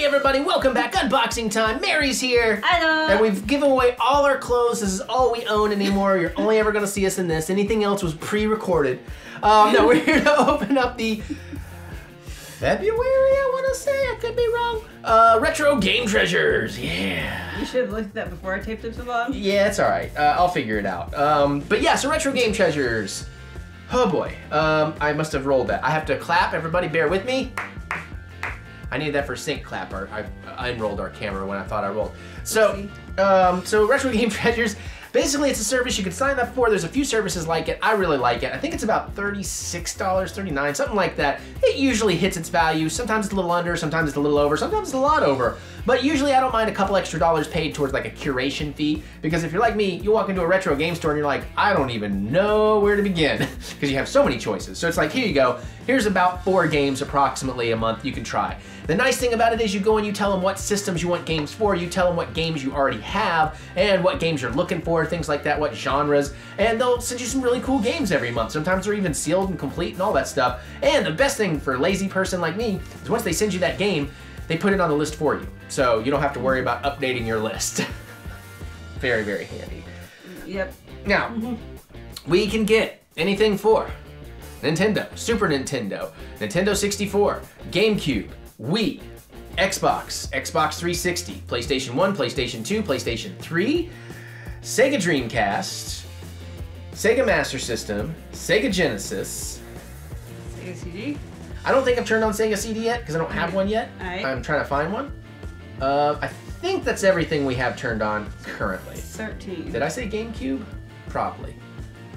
Hey everybody, welcome back. Unboxing time. Mary's here. Hello. And we've given away all our clothes. This is all we own anymore. You're only ever gonna see us in this. Anything else was pre-recorded. Um, no, we're here to open up the February, I wanna say. I could be wrong. Uh, retro game treasures. Yeah. You should have looked at that before I taped it so long. Yeah, it's all right. Uh, I'll figure it out. Um, but yeah, so retro game treasures. Oh boy, um, I must have rolled that. I have to clap. Everybody, bear with me. I needed that for sync clap. Or I, I unrolled our camera when I thought I rolled. So, um, so retro game treasures. Basically, it's a service you can sign up for. There's a few services like it. I really like it. I think it's about $36, 39, something like that. It usually hits its value. Sometimes it's a little under, sometimes it's a little over, sometimes it's a lot over. But usually I don't mind a couple extra dollars paid towards like a curation fee. Because if you're like me, you walk into a retro game store and you're like, I don't even know where to begin. Because you have so many choices. So it's like, here you go. Here's about four games approximately a month you can try. The nice thing about it is you go and you tell them what systems you want games for, you tell them what games you already have, and what games you're looking for, things like that, what genres, and they'll send you some really cool games every month. Sometimes they're even sealed and complete and all that stuff. And the best thing for a lazy person like me is once they send you that game, they put it on the list for you. So you don't have to worry about updating your list. very, very handy. Yep. Now, mm-hmm. we can get anything for Nintendo, Super Nintendo, Nintendo 64, GameCube, Wii, Xbox, Xbox 360, PlayStation 1, PlayStation 2, PlayStation 3, Sega Dreamcast, Sega Master System, Sega Genesis. Sega CD. I don't think I've turned on Sega CD yet because I don't have one yet. Alright. I'm trying to find one. Uh, I think that's everything we have turned on currently. 13. Did I say GameCube? Probably.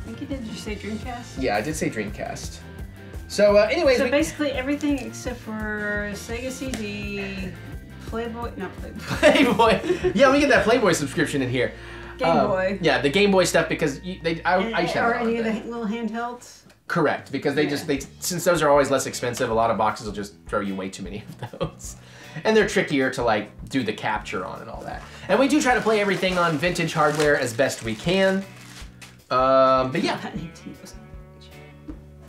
I think you did. Did you say Dreamcast? Yeah, I did say Dreamcast. So, uh, anyways, So we- basically everything except for Sega CD, Playboy, not Playboy, Playboy. yeah, we get that Playboy subscription in here. Game Um, Boy. Yeah, the Game Boy stuff because you, they I, I used have or any of the little handhelds. Correct, because they just they since those are always less expensive, a lot of boxes will just throw you way too many of those. And they're trickier to like do the capture on and all that. And we do try to play everything on vintage hardware as best we can. Um, but yeah, Not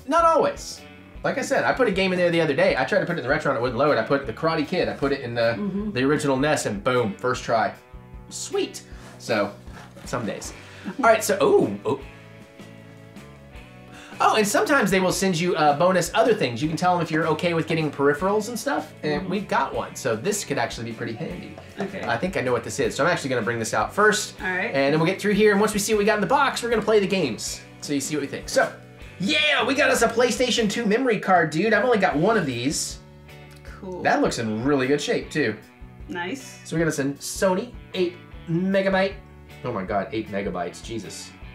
Not always. Like I said, I put a game in there the other day. I tried to put it in the retro and it wouldn't load. I put the Karate Kid. I put it in the the original NES and boom, first try. Sweet. So, some days. All right. So, oh, oh. Oh, and sometimes they will send you uh, bonus other things. You can tell them if you're okay with getting peripherals and stuff, and we've got one. So this could actually be pretty handy. Okay. I think I know what this is. So I'm actually going to bring this out first. All right. And then we'll get through here, and once we see what we got in the box, we're going to play the games. So you see what we think. So, yeah, we got us a PlayStation 2 memory card, dude. I've only got one of these. Cool. That looks in really good shape, too. nice. So we got us a Sony 8 megabyte. Oh my god, 8 megabytes. Jesus.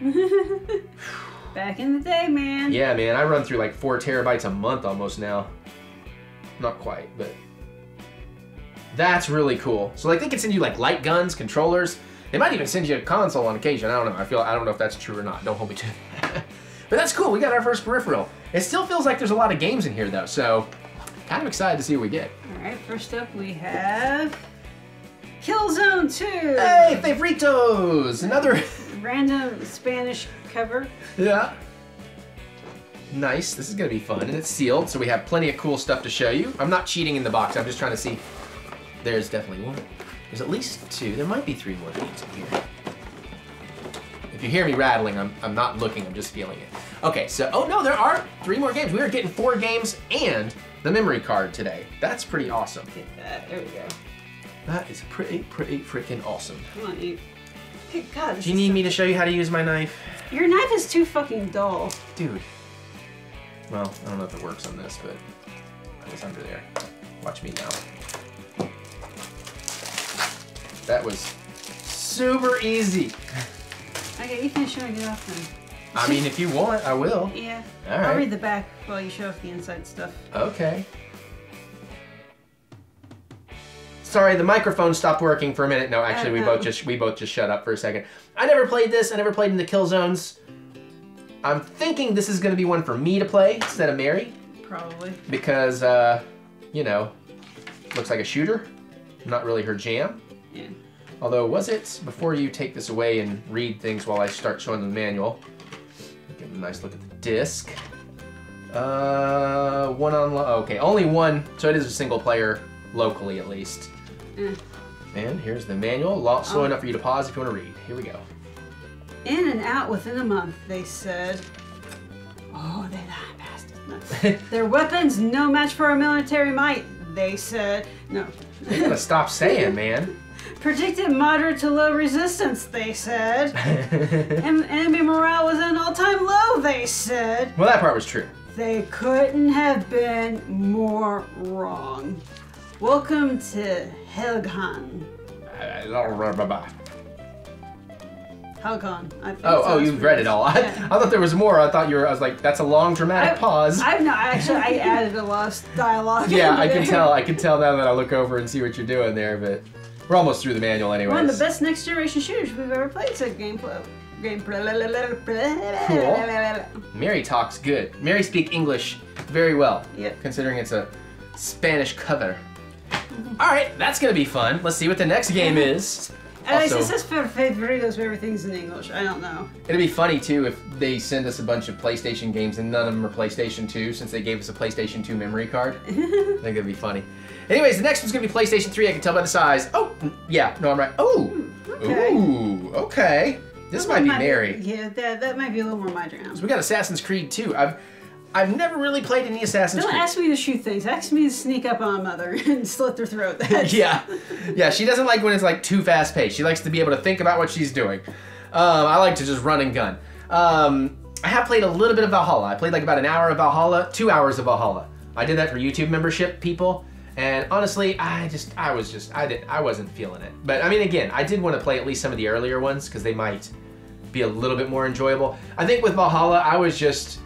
Back in the day, man. Yeah, man, I run through like 4 terabytes a month almost now. Not quite, but. That's really cool. So, like, they can send you like light guns, controllers. They might even send you a console on occasion. I don't know. I feel I don't know if that's true or not. Don't hold me to that. but that's cool. We got our first peripheral. It still feels like there's a lot of games in here though, so kind of excited to see what we get. All right. First up, we have Killzone 2. Hey, favoritos! Another. Random Spanish cover. yeah. Nice. This is gonna be fun, and it's sealed, so we have plenty of cool stuff to show you. I'm not cheating in the box. I'm just trying to see. There's definitely one. There's at least two. There might be three more games in here. If you hear me rattling, I'm, I'm not looking, I'm just feeling it. Okay, so, oh no, there are three more games. We are getting four games and the memory card today. That's pretty awesome. Get that. There we go. That is pretty, pretty freaking awesome. Come on, you. Hey, God. Do you need so- me to show you how to use my knife? Your knife is too fucking dull. Dude. Well, I don't know if it works on this, but it was under there. Watch me now. That was super easy. Okay, you can show it off then. I mean, if you want, I will. Yeah. All I'll read the back while you show off the inside stuff. Okay. Sorry, the microphone stopped working for a minute. No, actually, we Uh, both just we both just shut up for a second. I never played this. I never played in the kill zones. I'm thinking this is going to be one for me to play instead of Mary Probably. because, uh, you know, looks like a shooter. Not really her jam. Yeah. Although, was it before you take this away and read things while I start showing the manual? Give a nice look at the disc. Uh, one on. Okay, only one. So it is a single player locally at least. Eh. And here's the manual, lo- slow Oh. enough for you to pause if you want to read. Here we go. In and out within a month, they said. Oh, they lied, bastards. Their weapons, no match for our military might, they said. No. You gotta stop saying, man. Predicted moderate to low resistance, they said. and enemy morale was at an all time low, they said. well, that part was true. They couldn't have been more wrong. Welcome to Helghan. Helghan. I think Oh, oh, you've read it all. I, Yeah. I thought there was more. I thought you were. I was like, that's a long dramatic I- pause. I've not actually. I added a lot of dialogue. yeah, I can tell. I can tell now that I look over and see what you're doing there. But we're almost through the manual, anyway. One of the best next generation shooters we've ever played. Said gameplay. Gameplay. Mary talks good. Mary speak English very well. Yep. Considering it's a Spanish cover. All right, that's gonna be fun. Let's see what the next game is. And Also- it says for favoritos, but everything's in English. I don't know. It'd be funny too if they send us a bunch of PlayStation games and none of them are PlayStation 2 since they gave us a PlayStation 2 memory card. I think that'd be funny. Anyways, the next one's gonna be PlayStation 3. I can tell by the size. Oh, yeah, no, I'm right. Oh, hmm, okay. ooh, okay. This might be Mary. Yeah, that, that might be a little more my jam. So we got Assassin's Creed 2. I've I've never really played any Assassin's Don't Creed. ask me to shoot things. Ask me to sneak up on a mother and slit their throat. That's, yeah, yeah. She doesn't like when it's like too fast paced. She likes to be able to think about what she's doing. Um, I like to just run and gun. Um, I have played a little bit of Valhalla. I played like about an hour of Valhalla, two hours of Valhalla. I did that for YouTube membership people, and honestly, I just, I was just, I didn't, I wasn't feeling it. But I mean, again, I did want to play at least some of the earlier ones because they might be a little bit more enjoyable. I think with Valhalla, I was just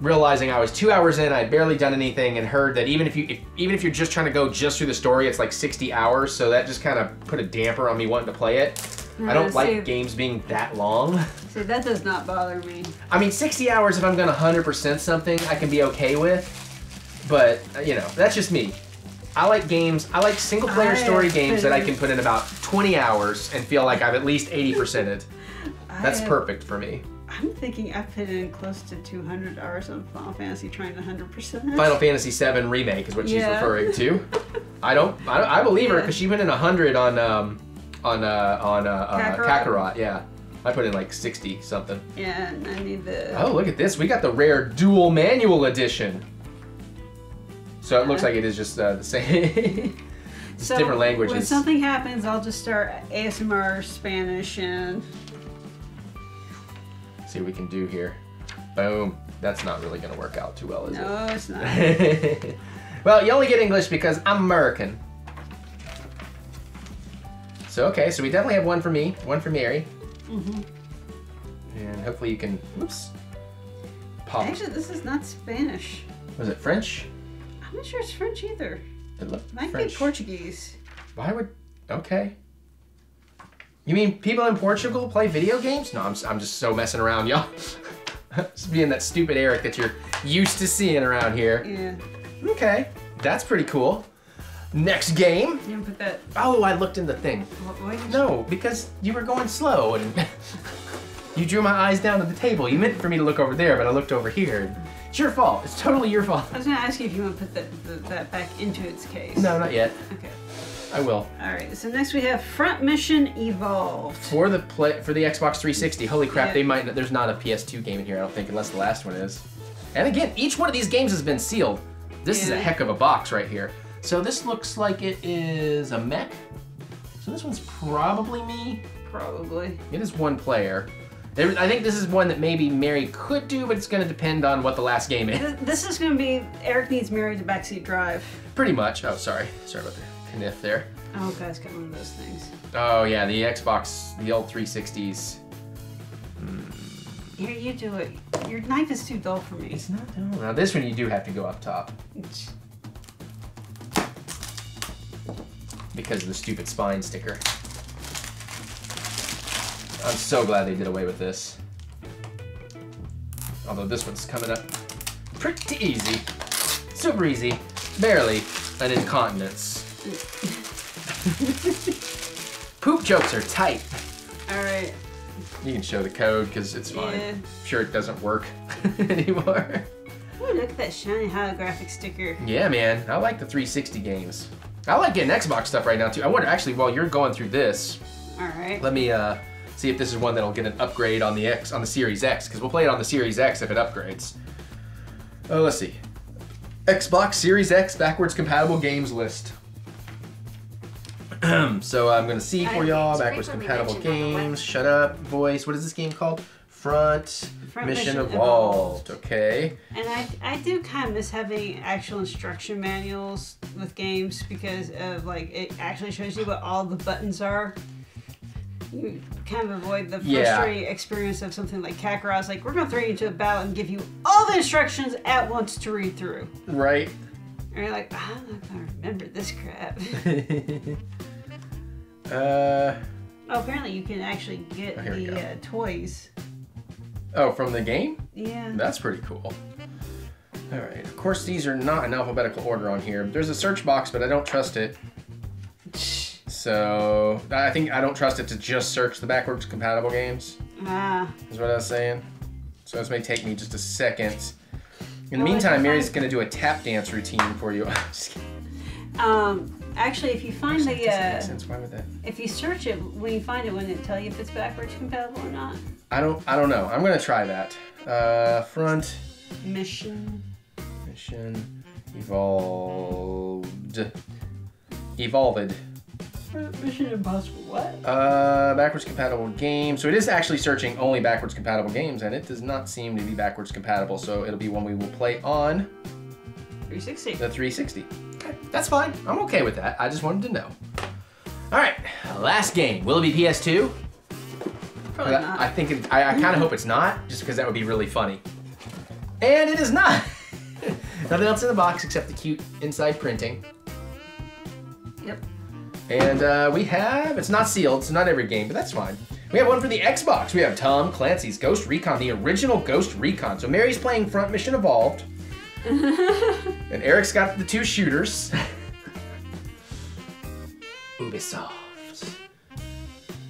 realizing I was two hours in, I had barely done anything, and heard that even if you, if, even if you're just trying to go just through the story, it's like 60 hours. So that just kind of put a damper on me wanting to play it. I Uh, don't see- like games being that long. See, that does not bother me. I mean, 60 hours if I'm gonna 100% something, I can be okay with. But uh, you know, that's just me. I like games. I like single player I story games that I can put in about 20 hours and feel like I've at least 80%ed. That's perfect for me. I'm thinking I put in close to 200 hours on Final Fantasy trying to 100%. Final Fantasy VII remake is what she's Yeah. referring to. I don't. I, I believe her because she went in hundred on um on uh on uh, uh Kakarot. Kakarot. Yeah, I put in like sixty something. Yeah, and I need the. Oh, look at this. We got the rare dual manual edition. So it looks like it is just uh, the same. It's so different When something happens, I'll just start ASMR Spanish and. See what we can do here. Boom. That's not really gonna work out too well, is it? No, it's not. well, you only get English because I'm American. So okay, so we definitely have one for me, one for Mary, Mm-hmm. and hopefully you can. Oops. Pop. Actually, this is not Spanish. Was it French? I'm not sure it's French either. It looked Might French. be Portuguese. Why would? Okay. You mean people in Portugal play video games? No, I'm, I'm just so messing around, y'all. just being that stupid Eric that you're used to seeing around here. Yeah. Okay, that's pretty cool. Next game. You didn't put that. Oh, I looked in the thing. What, why No, because you were going slow and you drew my eyes down to the table. You meant for me to look over there, but I looked over here. It's your fault. It's totally your fault. I was gonna ask you if you want to put that, that, that back into its case. No, not yet. Okay. I will. All right. So next we have Front Mission Evolved. For the play for the Xbox 360. Holy crap! Yeah. They might. There's not a PS2 game in here. I don't think, unless the last one is. And again, each one of these games has been sealed. This is a heck of a box right here. So this looks like it is a mech. So this one's probably me. Probably. It is one player. I think this is one that maybe Mary could do, but it's going to depend on what the last game is. This is gonna be Eric needs Mary to backseat drive. Pretty much. Oh, sorry. Sorry about the kniff there. Oh, guys, got one of those things. Oh, yeah, the Xbox, the old 360s. Mm. Here, you do it. Your knife is too dull for me. It's not dull. Now, this one you do have to go up top because of the stupid spine sticker. I'm so glad they did away with this. Although this one's coming up pretty easy. Super easy. Barely an incontinence. Poop jokes are tight. All right. You can show the code because it's fine. Yeah. Sure, it doesn't work anymore. Ooh, look at that shiny holographic sticker. Yeah, man. I like the 360 games. I like getting Xbox stuff right now too. I wonder actually while you're going through this, All right. let me uh, see if this is one that'll get an upgrade on the X on the Series X because we'll play it on the Series X if it upgrades. Oh, let's see. Xbox Series X backwards compatible games list. so I'm gonna see for y'all backwards compatible mentioned on the games. Shut up, voice. What is this game called? Front, Front Mission, Mission Evolved. Okay. And I, I do kind of miss having actual instruction manuals with games because of like it actually shows you what all the buttons are. You kind of avoid the Yeah. frustrating experience of something like Kakarot's like we're gonna throw you into a battle and give you all the instructions at once to read through. Right. And you're like, "Ah, I'm not gonna remember this crap. uh. oh, apparently you can actually get Oh, the uh, toys. Oh, from the game? Yeah. That's pretty cool. All right. Of course, these are not in alphabetical order on here. There's a search box, but I don't trust it. So I think I don't trust it to just search the backwards compatible games. Ah. Is what I was saying. So this may take me just a second. In the meantime, Mary's gonna do a tap dance routine for you. Just kidding. Um. Actually, if you find That the uh, sense. Why would that? If you search it, when you find it, wouldn't it tell you if it's backwards compatible or not? I don't. I don't know. I'm gonna try that. Uh, front Mission. mission evolved. Evolved. Mission Impossible. What? Uh, backwards compatible game. So it is actually searching only backwards compatible games, and it does not seem to be backwards compatible. So it'll be one we will play on 360. the 360. Okay, that's fine. I'm okay with that. I just wanted to know. All right, last game. Will it be PS2? Probably I, not. I think it, I, I kind of hope it's not, just because that would be really funny. And it is not. Nothing else in the box except the cute inside printing. Yep. And uh, we have, it's not sealed, so not every game, but that's fine. We have one for the Xbox. We have Tom Clancy's Ghost Recon, the original Ghost Recon. So Mary's playing Front Mission Evolved. and Eric's got the two shooters. Ubisoft.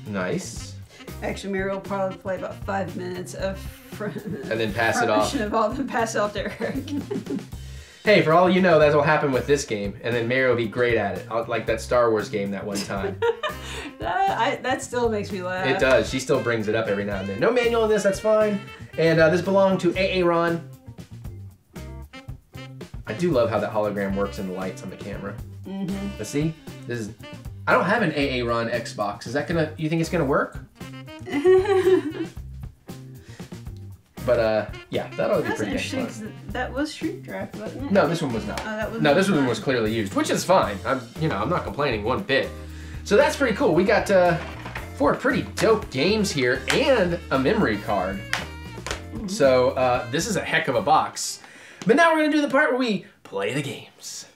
Nice. Actually, Mary will probably play about five minutes of fr- And then pass it off. Mission Evolved and pass it off to Eric. Hey, for all you know, that's what happened with this game. And then Mario will be great at it, like that Star Wars game that one time. that, I, that still makes me laugh. It does. She still brings it up every now and then. No manual in this, that's fine. And uh, this belonged to AA Ron. I do love how that hologram works in the lights on the camera. Mm-hmm. But see, this is. I don't have an AA Ron Xbox. Is that gonna? You think it's gonna work? but uh, yeah, that'll be pretty interesting fun. that was Street Draft, wasn't it? No, this one was not. Oh, that was no, this one was clearly used, which is fine. I'm, you know, I'm not complaining one bit. So that's pretty cool. We got uh, four pretty dope games here and a memory card. So uh, this is a heck of a box. But now we're gonna do the part where we play the games.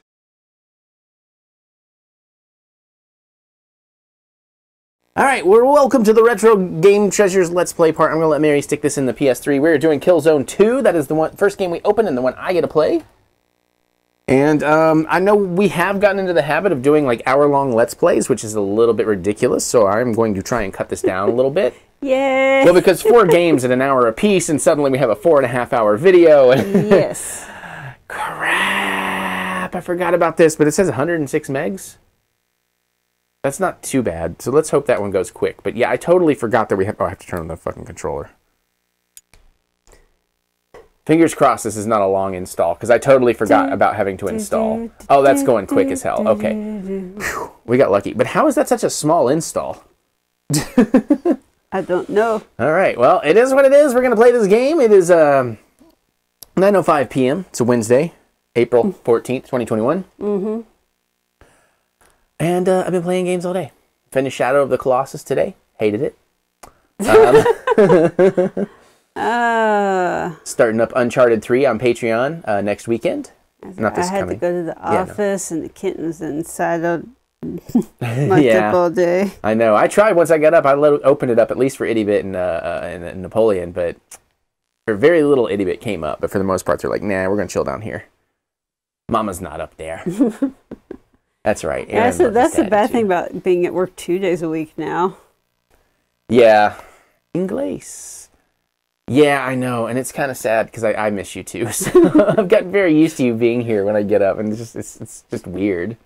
All right, we're welcome to the Retro Game Treasures Let's Play part. I'm gonna let Mary stick this in the PS3. We're doing Killzone 2. That is the one first game we open and the one I get to play. And um, I know we have gotten into the habit of doing like hour-long Let's Plays, which is a little bit ridiculous. So I'm going to try and cut this down a little bit. Yay! Well, because four games at an hour apiece, and suddenly we have a four and a half hour video. And yes. crap! I forgot about this, but it says 106 megs. That's not too bad. So let's hope that one goes quick. But yeah, I totally forgot that we have. Oh, I have to turn on the fucking controller. Fingers crossed this is not a long install because I totally forgot about having to install. Oh, that's going quick as hell. Okay. Whew, we got lucky. But how is that such a small install? I don't know. All right. Well, it is what it is. We're gonna play this game. It is um, 9:05 p.m. It's a Wednesday, April 14th, 2021. Mm-hmm. And uh, I've been playing games all day. Finished Shadow of the Colossus today. Hated it. Um, Uh, starting up Uncharted 3 on Patreon uh, next weekend. Not this I had coming. to go to the Yeah, no. office and the kittens inside of locked Yeah. All day. I know. I tried once I got up. I let, opened it up at least for Ittybit and, uh, uh, and, and Napoleon, but for very little Itty Bit came up. But for the most part, they're like, nah, we're gonna chill down here. Mama's not up there. that's right. Aaron that's that's the bad too. thing about being at work two days a week now. Yeah, Inglés. Yeah, I know, and it's kind of sad because I, I miss you too. So I've gotten very used to you being here when I get up, and it's just it's, it's just weird.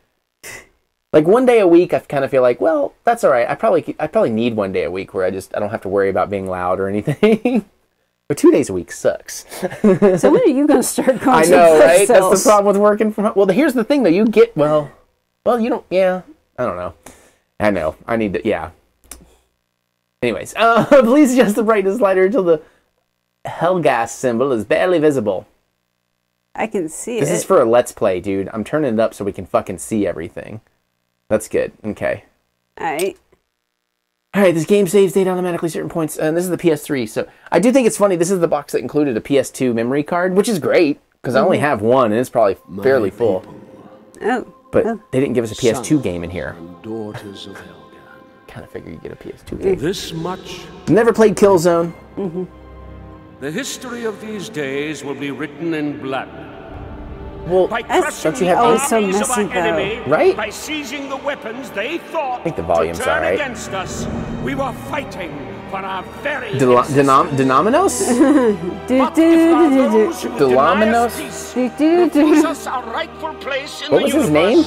Like one day a week, I kind of feel like, well, that's all right. I probably I probably need one day a week where I just I don't have to worry about being loud or anything. but two days a week sucks. So when are you going to start going I know, right? That's the problem with working from home. Well, here's the thing, though. You get well, well, you don't. Yeah, I don't know. I know. I need to. Yeah. Anyways, uh, please adjust the brightness slider until the Helghast symbol is barely visible. I can see it. This is for a let's play, dude. I'm turning it up so we can fucking see everything. That's good. Okay. All right. All right, this game saves data automatically certain points, and this is the PS3. So I do think it's funny. This is the box that included a PS2 memory card, which is great because I only Mm-hmm. have one, and it's probably fairly full. Oh. But they didn't give us a PS2 game in here. Daughters of Helghan. Kind of figure you get a PS2 game. This much, Never played Killzone. Mm -hmm. The history of these days will be written in blood. Well, By That's- crushing don't you have the always so of messy, our though. enemy, Right? By seizing the weapons they thought I think the volume's to turn alright. against us, we were fighting for our very Del- existence. Denom- Denominos? Do, But do, if there are do, do, those who The deny Laminos? us peace, do, do, refuse do. us our rightful place in What was his name?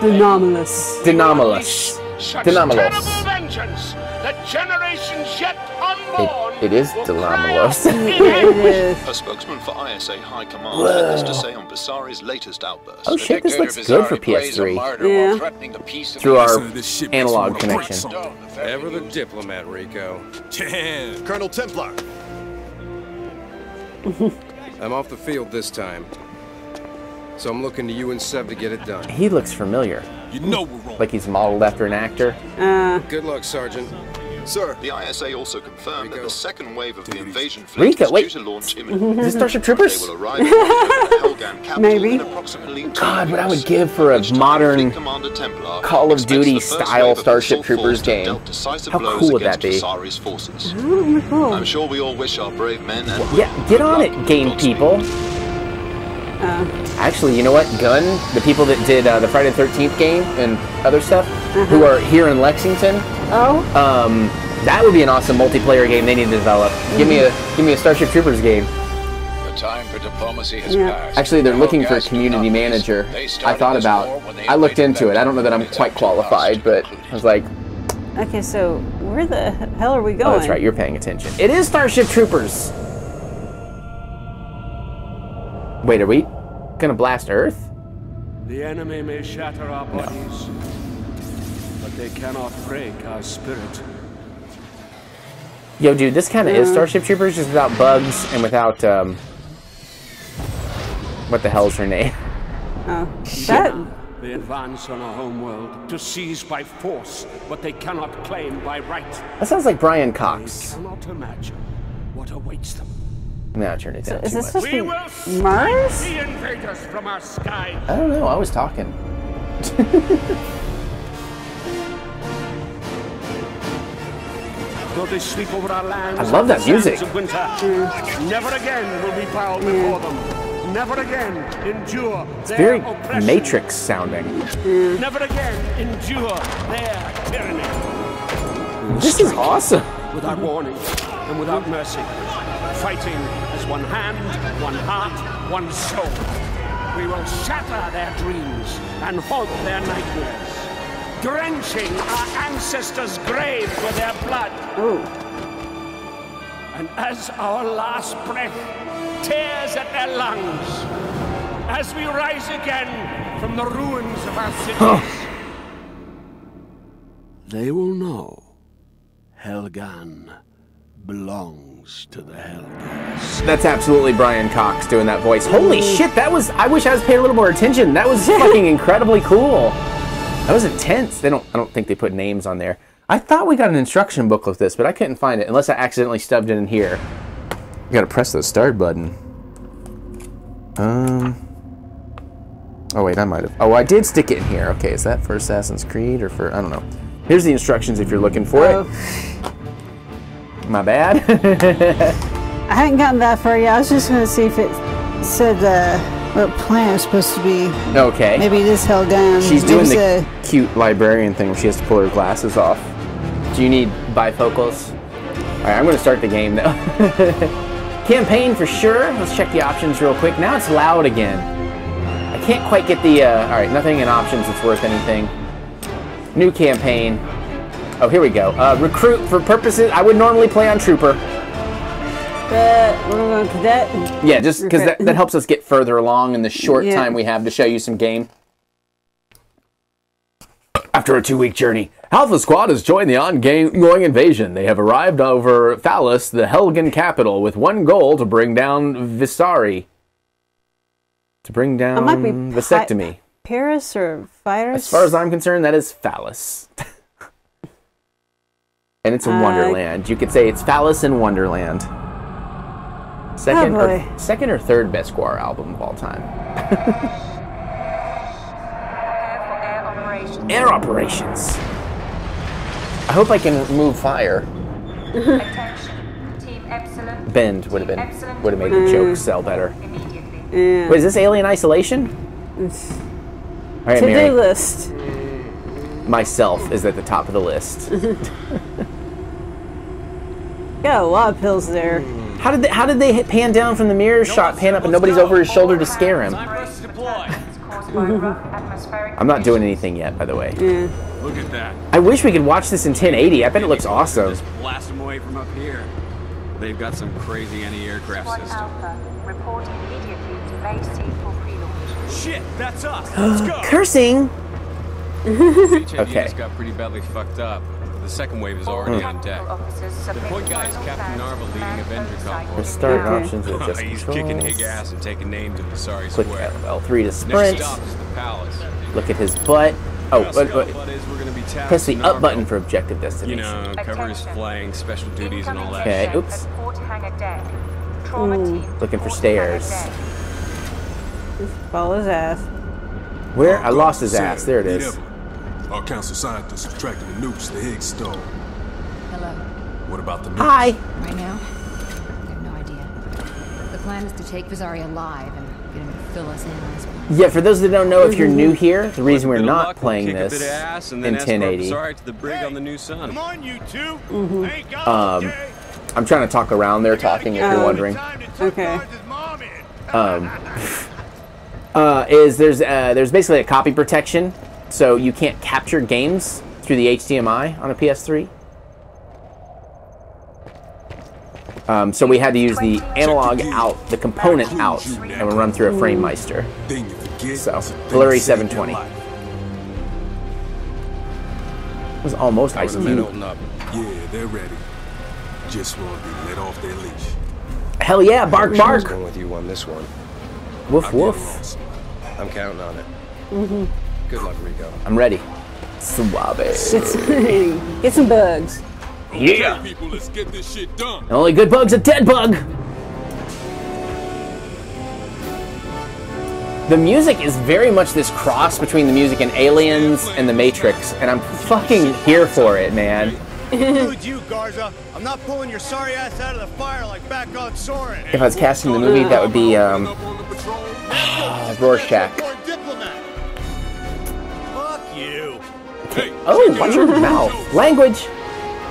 The anomalous. Denomulus. Such Denomulus. terrible vengeance that generations yet unborn it is will Denomulus. cry out in It anguish. is. A spokesman for ISA High Command had this to say on Visari's latest outburst. Oh shit, this looks good for PS3 Yeah. through our Listen to this shit makes me analog connection. something. Ever the diplomat, Rico. Yeah, Colonel Templar. I'm off the field this time. So I'm looking to you and Sev to get it done. He looks familiar, You know we're wrong. like he's modeled after an actor. Uh, Good luck, Sergeant. Sir. The ISA also confirmed that the second wave of the invasion fleet Rico, is wait. due to launch imminently. Is this Starship They Troopers? will arrive the Maybe. in approximately two God, what I would give for a at which time modern Fleet Commander Templar Call of Duty style Starship Troopers force to have game. How cool would that be? Visari's forces. oh, cool. I'm sure we all wish our brave men and Yeah, women get on it, game Godspeed. people. Uh, Actually, you know what? Gun, the people that did uh, the Friday the 13th game and other stuff, who are here in Lexington, oh, um, that would be an awesome multiplayer game they need to develop. Give me a give me a Starship Troopers game. The time for diplomacy has Yeah. passed. Actually, they're The looking for a community manager. I thought about. war when they I looked into it. I don't know that I'm quite up to us qualified, but I was like, okay. So where the hell are we going? oh, that's right. You're paying attention. It is Starship Troopers. Wait, are we gonna blast Earth? The enemy may shatter our bodies, but they cannot break our spirit. Yo, dude, this kind of is Starship Troopers, just without bugs and without um. What the hell's her name? Oh, that. They advance on our homeworld to seize by force what they cannot claim by right. That sounds like Brian They Cox. cannot imagine what awaits them. Now turn it down Is too this much. supposed to be Mars? the invaders from our sky. I don't know. I was talking. Though they sweep over our lands. I love that music. sands winter, mm. Never again will we bow mm. before them. Never again endure their Very oppression. Matrix sounding. Mm. Never again endure their tyranny. This is awesome. Without warning and without mercy. Fighting one hand, one heart, one soul. We will shatter their dreams and haunt their nightmares. Drenching our ancestors' graves with their blood. Oh, And as our last breath tears at their lungs, as we rise again from the ruins of our cities, they will know Helghan belongs to the Helghast. That's absolutely Brian Cox doing that voice. Holy shit, that was. I wish I was paying a little more attention. That was fucking incredibly cool. That was intense. They don't. I don't think they put names on there. I thought we got an instruction book with this, but I couldn't find it unless I accidentally stubbed it in here. You gotta press the start button. Um. Oh wait, I might have. Oh, I did stick it in here. Okay, is that for Assassin's Creed or for? I don't know. Here's the instructions if you're looking for oh. it. My bad. I hadn't gotten that far yet. I was just gonna see if it said uh, what planet it's supposed to be. okay. Maybe this held down. She's doing the a- cute librarian thing where she has to pull her glasses off. Do you need bifocals? Alright, I'm gonna start the game though. Campaign for sure. Let's check the options real quick. Now it's loud again. I can't quite get the. Uh, all right, nothing in options that's worth anything. New campaign. Oh, here we go. Uh, recruit for purposes. I would normally play on trooper. Going cadet. Yeah, just because that, that helps us get further along in the short Yeah. time we have to show you some game. After a two-week journey, Alpha Squad has joined the ongoing invasion. They have arrived over Phallus, the Helghan capital, with one goal to bring down Visari. To bring down might be vasectomy. Paris or Virus? As far as I'm concerned, that is Phallus. and it's a Uh, Wonderland. You could say it's Phallus in Wonderland. Second, Oh, or, second or third best Square album of all time. Air operations. I hope I can move fire. Bend would have been would have made the joke sell better. Yeah. Wait, is this Alien Isolation? All right, To-do list. Myself is at the top of the list. Got a lot of pills there. How did they, how did they hit pan down from the mirror shot, pan up, and nobody's over his shoulder to scare him? I'm not doing anything yet, by the way. Yeah. Look at that. I wish we could watch this in 1080. I bet it looks awesome. Just blast them away from up here. They've got some crazy anti-aircraft system. Report immediately to base for pre-launch. Shit, that's us. Let's go. Cursing. Okay. just got pretty badly fucked up. The second wave is already hmm. on deck. The point guy is Captain Narville leading Avenger convoy. Restart Okay. options with just He's kicking controls. Hig ass and taking names of the sorry Click square. L3 to Next sprint. stop is the palace. Look at his butt. Oh, but, but scuttlebutt is we're gonna be tasked press the up button for objective You destination. know, covering his flying, special duties and all that. Okay, oops. at Port Hangar Deck. Trauma team. to Looking for stairs. Hangar Deck. Follow his ass. Where? I oh, lost his ass. There it meet is. Evelyn. Our council scientists are tracking the nukes the Higgs stole. Hello. What about the nukes? Hi. Right now? I have no idea. The plan is to take Visari alive and get him to fill us in on his plan. Yeah, for those that don't know, if you're new here, the reason we're not playing this bit of ass, and in 1080, Sorry to the brig on the new sun. Come on, you 2 Mm-hmm. Um, I'm trying to talk around there talking if you're wondering. Okay. um, uh, is there's uh, there's basically a copy protection, so you can't capture games through the HDMI on a PS3. Um, so we had to use the analog out, the component out, and we run through a FrameMeister. Thing you forget. So, it's a thing Blurry 720. your. It was almost Ice Order men Cube. holding up. Yeah, they're ready. Just want to be let off their leash. Hell yeah, bark Wish I was bark. going with you on this one. Woof woof. I'm counting on it. Good luck, Rico. I'm ready. Suave. Get some, get some bugs. Yeah. People, let's get this shit done. The only good bug's a dead bug. The music is very much this cross between the music in Aliens and The Matrix, and I'm fucking here for it, man. Include you, Garza. I'm not pulling your sorry ass out of the fire like back on Soren. If I was casting the movie, that would be um, Rorschach. Hey, Oh, watch your mouth. Language.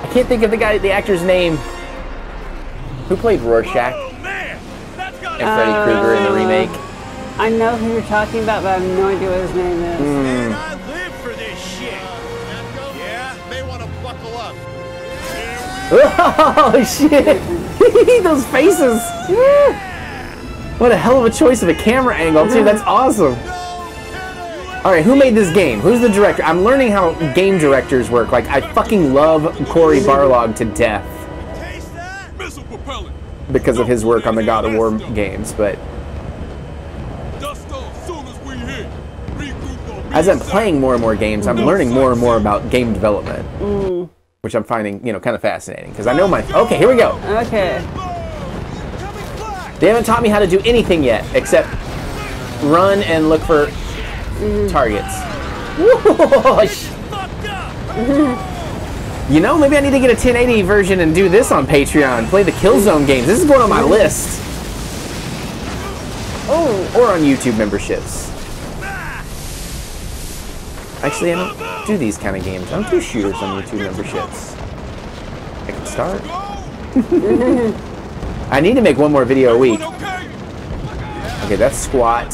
I can't think of the guy, the actor's name. Who played Rorschach Oh man, that's got and Freddy Krueger in the oh. remake? I know who you're talking about, but I have no idea what his name is. Hmm. Man, I live for this shit. Yeah, may want to buckle up. Oh shit! Those faces. What a hell of a choice of a camera angle too. That's awesome. All right, who made this game? Who's the director? I'm learning how game directors work. Like I fucking love Cory Barlog to death because of his work on the God of War games. But Dust off soon as we hit. Regroup on as I'm playing more and more games, I'm learning more and more about game development, mm. which I'm finding you know kind of fascinating. Because I know my okay. Here we go. Okay. They haven't taught me how to do anything yet except run and look for targets. You know, maybe I need to get a 1080 version and do this on Patreon. Play the Killzone games. This is going on my list. Oh, or on YouTube memberships. Actually, I don't do these kind of games. I don't do shooters on YouTube memberships. I can start. I need to make one more video a week. Okay, that's squat.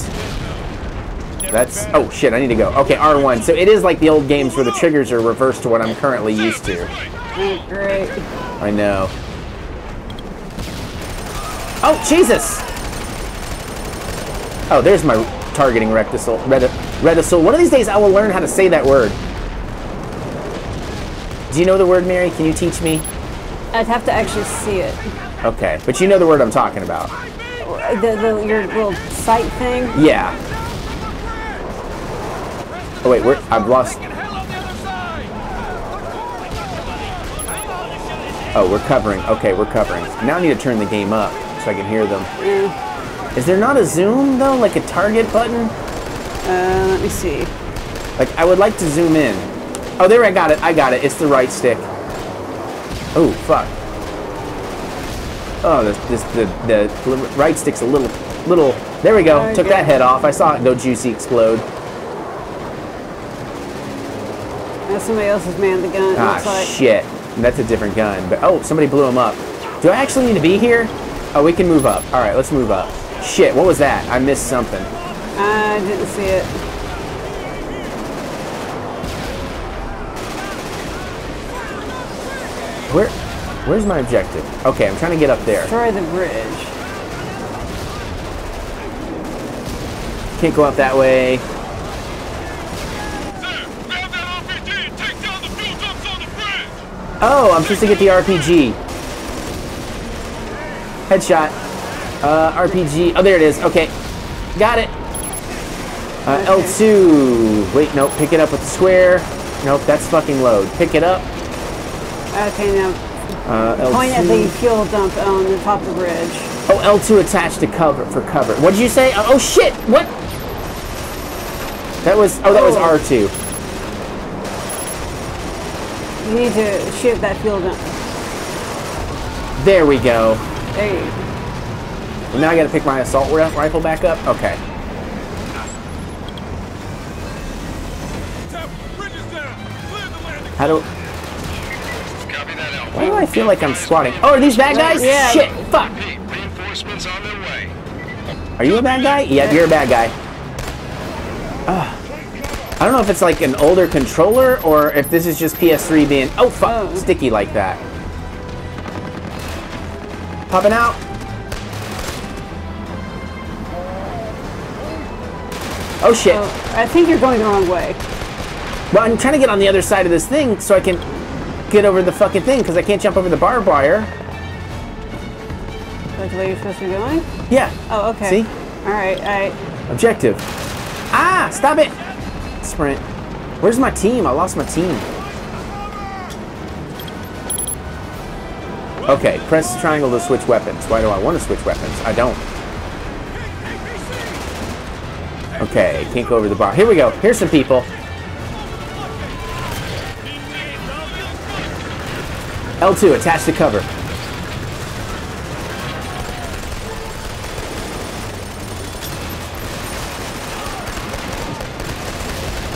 That's oh shit. I need to go. Okay, R1. So it is like the old games where the triggers are reversed to what I'm currently used to. Great. I know. Oh Jesus! Oh, there's my targeting rectisil. Reti- One of these days I will learn how to say that word. Do you know the word, Mary? Can you teach me? I'd have to actually see it. Okay, but you know the word I'm talking about. The, the, your little sight thing. Yeah. Oh wait, where? I've lost. Oh, we're covering. Okay, we're covering. Now I need to turn the game up so I can hear them. Yeah. Is there not a zoom though, like a target button? Uh, let me see. Like I would like to zoom in. Oh, there I got it. I got it. It's the right stick. Oh fuck. Oh, this, this the the right stick's a little little. There we go. There Took go. that head off. I saw it go juicy explode. Somebody else's man the gun. Ah like. shit. That's a different gun. But oh, somebody blew him up. Do I actually need to be here? Oh, we can move up. All right, let's move up. Shit, what was that? I missed something. I didn't see it. Where? Where's my objective? Okay, I'm trying to get up there. Destroy the bridge. Can't go up that way. Oh, I'm supposed to get the RPG. Headshot. Uh, RPG. Oh, there it is. Okay. Got it. Uh, L2. Wait, nope. Pick it up with the square. Nope, that's fucking load. Pick it up. Okay, now Uh, L2. point at the fuel dump on the top of the bridge. Oh, L2 attached to cover for cover. What did you say? Oh, oh, shit! What? That was oh, that was Oh. R2. You need to shoot that fuel dump. There we go. There you And now I got to pick my assault rifle back up. Okay. How do? Why do I feel like I'm squatting? Oh, are these bad guys? Yeah. Shit! Fuck! Reinforcements on their way. Are you a bad guy? Yeah, you're a bad guy. Ah. I don't know if it's like an older controller or if this is just PS3 being oh fuck sticky like that. Popping out. Oh shit. I think you're going the wrong way. Well, I'm trying to get on the other side of this thing so I can get over the fucking thing because I can't jump over the barbed wire. That's way you're supposed to be going? Yeah. Oh, okay. See? Alright, alright. Objective. Ah! Stop it! Sprint. Where's my team? I lost my team. Okay, press triangle to switch weapons. Why do I want to switch weapons? I don't. Okay, can't go over the bar. Here we go. Here's some people. L2, attach to cover.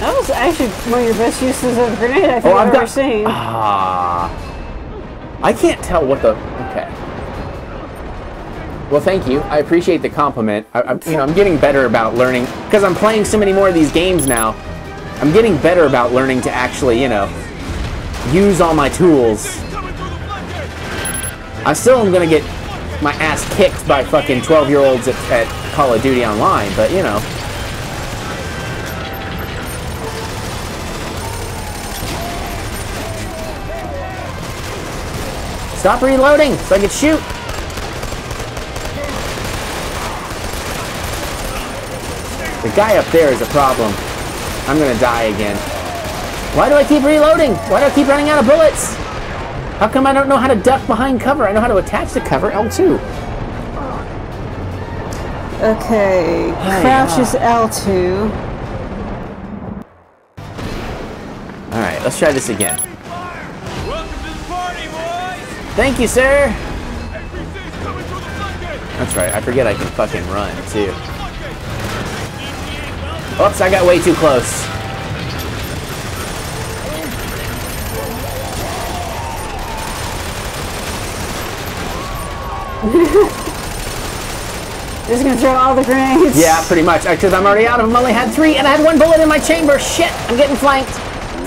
That was actually one of your best uses of a grenade I think Oh, I've, I've ever got- seen. Ah. I can't tell what the. Okay. Well, thank you. I appreciate the compliment. I, I'm, you know, I'm getting better about learning because I'm playing so many more of these games now. I'm getting better about learning to actually, you know, use all my tools. I still am gonna get my ass kicked by fucking 12 year olds at, at Call of Duty Online, but you know. Stop reloading so I can shoot. The guy up there is a problem. I'm gonna die again. Why do I keep reloading? Why do I keep running out of bullets? How come I don't know how to duck behind cover? I know how to attach the cover, L2. Okay, crouch is L2. Alright, let's try this again. Thank you, sir! That's right, I forget I can fucking run, too. Oops, I got way too close. Just gonna throw all the grenades. Yeah, pretty much. Uh, because I'm already out of them. I only had three, and I had one bullet in my chamber. Shit! I'm getting flanked.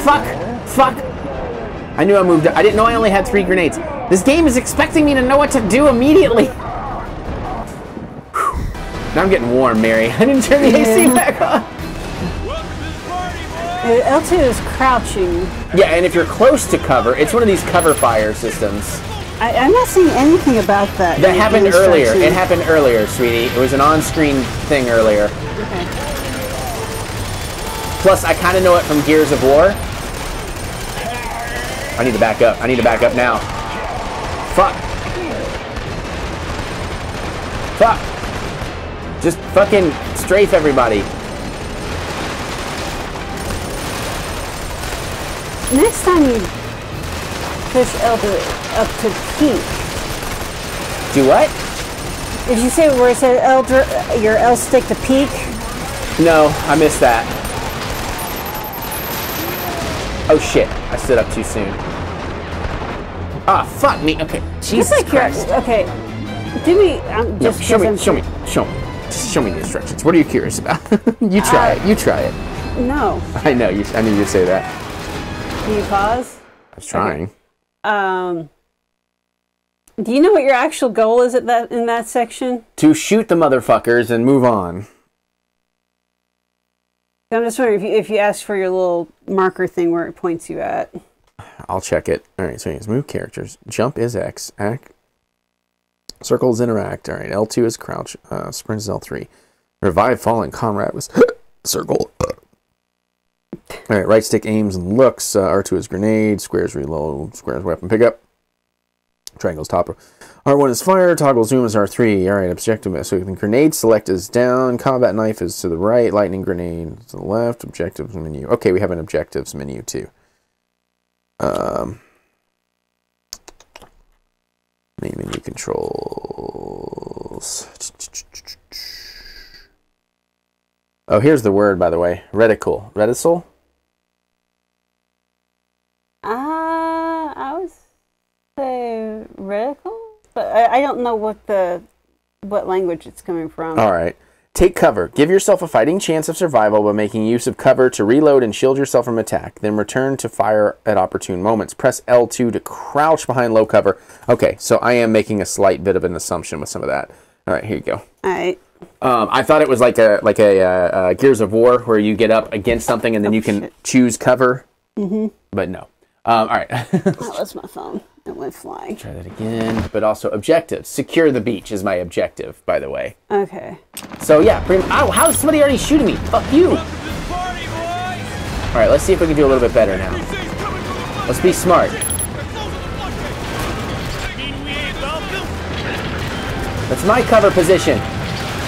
Fuck. Fuck. I knew I moved. I didn't know I only had three grenades. This game is expecting me to know what to do immediately. Whew. Now I'm getting warm, Mary. I didn't turn the AC back on. Uh, L2 is crouching. Yeah, and if you're close to cover, it's one of these cover fire systems. I, I'm not seeing anything about that. That happened earlier. It happened earlier, sweetie. It was an on-screen thing earlier. Okay. Plus, I kind of know it from Gears of War. I need to back up. I need to back up now. Fuck. Fuck. Just fucking strafe everybody. Next time you push to, up to peak, Do what? did you say where it said L, your L stick to peak? No, I missed that. Oh shit, I stood up too soon. Ah, fuck me. Okay, Jesus like Christ. okay, do me, um, No, just show me. I'm- show me, show me. Just show me the instructions. What are you curious about? you try Uh, it. You try it. No. I know. You. I knew you'd say that. Can you pause? I was trying. Um, do you know what your actual goal is at that in that section? To shoot the motherfuckers and move on. I'm just wondering if you, if you ask for your little marker thing where it points you at. I'll check it. All right. So here's move characters. Jump is X. Act. Circle is interact. All right. L2 is crouch. Uh, sprint is L3. Revive fallen comrade was circle. All right. Right stick aims and looks. Uh, R2 is grenade. Squares reload. Squares weapon pickup. Triangles top. R1 is fire. Toggle zoom is R3. All right. Objective. So grenade select is down. Combat knife is to the right. Lightning grenade to the left. Objectives menu. Okay. We have an objectives menu too. Um, main menu controls. Oh, here's the word, by the way. Reticle. Reticule? Uh, I would say reticle, but I, I don't know what the what language it's coming from. All right. Take cover. Give yourself a fighting chance of survival by making use of cover to reload and shield yourself from attack. Then return to fire at opportune moments. Press L2 to crouch behind low cover. Okay, so I am making a slight bit of an assumption with some of that. All right, here you go. All right. Um, I thought it was like a like a uh, uh, Gears of War where you get up against something and then you can choose cover, Mm-hmm. but no. Um, all right. That was my phone. It went flying. Try that again. But also objective. Secure the beach is my objective, by the way. Okay. So yeah, pretty much. Ow, how's somebody already shooting me? Fuck you. All right, let's see if we can do a little bit better now. Let's be smart. That's my cover position.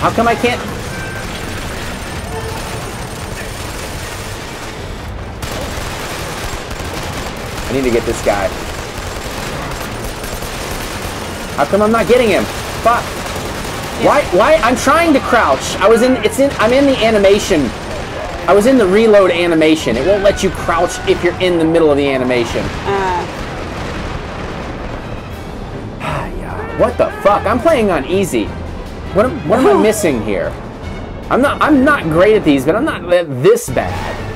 How come I can't? I need to get this guy. How come I'm not getting him? Fuck. Why? Why? I'm trying to crouch. I was in. It's in. I'm in the animation. I was in the reload animation. It won't let you crouch if you're in the middle of the animation. Uh. What the fuck? I'm playing on easy. What am, what am I missing here? I'm not. I'm not great at these, but I'm not uh, this bad.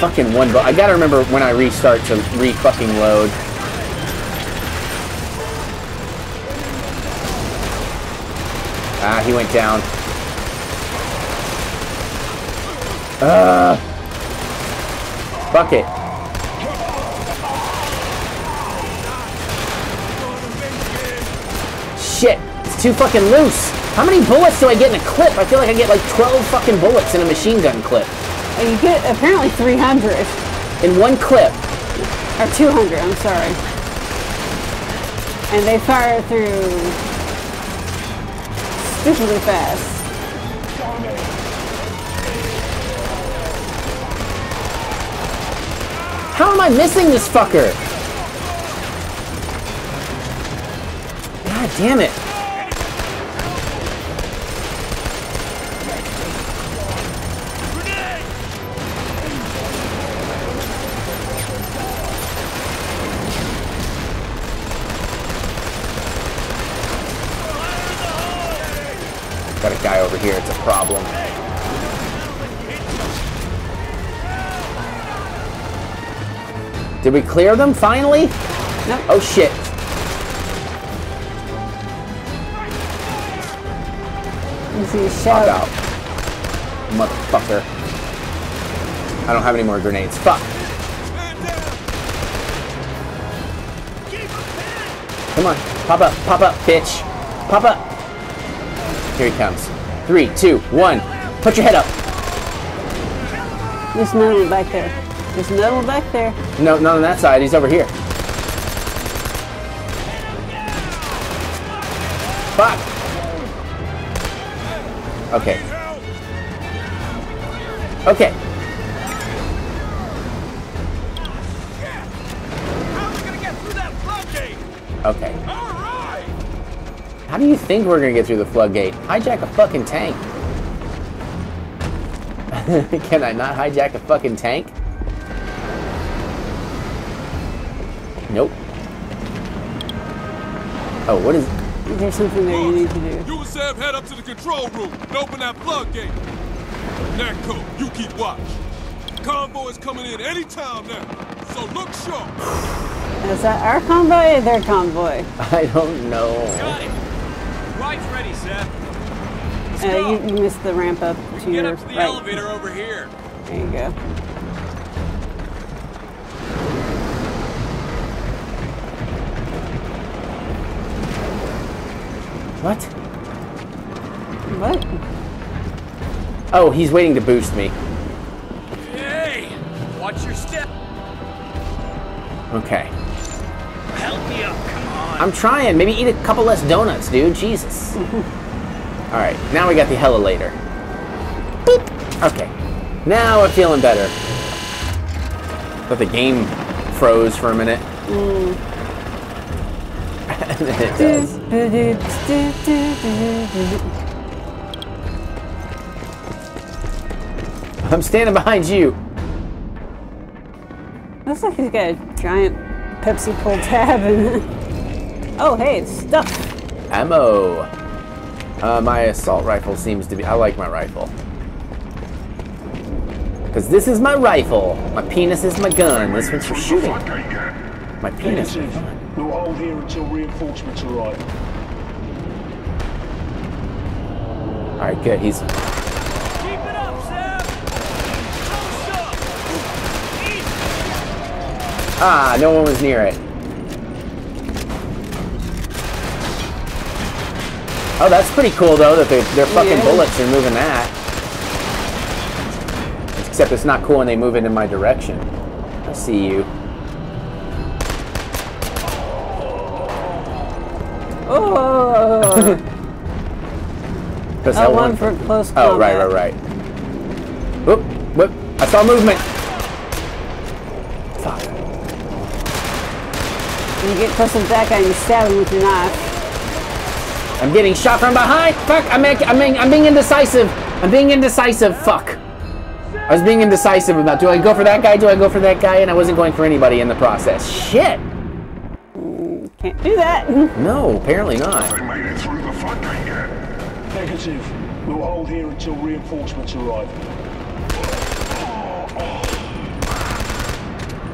Fucking one. But I gotta remember when I restart to re fucking load. Ah, he went down. Uh, fuck it. Shit, it's too fucking loose. How many bullets do I get in a clip? I feel like I get like 12 fucking bullets in a machine gun clip. And you get apparently 300. In one clip. Or 200, I'm sorry. And they fire through stupidly fast. How am I missing this fucker? God damn it. Got a guy over here. It's a problem. Did we clear them finally? Nope. Oh shit. You see a Pop shout. out. Motherfucker. I don't have any more grenades. Fuck. Come on. Pop up. Pop up, bitch. Pop up. Here he comes. Three, two, one. Put your head up. There's another one back there. There's another back there. No, not on that side. He's over here. Fuck. Okay. Okay. Okay. How do you think we're gonna get through the floodgate? Hijack a fucking tank. Can I not hijack a fucking tank? Oh, what is... There's something there you need to do. You and Sam head up to the control room and open that floodgate. Natko, you keep watch. Convoy's coming in anytime now, so look sharp. Is that our convoy or their convoy? I don't know. Got it. Right's ready, Seth. Uh, you, you missed the ramp up to Get your up to the right. elevator over here. There you go. What? What? Oh, he's waiting to boost me. Hey, watch your step. Okay. Help me up, come on. I'm trying. Maybe eat a couple less donuts, dude. Jesus. Alright, now we got the helilator. Boop. Okay. Now I'm feeling better. But the game froze for a minute. and then it does. I'm standing behind you. Looks like he's got a giant Pepsi pull tab in Oh, hey, it's stuff. Ammo. Uh, my assault rifle seems to be. I like my rifle. Because this is my rifle. My penis is my gun. This one's for shooting. My penis. is fun. We'll hold here until reinforcements arrive. Alright, good. He's. Keep it up, Sam. Close up. Ah, no one was near it. Oh, that's pretty cool though that they, their fucking Yeah. bullets are moving that. Except it's not cool when they move it in my direction. I see you. Press L1 L1 for close Oh, right, right, right. Whoop, whoop. I saw movement. Fuck. you get close to the back guy and you stab him with your knife. I'm getting shot from behind. Fuck. I'm, make, I'm, being, I'm being indecisive. I'm being indecisive. Fuck. I was being indecisive about do I go for that guy? Do I go for that guy? And I wasn't going for anybody in the process. Shit. Mm, can't do that. No, apparently not. Negative. We'll hold here until reinforcements arrive.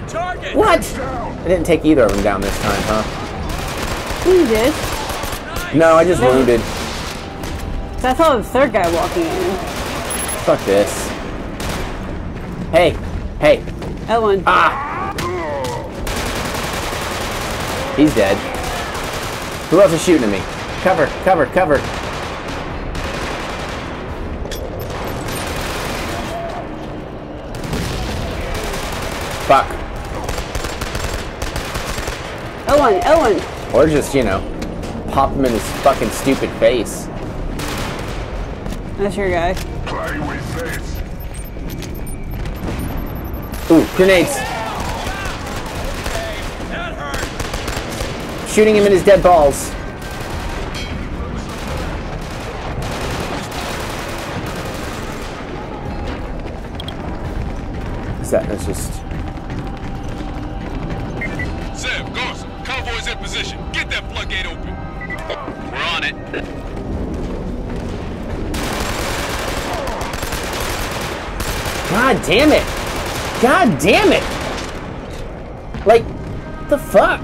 Target. What? I didn't take either of them down this time, huh? You did. No, I just wounded. I thought of the third guy walking in. Fuck this. Hey, hey. Ellen. Ah! He's dead. Who else is shooting at me? Cover, cover, cover. Fuck. Ellen, Ellen. Or just, you know, pop him in his fucking stupid face. That's your guy. Play with this. Ooh, grenades. Shooting him in his dead balls. Damn it! Like, the fuck?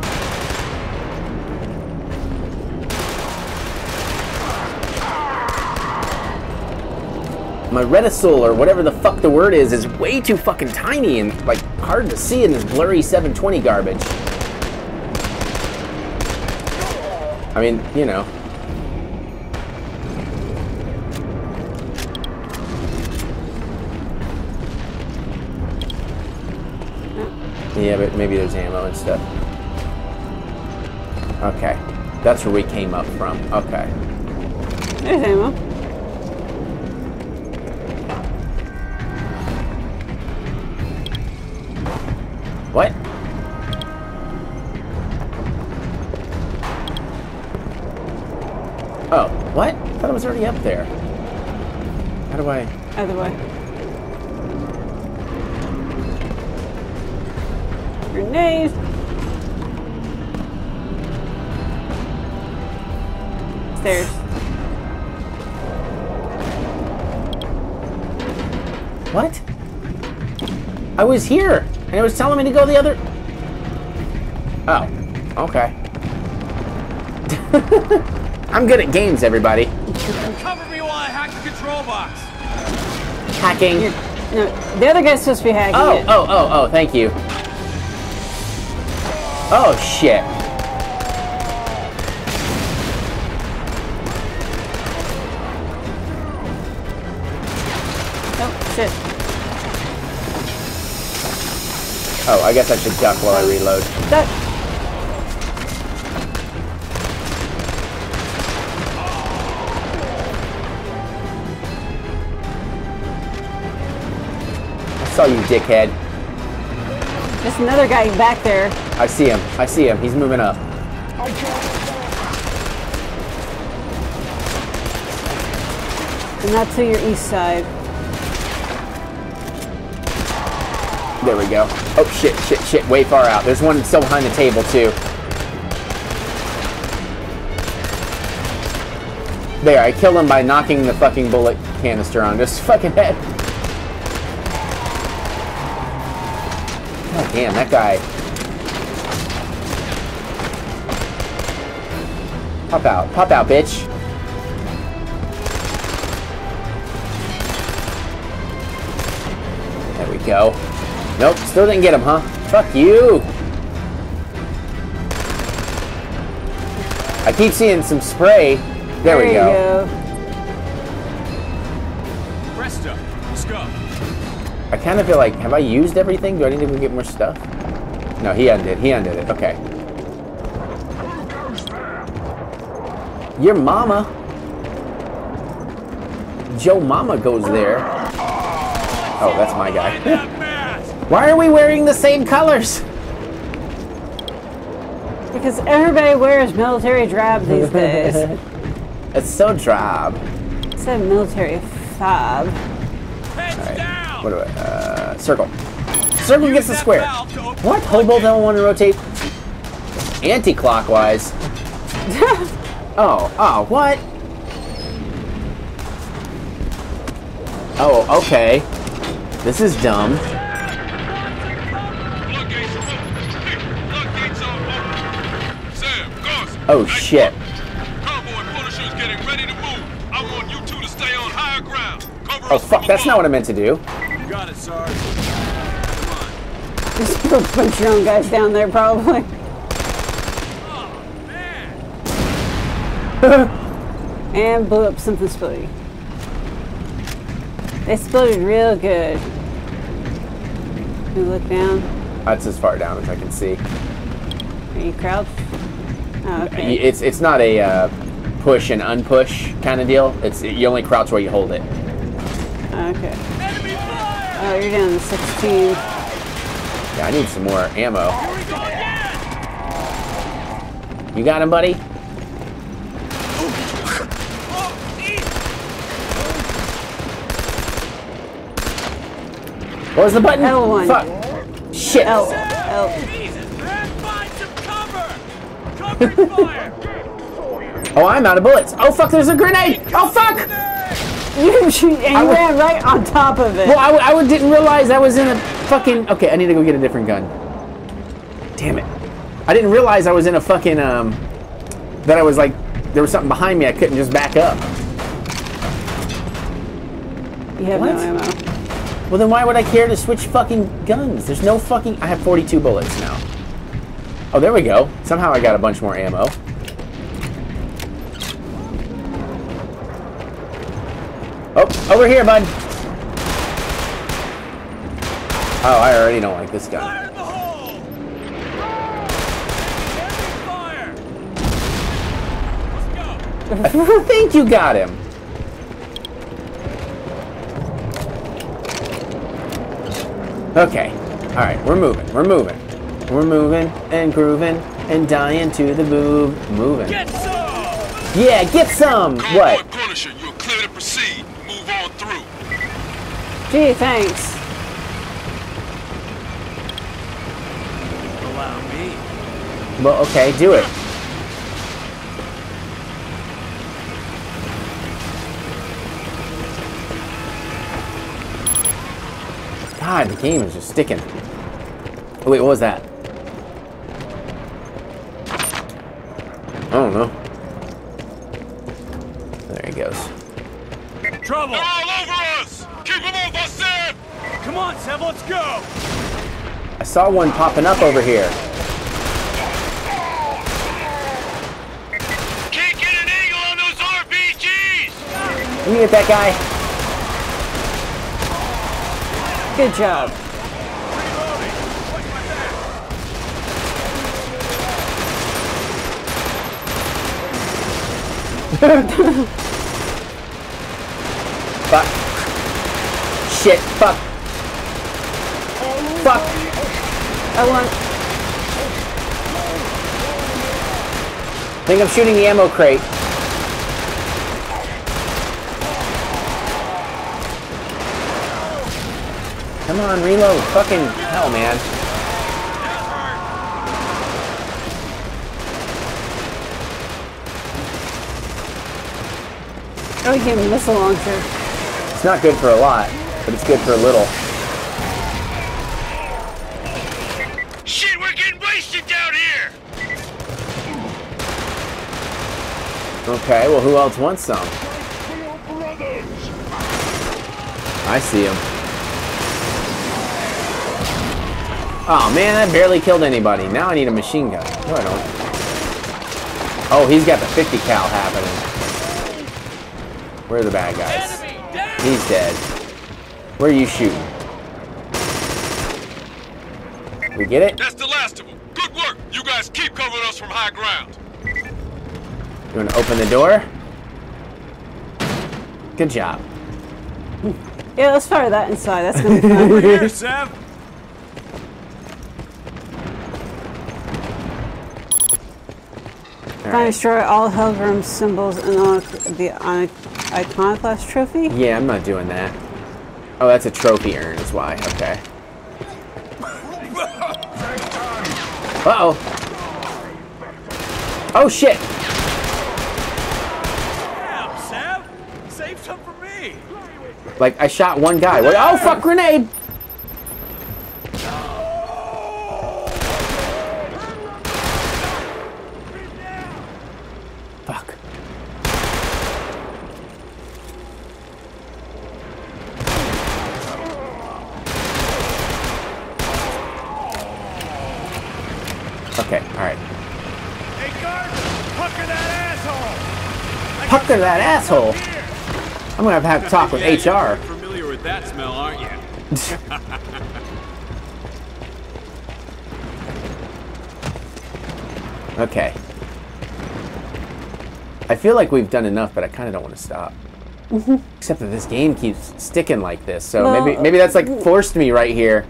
My retisol, or whatever the fuck the word is, is way too fucking tiny and, like, hard to see in this blurry 720 garbage. I mean, you know. That's where we came up from. Okay. There's ammo. What? Oh, what? I thought it was already up there. Was here, and it was telling me to go the other... Oh, okay. I'm good at games, everybody. Cover me while I hack the control box. Hacking. No, the other guy's supposed to be hacking Oh, it. oh, oh, oh, thank you. Oh, shit. Oh, I guess I should duck while I reload. Duck. I saw you, dickhead. There's another guy back there. I see him. I see him. He's moving up. And not to your east side. There we go. Oh, shit, shit, shit. Way far out. There's one still behind the table, too. There, I killed him by knocking the fucking bullet canister on his fucking head. God damn, that guy. Pop out. Pop out, bitch. There we go. Nope, still didn't get him, huh? Fuck you! I keep seeing some spray. There, we you go. Presto. Let's go. I kind of feel like, have I used everything? Do I need to go get more stuff? No, he undid. It. He undid it. Okay. Your mama. Joe Mama goes there. Oh, that's my guy. Why are we wearing the same colors? Because everybody wears military drab these days. It's so drab. It's a military fob. What do I? Uh, circle. Circle gets the square. What? Hold both L1 to rotate anti-clockwise. oh, oh, what? Oh, okay. This is dumb. Oh shit. Oh fuck, that's not what I meant to do. You got it, Sarge. Just go punch your own guys down there, probably. and blew up something splitty. They exploded real good. Can You look down. That's as far down as I can see. Are you crouched? Oh, okay. It's it's not a uh, push and unpush kind of deal. It's you only crouch while you hold it. Okay. Oh, you're down to 16. Yeah, I need some more ammo. You got him, buddy? What was the button? L1. Fuck. Shit. L. L. Oh, I'm out of bullets. Oh, fuck, there's a grenade. Oh, fuck. You, you, and I you ran right on top of it. Well, I, w- I would- didn't realize I was in a fucking. Okay, I need to go get a different gun. Damn it! I didn't realize I was in a fucking um. That I was like, there was something behind me. I couldn't just back up. you have What? no ammo. Well, then why would I care to switch fucking guns? There's no fucking. I have 42 bullets now. Oh, there we go. Somehow I got a bunch more ammo. Oh, over here, bud. Oh, I already don't like this gun. Fire in the hole! Fire! I think you got him. Okay. All right, we're moving. We're moving. We're moving and grooving and dying to the move. Moving. Get some! Yeah, get some. What? Punisher, you're clear to proceed. Move on through. Gee, thanks. Allow me. Well, okay, do it. God, the game is just sticking. Oh, wait, what was that? I don't know. There he goes. Trouble! They're all over us! Keep them off us, Sam! Come on, Sev, let's go! I saw one popping up over here. Can't get an angle on those RPGs! Let me get that guy. Good job. Fuck. Shit. Fuck. Fuck. I want. I think I'm shooting the ammo crate. Come on, reload. Fucking hell, man. Oh, you gave me a missile launcher. It's not good for a lot, but it's good for a little. Shit, we're getting wasted down here! Okay, well, who else wants some? I see him. Oh man, that barely killed anybody. Now I need a machine gun. No, I don't. Oh, he's got the 50 cal happening. Where are the bad guys? He's dead. Where are you shooting? We get it? That's the last of them. Good work. You guys keep covering us from high ground. You want to open the door? Good job. Yeah, let's fire that inside. That's gonna be fun. Over here, Sev! Find destroy all Helghast symbols and on the on iconoclast trophy. Yeah, I'm not doing that. Oh, that's a trophy urn, is why. Okay. Uh oh. Oh shit! Damn, Sev! Save some for me! Like I shot one guy. What? Oh fuck! Grenade! Fuck. Okay, alright. Hey, guard! Pucker that asshole! Pucker that asshole! I'm gonna have to talk with Yeah, HR. You're familiar with that smell, aren't you? Okay. I feel like we've done enough, but I kind of don't want to stop. Mm-hmm. Except that this game keeps sticking like this, so Well, maybe maybe that's like forced me right here,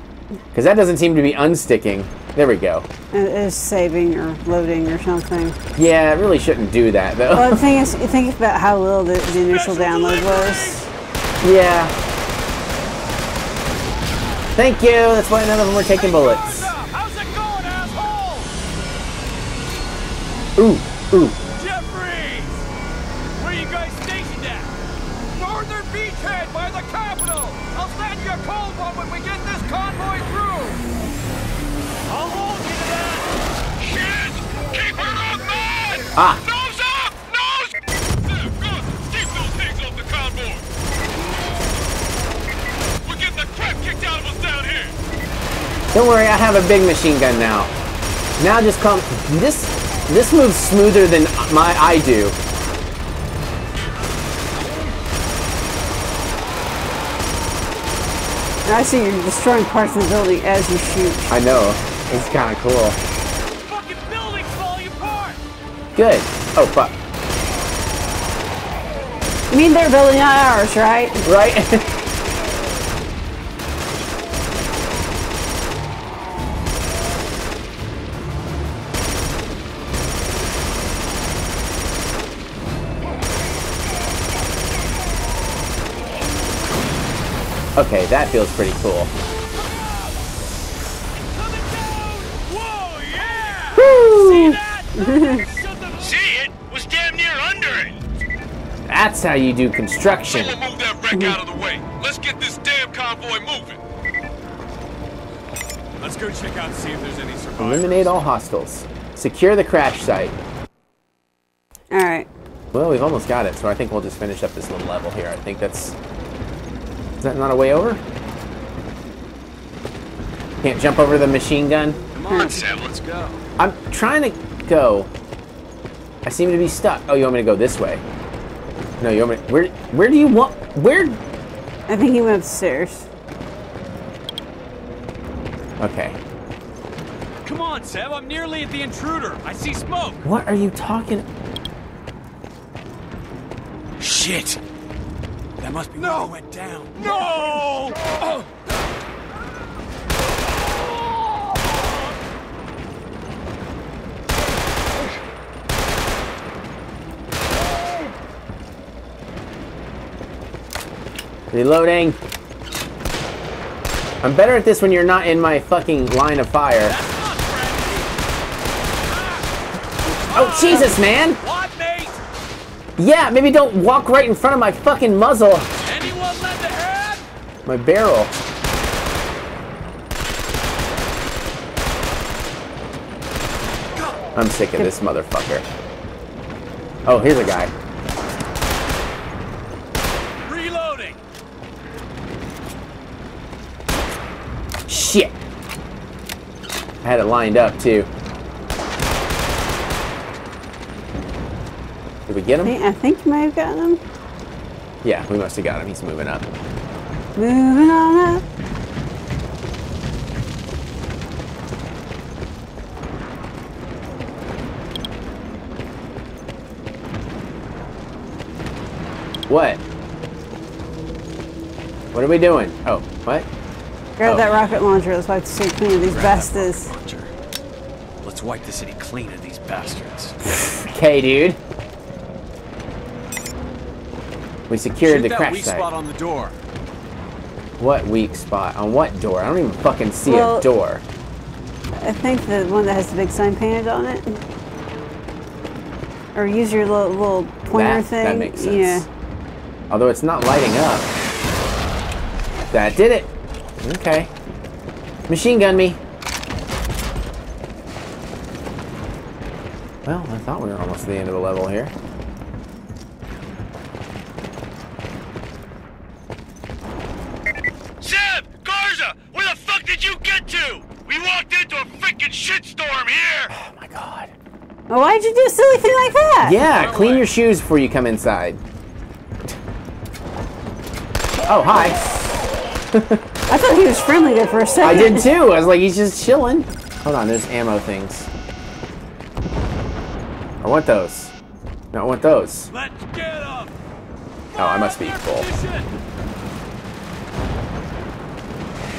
because that doesn't seem to be unsticking. There we go. It is saving or loading or something. Yeah, it really shouldn't do that though. Well, the thing is, you think about how little the, the initial download was. yeah. Thank you. That's why none of them were taking bullets. How's it going, asshole? Ooh, ooh. Ah. Nose up! Nose! Keep those things off the convoy. We're getting the crap kicked out of us down here. Don't worry, I have a big machine gun now. Now just come. This this moves smoother than my I do. I see you're destroying parts of the building as you shoot. I know. It's kind of cool. Good. Oh fuck. You mean they're building on ours, right? Right. Okay, that feels pretty cool. See That's how you do construction. Someone move that wreck out of the way. Let's get this damn convoy moving. Let's go check out and see if there's any survivors. Eliminate all hostiles. Secure the crash site. Alright. Well, we've almost got it, so I think we'll just finish up this little level here. I think that's... Is that not a way over? Can't jump over the machine gun? Come on, Sam, let's go. I'm trying to go. I seem to be stuck. Oh, you want me to go this way? No, you want me... Where, where do you want... Where... I think he went upstairs. Okay. Come on, Sev. I'm nearly at the intruder. I see smoke. What are you talking... Shit. That must be no. where it went down. No! Oh. Reloading. I'm better at this when you're not in my fucking line of fire. Oh, Jesus, man! Yeah, maybe don't walk right in front of my fucking muzzle. Anyone lend a hand? My barrel. I'm sick of this motherfucker. Oh, here's a guy. Reloading. Shit. I had it lined up too. Did we get him? I think you might have gotten him. Yeah, we must have got him. He's moving up. Moving on up. What? What are we doing? Oh, what? Grab Oh. that rocket launcher. Let's wipe the city clean of these bastards. Let's wipe the city clean of these bastards. Okay, dude. We secured Shoot the that crash weak site. spot on the door. What weak spot? On what door? I don't even fucking see Well- a door. I think the one that has the big sign painted on it. Or use your little, little pointer That- thing. that makes sense. Yeah. Although it's not lighting up. That did it. Okay. Machine gun me. Well, I thought we were almost at the end of the level here. Sev! Garza! Where the fuck did you get to? We walked into a freaking shitstorm here! Oh my god. Well, why'd you do a silly thing like that? Yeah, clean your shoes before you come inside. Oh, hi. I thought he was friendly there for a I second. I did too. I was like, he's just chilling. Hold on, there's ammo things. I want those. No, I want those. Let's get up! Oh, I must be full.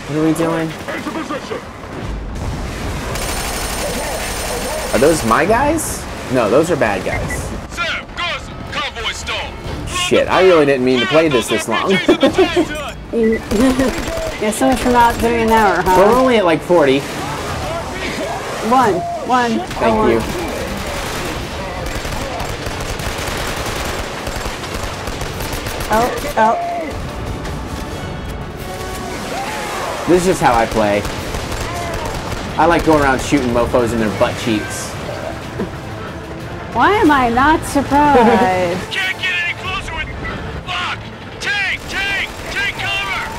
What are we doing? Into position. Are those my guys? No, those are bad guys. Sam, Garza, convoy stalled. Shit, I really didn't mean to play this this long. yeah, so much for not doing an hour, huh? We're only at like 40. One. One. Thank you. I Oh, oh. This is just how I play. I like going around shooting mofos in their butt cheeks. Why am I not surprised? Can't get any closer with... Fuck! Tank! Tank! Take cover!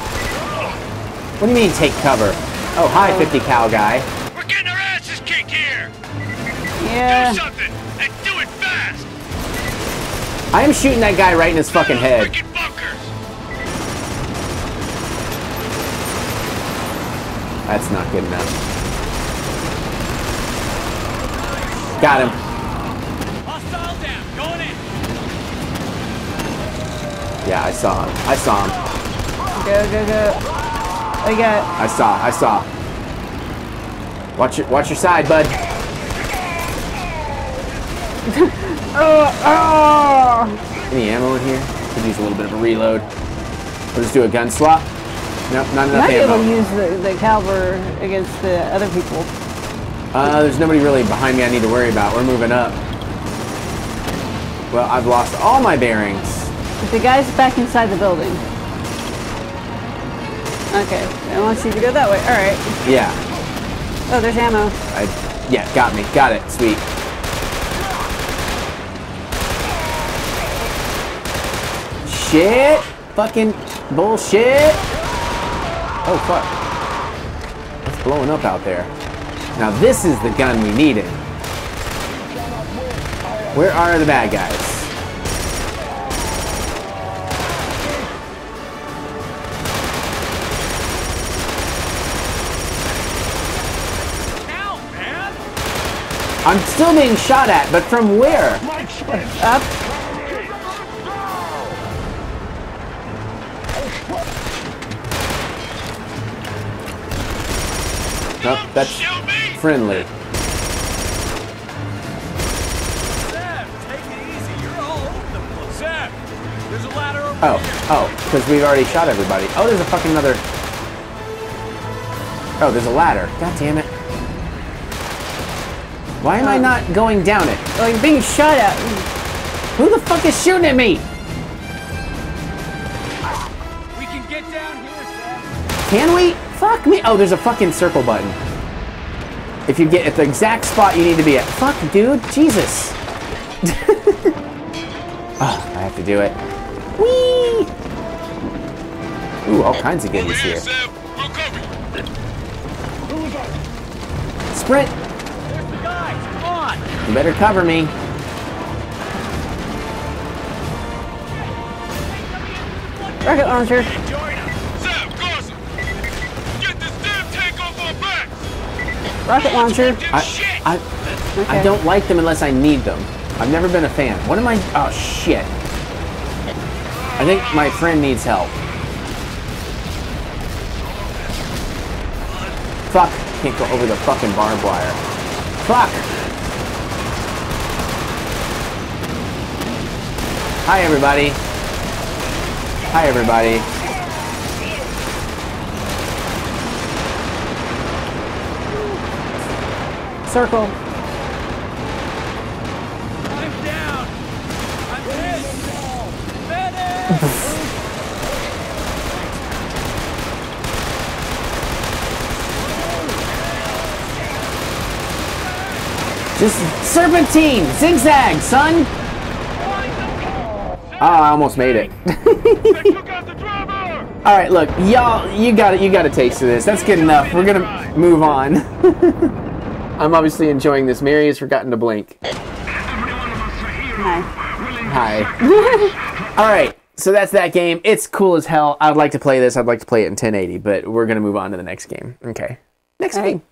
What do you mean take cover? Oh, hi, 50 cal guy. We're getting our asses kicked here! Yeah. Do something! And do it fast! I am shooting that guy right in his fucking head. That's not good enough. Got him. Hostile down! Going in! Yeah, I saw him. I saw him. Go, go, go. I got. I saw. I saw. Watch your watch your side, bud. Oh, oh. Any ammo in here? Could use a little bit of a reload. We'll just do a gun swap. Nope, not You enough might be able ammo. to use the, the caliber against the other people. Uh, there's nobody really behind me I need to worry about. We're moving up. Well, I've lost all my bearings. The guy's back inside the building. Okay, I want you to go that way. All right. Yeah. Oh, there's ammo. I, yeah, got me. Got it. Sweet. Shit. Fucking bullshit. Oh, fuck. It's blowing up out there. Now, this is the gun we needed. Where are the bad guys? I'm still being shot at, but from where? Up. Nope, that's friendly. Oh, oh, because we've already shot everybody. Oh, there's a fucking another. Oh, there's a ladder. God damn it. Why am I oh. not going down it? Oh, you're being shot at. Who the fuck is shooting at me? We can get down here, Sev! Can we? Fuck me. Oh, there's a fucking circle button. If you get at the exact spot you need to be at. Fuck, dude. Jesus. oh, I have to do it. Whee! Ooh, all kinds of goodies here. Sprint. There's the guys! Come on! You better cover me. Rocket launcher. Rocket launcher. I, I, I don't like them unless I need them. I've never been a fan. What am I? Oh shit! I think my friend needs help. Fuck! Can't go over the fucking barbed wire. Fuck! Hi everybody. Hi everybody. Circle. I'm down! I'm hit! Just serpentine, zigzag, son. Oh, I almost made it. All right, look, y'all, you got it. You got a taste of this. That's good enough. We're gonna move on. I'm obviously enjoying this. Mary has forgotten to blink. Hi. All right, so that's that game. It's cool as hell. I'd like to play this. I'd like to play it in 1080, but we're gonna move on to the next game. Okay, next game.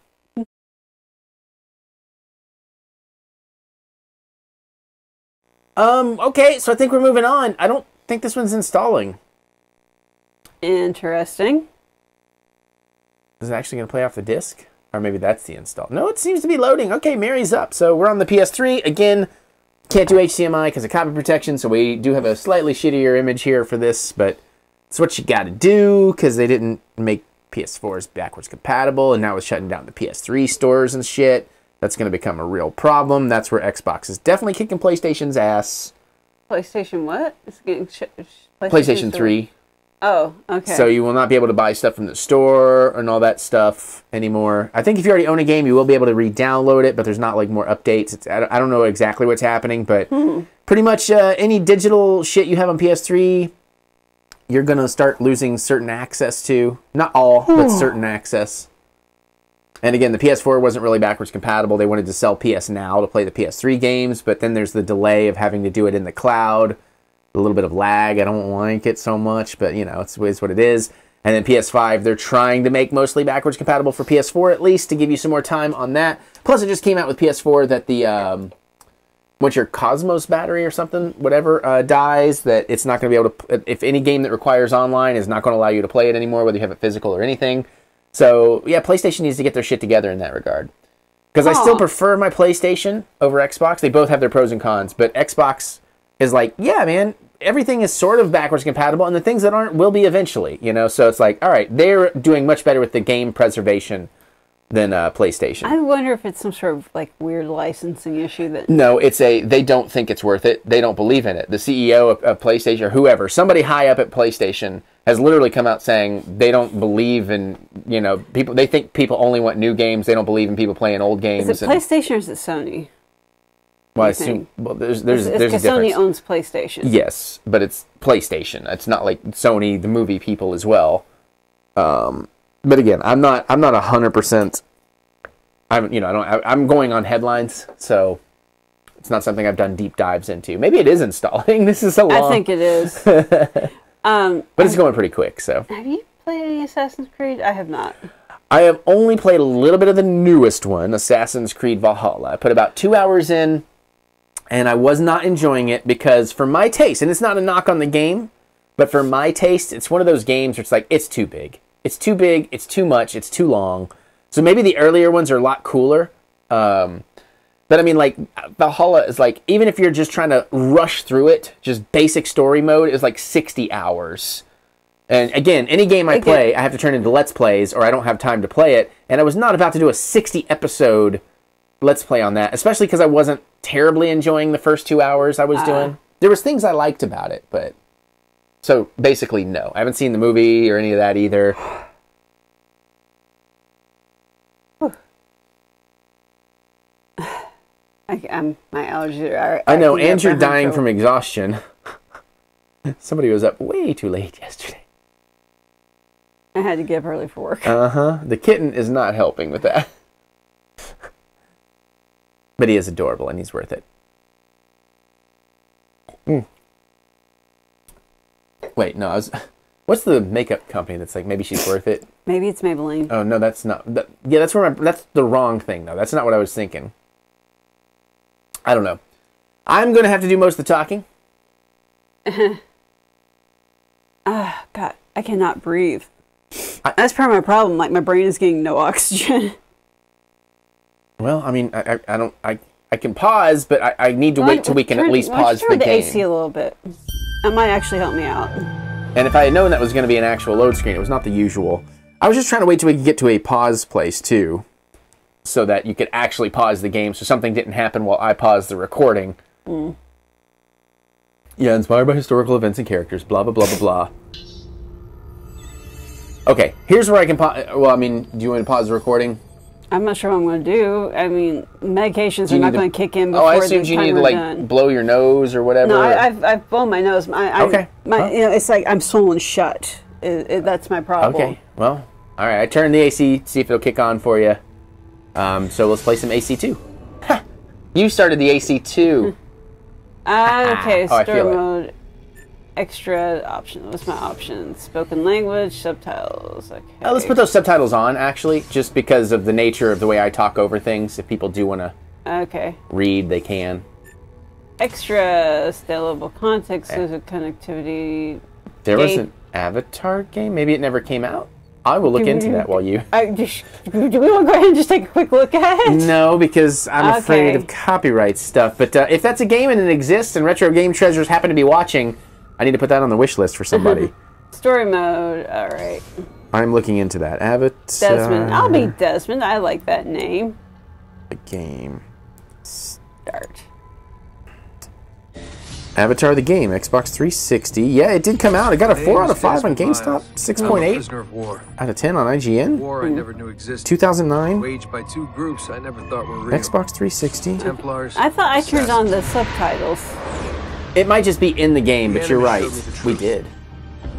Um, okay, so I think we're moving on. I don't think this one's installing. Interesting. Is it actually going to play off the disc? Or maybe that's the install. No, it seems to be loading. Okay, Mary's up. So we're on the PS3. Again, can't do HDMI because of copy protection, so we do have a slightly shittier image here for this, but it's what you got to do because they didn't make PS4s backwards compatible, and now it's shutting down the PS3 stores and shit. That's going to become a real problem. That's where Xbox is definitely kicking PlayStation's ass. PlayStation what? It's getting sh- PlayStation 3. Oh, okay. So you will not be able to buy stuff from the store and all that stuff anymore. I think if you already own a game, you will be able to re-download it, but there's not like more updates. It's, I don't- I don't know exactly what's happening, but pretty much uh, any digital shit you have on PS3, you're gonna start losing certain access to. Not all, but certain access. And again, the PS4 wasn't really backwards compatible. They wanted to sell PS Now to play the PS3 games, but then there's the delay of having to do it in the cloud a little bit of lag. I don't like it so much, but you know, it's, it's what it is. And then PS5, they're trying to make mostly backwards compatible for PS4 at least to give you some more time on that. Plus, it just came out with PS4 that the um, once your CMOS battery or something, whatever, uh, dies, that it's not going to be able to. If any game that requires online is not going to allow you to play it anymore, whether you have it physical or anything. So yeah, PlayStation needs to get their shit together in that regard. Because I still prefer my PlayStation over Xbox. They both have their pros and cons, but Xbox is like, yeah, man, everything is sort of backwards compatible, and the things that aren't will be eventually, you know. So it's like, all right, they're doing much better with the game preservation than uh, PlayStation. I wonder if it's some sort of like weird licensing issue that. No, it's a they don't think it's worth it. They don't believe in it. The CEO of, of PlayStation or whoever, somebody high up at PlayStation has literally come out saying they don't believe in, you know, people they think people only want new games. They don't believe in people playing old games. Is it and- PlayStation or is it Sony? well, I assume well, there's there's It's- there's a difference. Sony owns PlayStation. Yes, but it's PlayStation. It's not like Sony, the movie people as well. Um, but again, I'm not. I'm not hundred percent. I'm. You know, I don't. I, I'm going on headlines, so it's not something I've done deep dives into. Maybe it is installing. This is a long. I think it is. um, but it's going pretty quick. So have you played any Assassin's Creed? I have not. I have only played a little bit of the newest one, Assassin's Creed Valhalla. I put about two hours in, and I was not enjoying it because, for my taste, and it's not a knock on the game, but for my taste, it's one of those games where it's like it's too big. It's too big. It's too much. It's too long. So maybe the earlier ones are a lot cooler. Um, but I mean, like Valhalla is like even if you're just trying to rush through it, just basic story mode is like 60 hours. And again, any game I play, I have to turn into let's plays, or I don't have time to play it. And I was not about to do a 60 episode let's play on that, especially because I wasn't terribly enjoying the first two hours I was Ah. doing. There was things I liked about it, but so basically, no. I haven't seen the movie or any of that either. I, I'm my allergies are. I know, acting and you're dying from exhaustion. Somebody was up way too late yesterday. I had to get up early for work. Uh huh. The kitten is not helping with that. but he is adorable and he's worth it. Mm. Wait, no, I was. What's the makeup company that's like maybe she's worth it? Maybe it's Maybelline. Oh no, that's not. That, yeah, that's where my. That's the wrong thing though. That's not what I was thinking. I don't know. I'm gonna have to do most of the talking. Ah, God, I cannot breathe. That's part of my problem. Like my brain is getting no oxygen. Well, I mean, I, I, I don't. I, I can pause, but I, I need to Why wait till we can turn- at least pause the game. AC a little bit. That might actually help me out. And if I had known that was going to be an actual load screen, it was not the usual. I was just trying to wait till we could get to a pause place too, so that you could actually pause the game, so something didn't happen while I paused the recording. Mm. Yeah, inspired by historical events and characters. Blah blah blah blah blah. Okay, here's where I can pause. Well, I mean, do you want to pause the recording? I'm not sure what I'm going to do. I mean, medications are not going to kick in before Oh, I assumed you need to like done. blow your nose or whatever. No, I, I've I've blown my nose. My, I, Okay. My, you know, it's like I'm swollen shut. It, it, that's my problem. Okay. Well, all right. I turned the AC. See if it'll kick on for you. Um, so let's play some AC2. Ha! You started the AC2. Ah, okay. Oh, Story feel it. Extra option. What's my options? Spoken language, subtitles. Okay. Uh, let's put those subtitles on, actually, just because of the nature of the way I talk over things. If people do want to Okay. read, they can. Extra scalable context, social connectivity. There was an Avatar game. Maybe it never came out. I will look Do into we- that while you. I, do we want to go ahead and just take a quick look at it? No, because I'm afraid of copyright stuff. But uh, if that's a game and it exists, and Retro Game Treasures happen to be watching, I need to put that on the wish list for somebody. Story mode. All right. I'm looking into that. Avatar. Desmond. I'll be Desmond. I like that name. The game. Start. Avatar the game, Xbox 360. Yeah, it did come out. It got a 4 out of 5 on GameStop. Miles. I'm a 6.8 prisoner of war. out of 10 on IGN. War I never knew existed. 2009. Waged by two groups I never thought were real. Xbox 360. Templars. I thought I turned on the subtitles. It might just be in the game, but you're right. anime showed me the We truth. did.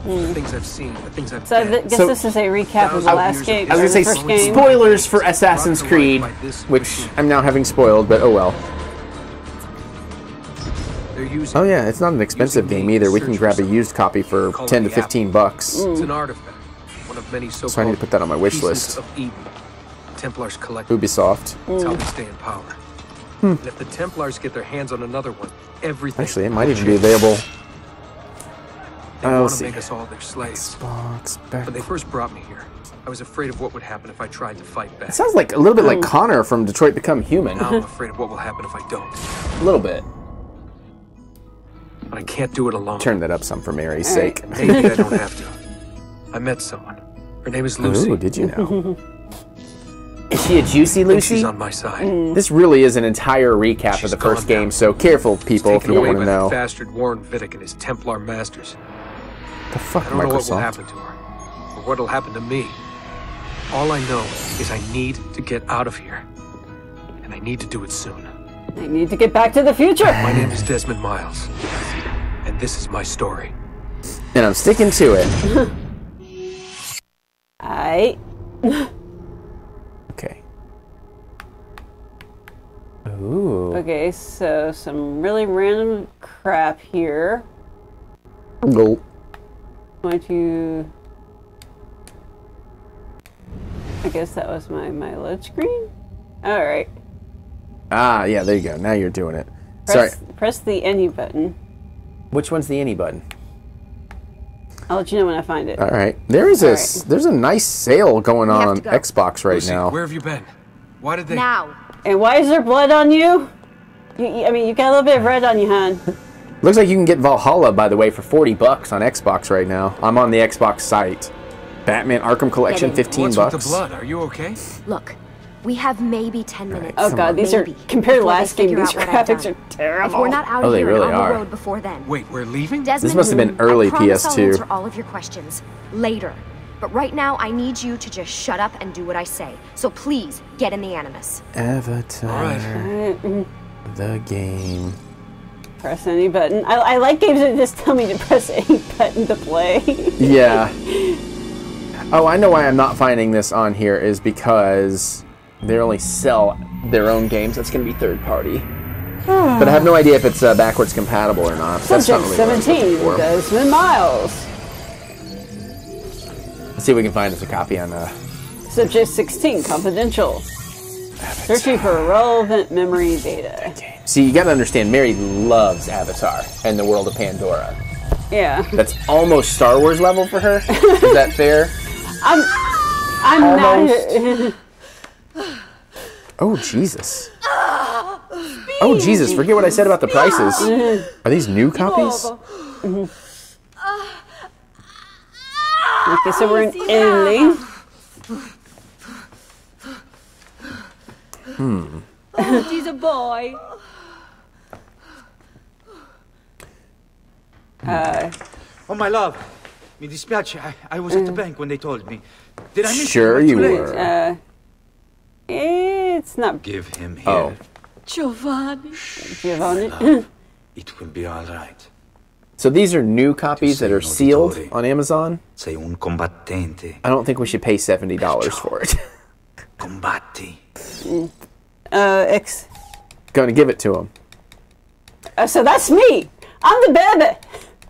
The hmm. things I've seen, the things I've So I guess So- this is a recap of the I- last game. I was gonna say game. spoilers for Assassin's Creed, which I'm now having spoiled, but oh well. Oh yeah, it's not an expensive game either. We can grab a used copy for 10 to 15 bucks. Hmm. It's an artifact. One of many so-called So I need to put that on my wish list. Templars collect. Ubisoft. It's how hmm. we stay in power. Hmm. And if the Templars get their hands on another one, everything. Actually, it might even be available. They Oh, want let's to see. make us all their slaves. Xbox back. When they first brought me here, I was afraid of what would happen if I tried to fight back. It sounds like a little bit like Connor from Detroit Become Human. Now I'm afraid of what will happen if I don't. A little bit. But I can't do it alone. Turn that up some for Mary's sake. Maybe I don't have to. I met someone. Her name is Lucy. Ooh, did you know? Is she a juicy Lucy? She's on my side. Mm. This really is an entire recap of the first game, so careful, people, if you don't away want to by know. the bastard Warren Vidic and his Templar masters. The fuck, I don't know what will happen to her, or what'll happen to me. All I know is I need to get out of here, and I need to do it soon. I need to get back to the future. My name is Desmond Miles, and this is my story. And I'm sticking to it. I. Ooh. Okay, so some really random crap here. Go. Going to. I guess that was my my load screen. All right. Ah, yeah, there you go. Now you're doing it. Sorry. Press, press the any button. Which one's the any button? I'll let you know when I find it. All right. There is a All s- there's a nice sale going We on on go. Xbox right Lucy, now. where have you been? Why did they? Now. And why is there blood on you? you? you- I mean, you got a little bit of red on you, hon. Looks like you can get Valhalla by the way for 40 bucks on Xbox right now. I'm on the Xbox site. Batman Arkham Collection 15 What's bucks. with the blood? Are you okay? Look, we have maybe 10 minutes. Oh god, these are Maybe, compared to last game. These out what I've graphics are terrible. If we're not out Oh, of they here really on are. the road before then. Wait, we're leaving? Desmond, this must have been early I promise I'll PS2. answer all of your questions later. But right now, I need you to just shut up and do what I say. So please, get in the Animus. Avatar. Mm, The game. Press any button. I, I like games that just tell me to press any button to play. Yeah. Oh, I know why I'm not finding this on here is because they only sell their own games. That's going to be third party. But I have no idea if it's uh, backwards compatible or not. That's not Subject really what I was looking 17, for. Desmond Miles. Let's see if we can find us a copy on uh, Subject 16, confidential. Searching for relevant memory data. See, you got to understand, Mary loves Avatar and the world of Pandora. Yeah. That's almost Star Wars level for her. Is that fair? I'm. I'm Almost. not. Oh, Jesus. Oh, Jesus. Forget what I said about the prices. Are these new copies? Okay, so we're in Italy. Hmm. Oh, he's a boy. Uh, Oh, my love. Mi dispiace. I, I was at the bank when they told me. Did I miss Sure you? you were. uh, it's not Give him here. Oh. Giovanni. Giovanni. It will be all right. So these are new copies that are sealed on Amazon. Sei un combattente. I don't think we should pay seventy dollars for it. Combatti. uh, X. Going to give it to him. Uh, so that's me. I'm the baby.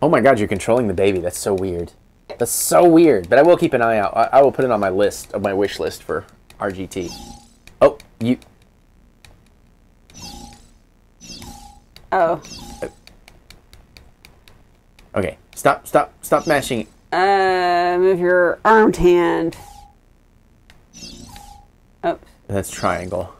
Oh my God, you're controlling the baby. That's so weird. That's so weird. But I will keep an eye out. I, I will put it on my list of my wish list for RGT. Oh, you. Oh. Okay. Stop. Stop. Stop mashing. Uh, move your armed hand. Oh. That's triangle.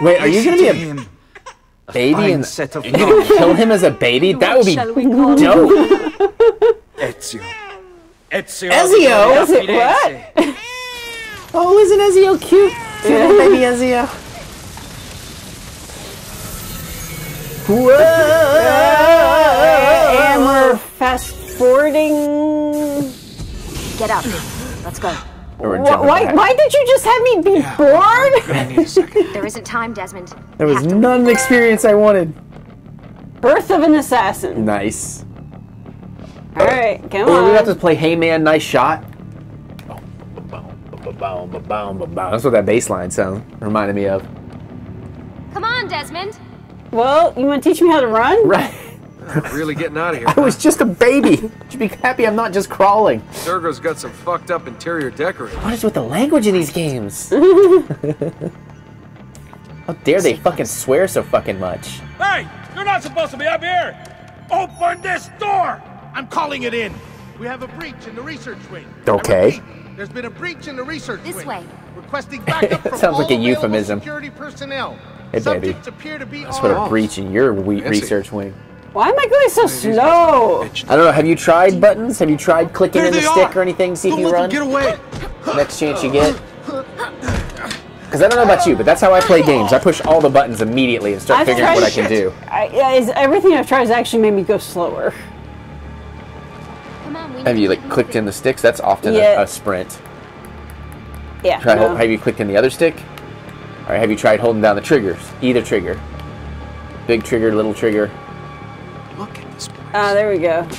Wait, are you gonna be a baby fine and set of you gonna kill him as a baby? That would be shall we call dope. Ezio. Ezio. Ezio? Is it what? Oh, isn't Ezio cute? Cute little baby Ezio. Whoa! and we're fast forwarding. Get up. Let's go. Wh- Why, why did you just have me be born? There isn't time, Desmond. There was none of the experience I wanted. Birth of an assassin. Nice. All right, come on. we have on. to play Hey Man, Nice Shot. That's what that bass line sound reminded me of. Come on, Desmond. Well, you want to teach me how to run? Right. I'm really getting out of here. I was just a baby. Should be happy I'm not just crawling. Sergo's got some fucked up interior decorating. What is with the language in these games? How dare they fucking swear so fucking much? Hey, you're not supposed to be up here. Open this door. I'm calling it in. We have a breach in the research wing. Okay. There's been a breach in the research This wing. way. Requesting backup from Sounds all like a euphemism. security personnel. Hey, baby. Subjects appear to That's what a breach in your we- research wing. Why am I going so slow? I don't know. Have you tried buttons? Have you tried clicking There in the stick are. or anything? See if Don't you run. get away. Next chance you get. Because I don't know about you, but that's how I play games. I push all the buttons immediately and start I've figuring out what I can do. I, yeah, is, everything I've tried has actually made me go slower. Come on, we Have you like clicked in the sticks? That's often Yeah. a, a sprint. Yeah. Try, no. Have you clicked in the other stick? Or have you tried holding down the triggers? Either trigger. Big trigger, little trigger. Look at this place. Ah, there we go.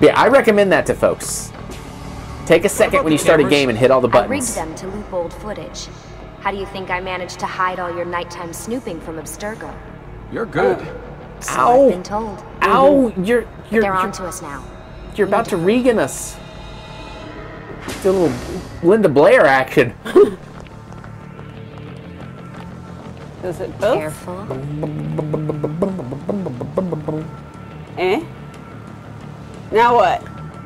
Yeah, I recommend that to folks. Take a second when you the start a game and hit all the I rigged buttons. them to loop old footage. How do you think I managed to hide all your nighttime snooping from Abstergo? You're good. So Ow. I've been told. Ow! You're you're they're you're, on to us now. you're about to Regan us. Do a little Linda Blair action. Is it both? Careful. Eh? Now what?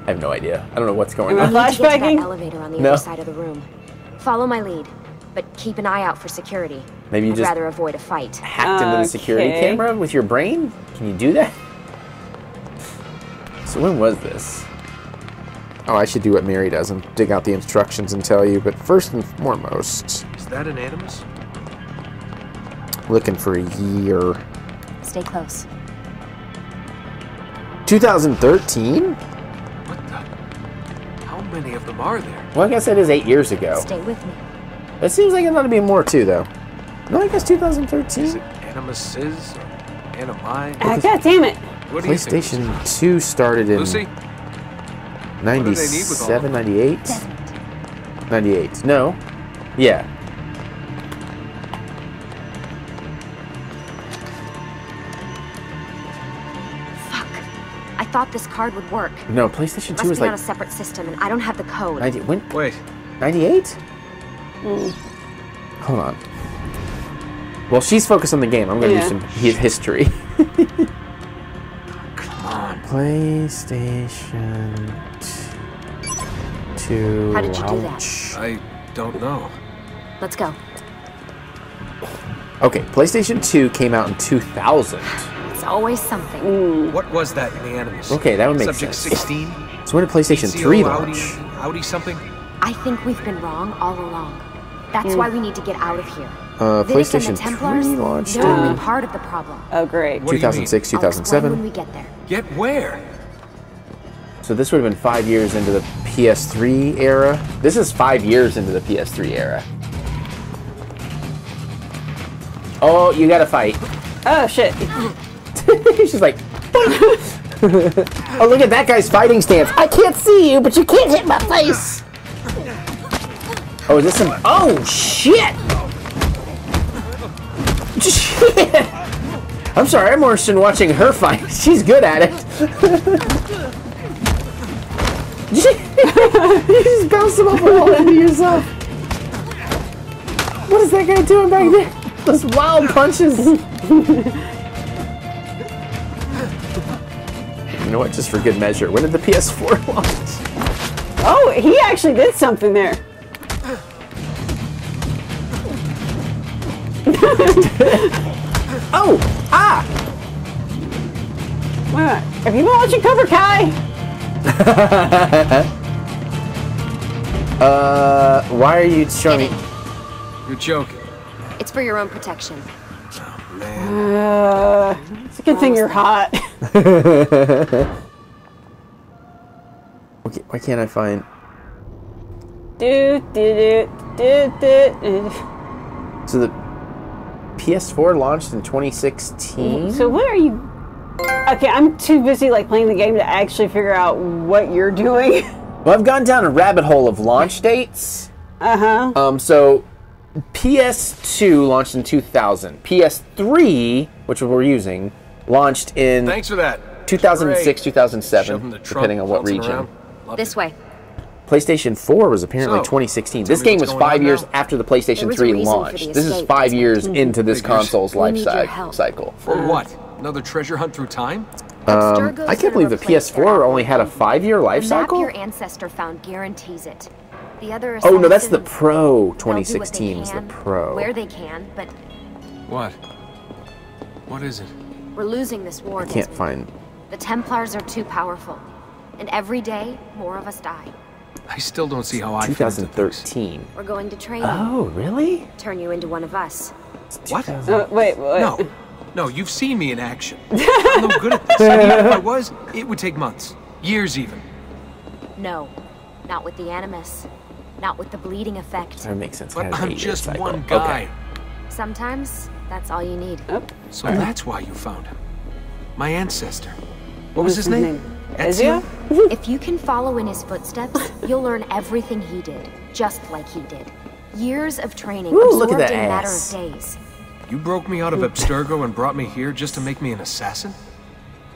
I have no idea. I don't know what's going Am on. We need to get to that Flashbacking? elevator on the No. other side of the room. Follow my lead, but keep an eye out for security. Maybe you I'd just rather avoid a fight. hacked into the security camera with your brain? Can you do that? So when was this? Oh, I should do what Mary does and dig out the instructions and tell you. But first and foremost, Is that an animus? looking for a year. Stay close. 2013? What the? How many of them are there? Well, I guess it is eight years ago. Stay with me. It seems like it ought to be more too, though. No, I guess 2013. Is it animuses or animi? Ah, God damn it. What do you think? PlayStation 2 started in Lucy? 97, 98? 98. No. Yeah. Fuck. I thought this card would work. No, PlayStation 2 Must was be on like a separate system, and I don't have the code. 90, when, Wait, 98? Hmm. Hold on. Well, she's focused on the game. I'm going to Yeah. do some history. come on. PlayStation 2. How did you do that? I don't know. Let's go. Okay, PlayStation 2 came out in 2000. It's always something. What was that in the animus? Okay, that would make Subject sense. 16? So when did PlayStation PCO 3 Audi, launch? Audi something? I think we've been wrong all along. That's why we need to get out of here. Uh, Vidic and PlayStation the Templars, 3 launched only in part of the problem. Oh, great. What do you mean? 2006, I'll explain when we get there. Get where? So this would have been five years into the PS3 era. This is five years into the PS3 era. Oh, you gotta fight. Oh, shit. She's like, oh, look at that guy's fighting stance. I can't see you, but you can't hit my face. Oh, is this some? Oh, shit! Shit! I'm sorry, I'm more interested in watching her fight. She's good at it. You just bounced him off a wall into yourself. What is that guy doing back there? Those wild punches. You know what? Just for good measure, when did the PS4 launch? Oh, he actually did something there. Oh! Ah! Wait. Have you been watching Cobra Kai? uh, why are you showing me? You're joking. It's for your own protection. Uh, it's a good thing you're hot. Okay, why can't I find? do, do, do, do, do, do. So the PS4 launched in 2016. So what are you? Okay, I'm too busy like playing the game to actually figure out what you're doing. Well, I've gone down a rabbit hole of launch dates. Uh huh. Um, so PS2 launched in 2000. PS3, which we're using, launched in Thanks for that. 2006, 2007, the depending on what region. This way. PlayStation 4 was apparently So, 2016. This game was five years now? after the PlayStation 3 launched. This is five years into this Figures. console's We life need your cy- help. cycle. For what? Another treasure hunt through time? Um, I can't believe the PS4 only had a five-year life The map cycle. your ancestor found guarantees it. The other Oh no, that's the Pro. they'll do what 2016 they is the Pro. Where they can, but What? What is it? we're losing this war. I can't Desmond. find. The Templars are too powerful, and every day more of us die. I still don't see how I fit into things. 2013. We're going to train Oh really? turn you into one of us. What? Uh, wait, wait. No. No, you've seen me in action. I'm no good at this. And even if I was, it would take months. Years even. No, not with the Animus, not with the bleeding effect. That makes sense. But It has an I'm just cycle. one oh, guy. Okay. Sometimes that's all you need. So that's why you found him. My ancestor. What was his name? Ezio? if you can follow in his footsteps, you'll learn everything he did, just like he did. Years of training Ooh, absorbed look at that in a matter of days. You broke me out of Abstergo and brought me here just to make me an assassin?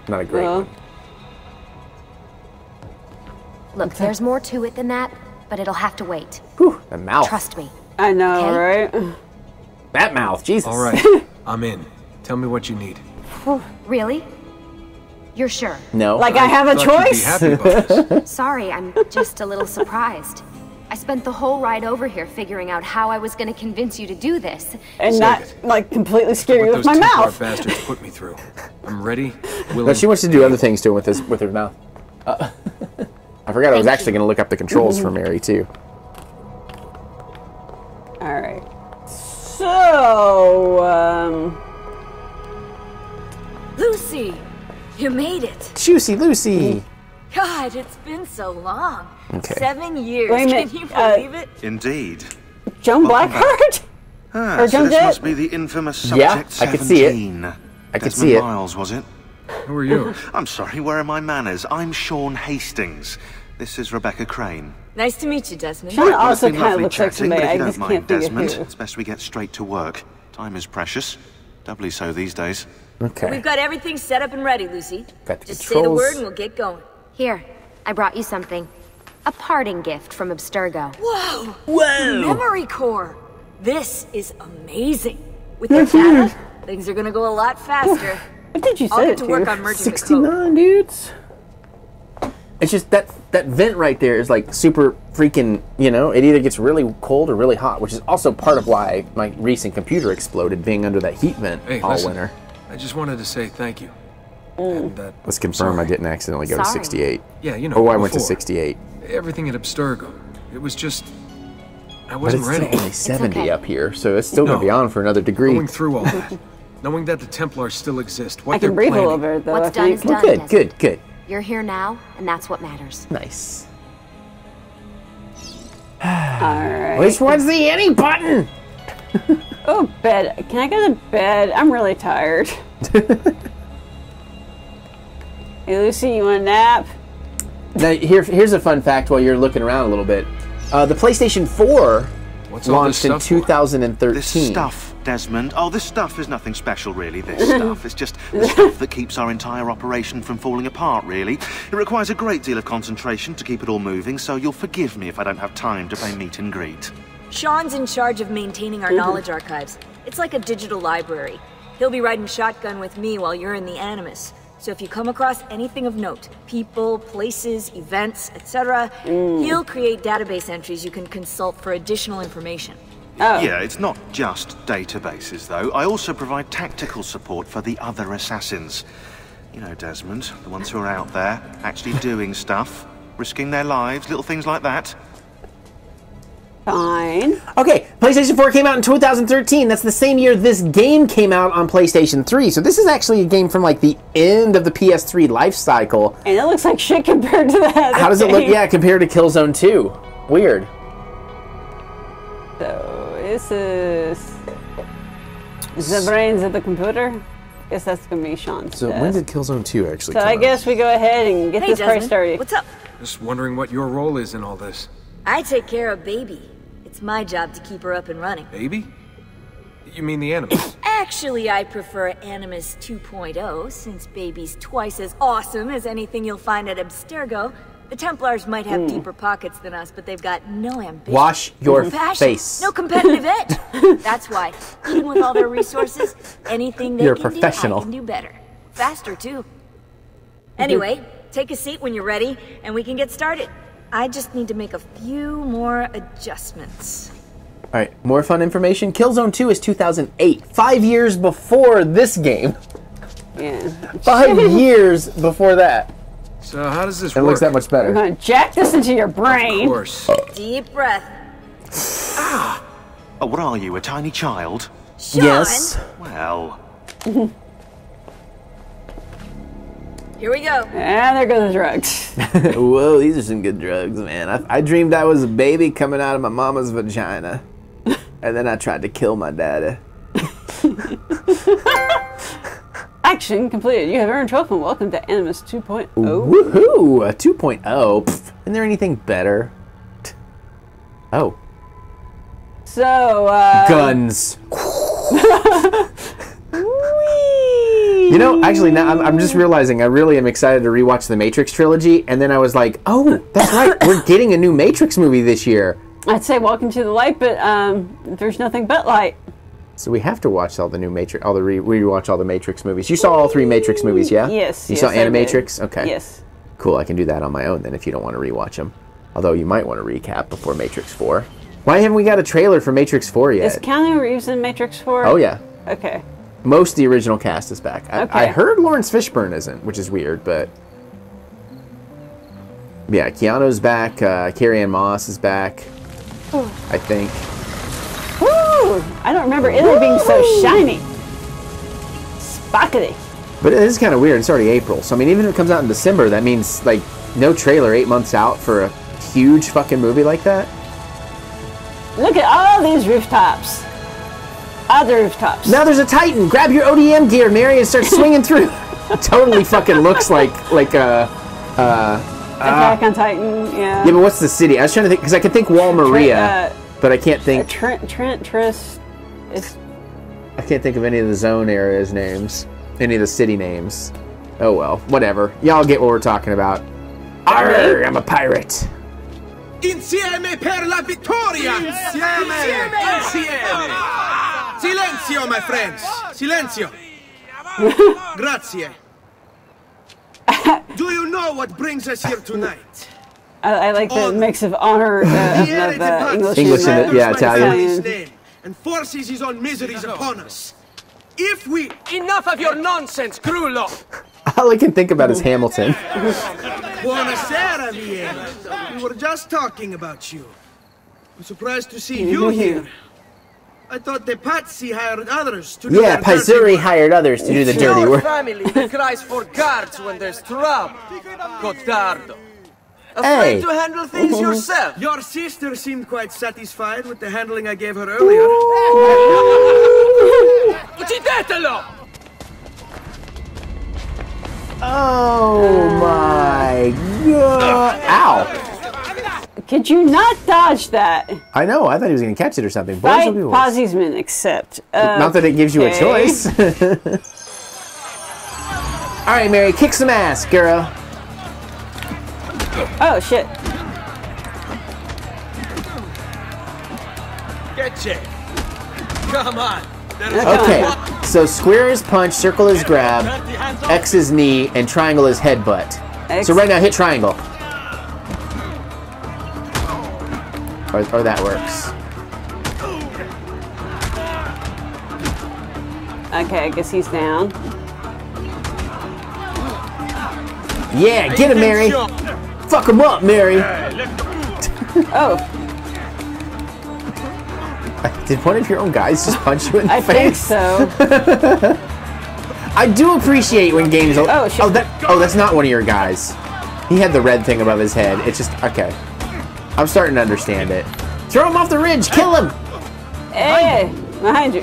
Not a great Well, one. Look, there's more to it than that, but it'll have to wait. Whew, the mouth. Trust me. I know, Okay. right? That mouth. Jesus. All right. I'm in. Tell me what you need. Really? You're sure? No. Like I have a Thought you'd be choice? happy about this. Sorry, I'm just a little surprised. I spent the whole ride over here figuring out how I was going to convince you to do this. And Save not it. like completely scare you What with those my Templar mouth. bastards put me through. I'm ready, willing. But she wants to do other things too, with his with her mouth. Uh, I forgot I was Thank actually going to look up the controls for Mary too. All right. So, um, Lucy, you made it. Juicy Lucy. God, it's been so long. Okay. Seven years. Wait a minute, Can you uh, believe it? Indeed. Joan Welcome. Blackheart? Ah, Or so this Jett? must be the infamous subject Yeah, Subject I could see it. 17. I could Desmond see it. Miles, was it? Who are you? I'm sorry, where are my manners? I'm Sean Hastings. This is Rebecca Crane. Nice to meet you, Desmond. Sean Well, it's also been kind of lovely looks like chatting, somebody but if I don't just mind, can't Desmond, it's best we get straight to work. Time is precious. Doubly so these days. Okay. We've got everything set up and ready, Lucy. Got the Just say the word and we'll get going. Here, I brought you something. A parting gift from Abstergo. Whoa! Whoa! Memory core. This is amazing. With the data, things are gonna go a lot faster. What did you say? I'll get to to? work on merging the 69 dudes. It's just that that vent right there is like super freaking, you know, it either gets really cold or really hot, which is also part of why my recent computer exploded being under that heat vent Hey, all listen. winter. I just wanted to say thank you. Mm. And that Let's confirm I didn't accidentally go to 68. Yeah, you know. Oh, I went to 68. Everything at Abstergo. It was just. I But wasn't it's ready. still only 70 okay. up here, so it's still gonna be on for another degree. Going through all that. Knowing that the Templars still exist. What I they're can breathe a little bit though. What's done think. is Well, done. good, good, good. You're here now, and that's what matters. Nice. All right. Which one's the any button? Oh, bed. Can I go to bed? I'm really tired. hey, Lucy, you want a nap? Now, here, here's a fun fact while you're looking around a little bit. Uh, the PlayStation 4 What's launched in stuff for? 2013. This stuff, Desmond. Oh, this stuff is nothing special, really. This stuff. It's just the stuff that keeps our entire operation from falling apart, really. It requires a great deal of concentration to keep it all moving, so you'll forgive me if I don't have time to play meet and greet. Sean's in charge of maintaining our knowledge archives. It's like a digital library. He'll be riding shotgun with me while you're in the Animus. So if you come across anything of note, people, places, events, etc., mm. he'll create database entries you can consult for additional information. Oh. Yeah, it's not just databases, though. I also provide tactical support for the other assassins. You know, Desmond, the ones who are out there, actually doing stuff, risking their lives, little things like that. Fine. Okay, PlayStation 4 came out in 2013. That's the same year this game came out on PlayStation 3. So this is actually a game from like the end of the PS3 life cycle. And it looks like shit compared to that. How does it look? Yeah, compared to Killzone 2. Weird. So this is the brains of the computer. I Guess that's gonna be Sean's. So desk. when did Killzone 2 actually So come I out? guess we go ahead and get Hey, this party Desmond. started. What's up? Just wondering what your role is in all this. I take care of Baby. It's my job to keep her up and running. Baby? You mean the animus? Actually, I prefer Animus 2.0, since Baby's twice as awesome as anything you'll find at Abstergo. The Templars might have Hmm. deeper pockets than us, but they've got no ambition. Wash your no passion, face. No competitive edge. That's why, even with all their resources, anything they You're can professional. do, I can do better. Faster, too. Anyway, take a seat when you're ready, and we can get started. I just need to make a few more adjustments. All right, more fun information. Killzone 2 is 2008, five years before this game. Yeah. Five years before that. So how does this It work? looks that much We're better. gonna jack this into your brain. Of course. Deep breath. Ah! Oh, what are you, a tiny child? Sean, Yes. Well, Here we go. And there go the drugs. Whoa, these are some good drugs, man. I, I dreamed I was a baby coming out of my mama's vagina. and then I tried to kill my daddy. Action completed. You have earned trophy. Welcome to Animus 2.0. Woohoo! A 2.0. Pff, Isn't there anything better? Oh, So, uh. guns. You know, actually, now I'm, I'm just realizing I really am excited to rewatch the Matrix trilogy, and then I was like, oh, that's right, we're getting a new Matrix movie this year. I'd say welcome to the light, but um, there's nothing but light. So we have to watch all the new Matrix, all the re- rewatch all the Matrix movies. You saw all three Matrix movies, yeah? Yes, You yes, saw. Animatrix? Okay. Yes. Cool. I can do that on my own then if you don't want to rewatch them. Although you might want to recap before Matrix 4. Why haven't we got a trailer for Matrix 4 yet? Is Keanu Reeves in Matrix 4? oh yeah. Okay. Most of the original cast is back. I, Okay. I heard Laurence Fishburne isn't, which is weird, but yeah, Keanu's back. Uh, Carrie-Anne Moss is back. I think. Woo! I don't remember Italy being so shiny. Spockety. But it is kind of weird. It's already April, so I mean, even if it comes out in December, that means like no trailer eight months out for a huge fucking movie like that. Look at all these rooftops. Other rooftops. Now there's a Titan. Grab your ODM gear, Mary, and start swinging through. totally fucking looks like like a. Uh, Attack on Titan, yeah. yeah, but what's the city? I was trying to think because I could think Wall Maria, uh, but I can't think. Trent, Trent, Trist. It's I can't think of any of the zone areas names, any of the city names. Oh well, whatever. Y'all get what we're talking about. Arr, I'm a pirate. Insieme per la vittoria! Insieme! Insieme! Silenzio, my friends! Silenzio! Grazie. Do you know what brings us here tonight? I, I like the mix of honor uh, of, of uh, English, English and, and, yeah, Italian. name, and forces his own miseries upon us. If we... Enough of your nonsense, Grullo! All I can think about is Hamilton. Buonasera, Vieri. We were just talking about you. I'm surprised to see you here. I thought the Pazzi hired others to do Yeah, their dirty Paisuri work. hired others to do the dirty Your work. family that cries for guards when there's trouble. Gotardo. Hey. Afraid to handle things yourself. Your sister seemed quite satisfied with the handling I gave her earlier. Uccidetelo! Oh my god! Ow! Could you not dodge that? I know. I thought he was gonna catch it or something. Boys Fight will be boys. Posse'sman. Not that it gives you a choice. All right, Mary, kick some ass, girl. Oh shit. Get you. Come on. There is Okay, so square is punch, circle is grab, X is knee, and triangle is headbutt. X. So right now, hit triangle. Or, or that works. Okay, I guess he's down. Yeah, get him, Mary. Fuck him up, Mary. Oh. Did one of your own guys just punch you in the I face? think so. I do appreciate when games. Oh, shit. oh, that, oh, that's not one of your guys. He had the red thing above his head. It's just okay. I'm starting to understand it. Throw him off the ridge. Kill him. Hey, behind you.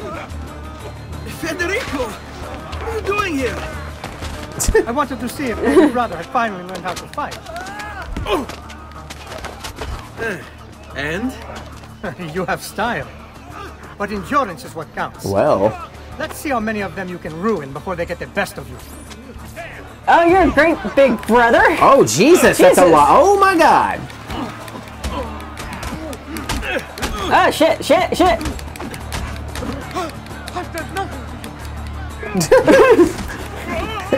Federico! What are you doing here? I wanted to see if my brother had finally learned how to fight. Oh. Uh, and? you have style. But endurance is what counts. Well, Let's see how many of them you can ruin before they get the best of you. Oh, you're a great big brother. oh Jesus, that's a Jesus. lot. Oh my God. Oh shit, shit, shit.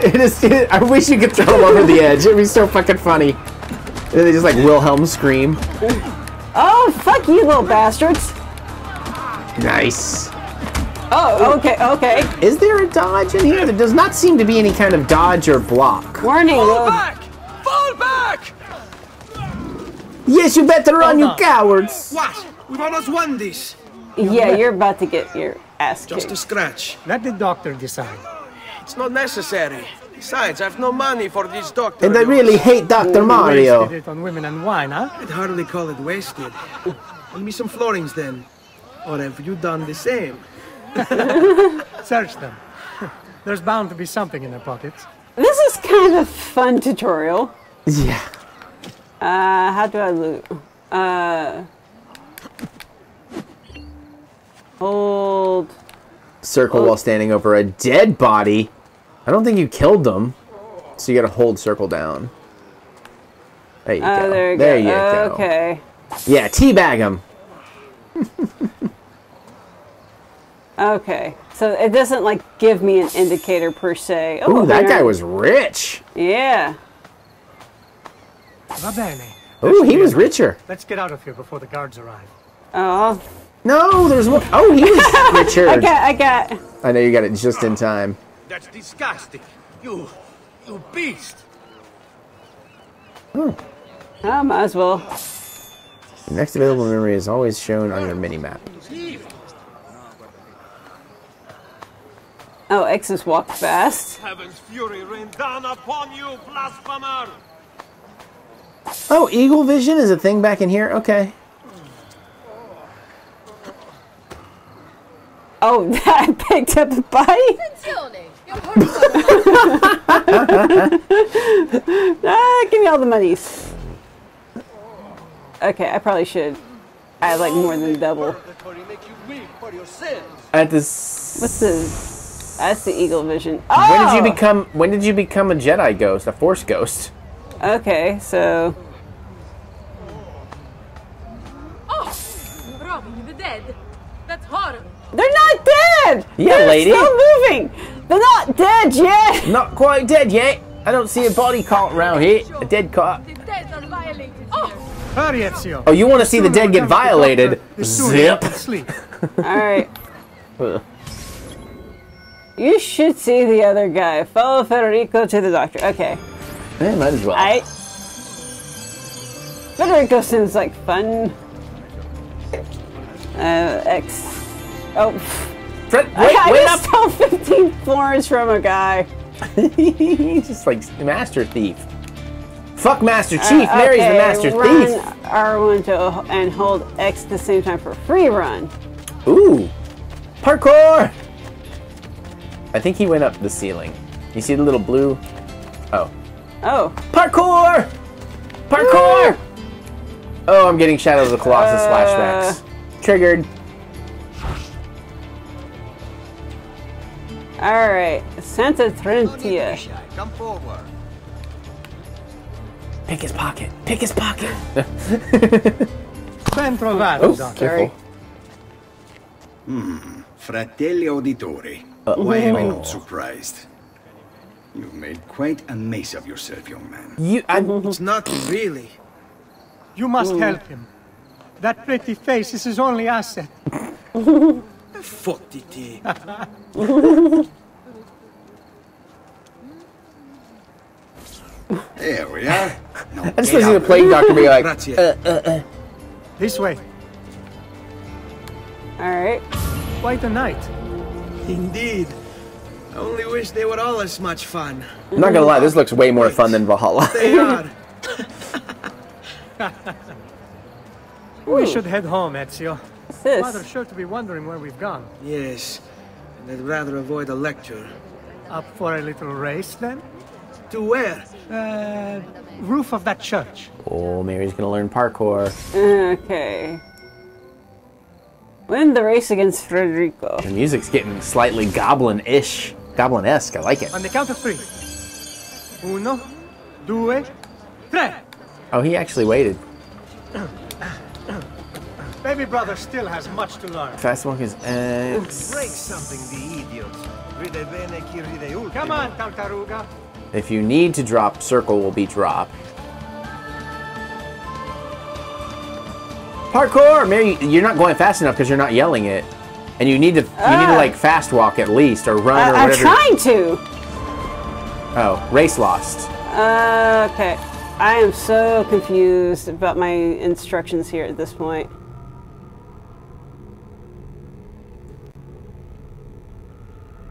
It is. It, I wish you could throw him over the edge. It'd be so fucking funny. And they just like Wilhelm scream. Oh, fuck you, little bastards. Nice. Oh, okay, okay. Is there a dodge in here? There does not seem to be any kind of dodge or block. Warning, Fall back! Fall back! Yes, you better run, you cowards. What? We've almost won this. Yeah, you're about to get your ass Just a scratch. Let the doctor decide. It's not necessary. Besides, I have no money for this doctor. And I really hate Dr. Mario. Wasted it on women and wine, huh? I'd hardly call it wasted. Give me some florins then. Or have you done the same? Search them. There's bound to be something in their pockets. This is kind of fun tutorial. Yeah. Uh, how do I loot? Uh, hold. Circle while standing over a dead body. I don't think you killed them. So you gotta hold circle down. There you Oh, go. there you there go. you go. Okay. Yeah, teabag him. Okay. So it doesn't like give me an indicator per se. Oh, Ooh, that guy was rich. Yeah. Va bene. Ooh, he was richer. Let's get out of here before the guards arrive. Oh. No, there's one oh he was richer. I got. I got. I know you got it just in time. That's disgusting. You, you beast. Hmm. I might as well. The next available memory is always shown on your mini map. Oh, X has walked fast. Heaven's fury rain down upon you, blasphemer! Oh, Eagle Vision is a thing back in here? Okay. Oh, I picked up a bite. ah, give me all the monies. Okay, I probably should add like more than double. At this What's the? That's the Eagle Vision. When Oh! did you oh! become when did you become a Jedi ghost, a force ghost? Okay, so Oh, Robin, you're dead. That's horrible. they're not dead. Yeah, they're lady. Still moving. They're not dead yet. Not quite dead yet. I don't see a body caught around here. A dead caught. The dead are violated. Oh, Hurry, Ezio. Oh, you want to see the dead get violated? The sooner you Zip. sleep. All right. You should see the other guy. Follow Federico to the doctor. Okay. Eh, might as well. I. Federico seems like fun. Uh, X. Oh. Fred, I, wait, I wait just stole 15 florins from a guy. He's just like Master Thief. Fuck Master Uh, Chief. Mary's the okay, Master run Thief. R1 to, and hold X at the same time for free run. Ooh. Parkour! I think he went up the ceiling. You see the little blue? Oh. Oh. Parkour! Parkour! Oh, I'm getting Shadow of the Colossus Uh. flashbacks. Triggered. Alright. Santa Trinita. Come forward. Pick his pocket. Pick his pocket. Ben trovato, Oh, careful. Hmm. Fratelli Auditore. Uh, Why am I not surprised? You've made quite a mess of yourself, young man. You, I, It's not really. You must help him. That pretty face is his only asset. Fottiti. There we are. Now I just get want to the out. plague doctor be like, Grazie. uh, uh, uh. This way. All right. Quite a night. Indeed. I only wish they were all as much fun. I'm not gonna lie, this looks way more fun than Valhalla. They are. We should head home, Ezio. What's this? Mother's sure to be wondering where we've gone. Yes. And I'd rather avoid a lecture. Up for a little race, then? To where? Uh, roof of that church. oh, Mary's gonna learn parkour. Okay. Win the race against Federico. The music's getting slightly goblin-ish, goblin-esque. I like it. On the count of three. Uno, due, tre. Oh, he actually waited. Baby brother still has much to learn. Fast walk is X. Break something, the idiots. Ride bene chi ride ultimo. Come on, Tartaruga. If you need to drop, circle will be drop. Parkour! Mary, you're not going fast enough because you're not yelling it. And you need to you need to Ah. like fast walk at least or run or I, I'm trying to. Oh, race lost. Uh, okay. I am so confused about my instructions here at this point.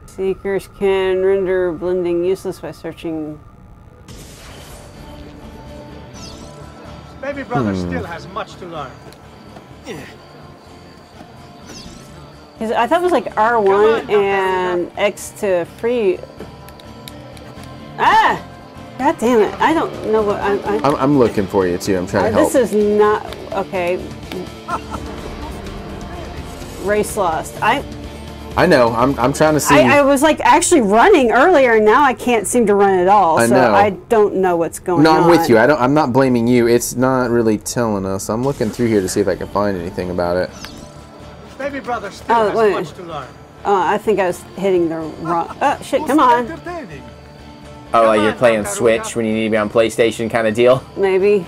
Seekers can render blending useless by searching. Baby brother Hmm. still has much to learn. 'Cause I thought it was like R1 and X to free. Ah! God damn it! I don't know what I. I I'm, I'm looking for you too. I'm trying to Uh, help. this is not okay. Race lost. I, I know. I'm, I'm trying to see. I I was like actually running earlier, and now I can't seem to run at all. I so know. I don't know what's going no, on. I'm with you. I don't. I'm not blaming you. It's not really telling us. I'm looking through here to see if I can find anything about it. Baby brother still Oh, has wait. much to learn. Oh, I think I was hitting the wrong. Oh shit! Come on, Oh, like you're playing Switch when you need to be on PlayStation, kind of deal. maybe.